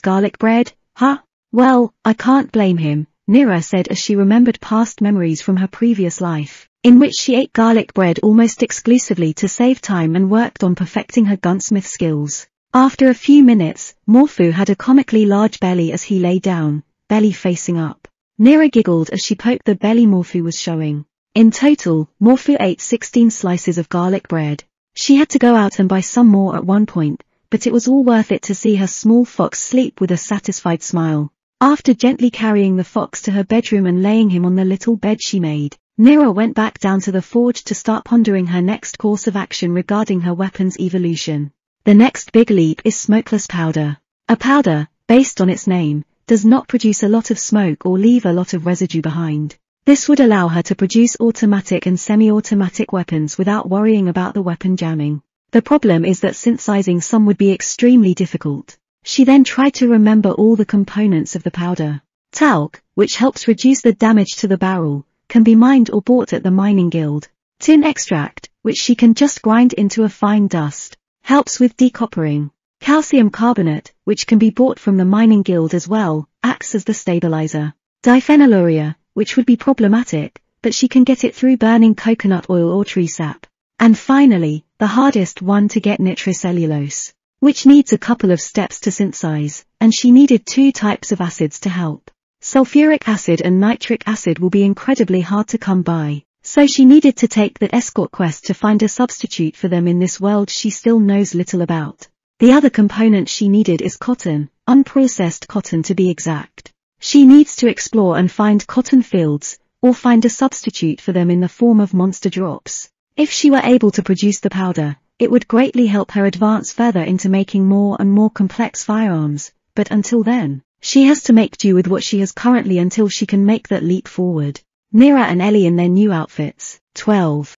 [SPEAKER 1] garlic bread, huh? Well, I can't blame him, Nira said as she remembered past memories from her previous life, in which she ate garlic bread almost exclusively to save time and worked on perfecting her gunsmith skills. After a few minutes, Morphu had a comically large belly as he lay down, belly facing up. Nira giggled as she poked the belly Morphu was showing. In total, Morphu ate 16 slices of garlic bread. She had to go out and buy some more at one point, but it was all worth it to see her small fox sleep with a satisfied smile. After gently carrying the fox to her bedroom and laying him on the little bed she made, Nira went back down to the forge to start pondering her next course of action regarding her weapon's evolution. The next big leap is smokeless powder. A powder, based on its name, does not produce a lot of smoke or leave a lot of residue behind. This would allow her to produce automatic and semi-automatic weapons without worrying about the weapon jamming. The problem is that synthesizing some would be extremely difficult. She then tried to remember all the components of the powder. Talc, which helps reduce the damage to the barrel, can be mined or bought at the mining guild. Tin extract, which she can just grind into a fine dust, helps with decoppering. Calcium carbonate, which can be bought from the mining guild as well, acts as the stabilizer. Diphenylurea, which would be problematic, but she can get it through burning coconut oil or tree sap. And finally, the hardest one to get nitrocellulose which needs a couple of steps to synthesize, and she needed two types of acids to help. Sulfuric acid and nitric acid will be incredibly hard to come by, so she needed to take that escort quest to find a substitute for them in this world she still knows little about. The other component she needed is cotton, unprocessed cotton to be exact. She needs to explore and find cotton fields, or find a substitute for them in the form of monster drops. If she were able to produce the powder, it would greatly help her advance further into making more and more complex firearms, but until then, she has to make do with what she has currently until she can make that leap forward. Nira and Ellie in their new outfits. 12.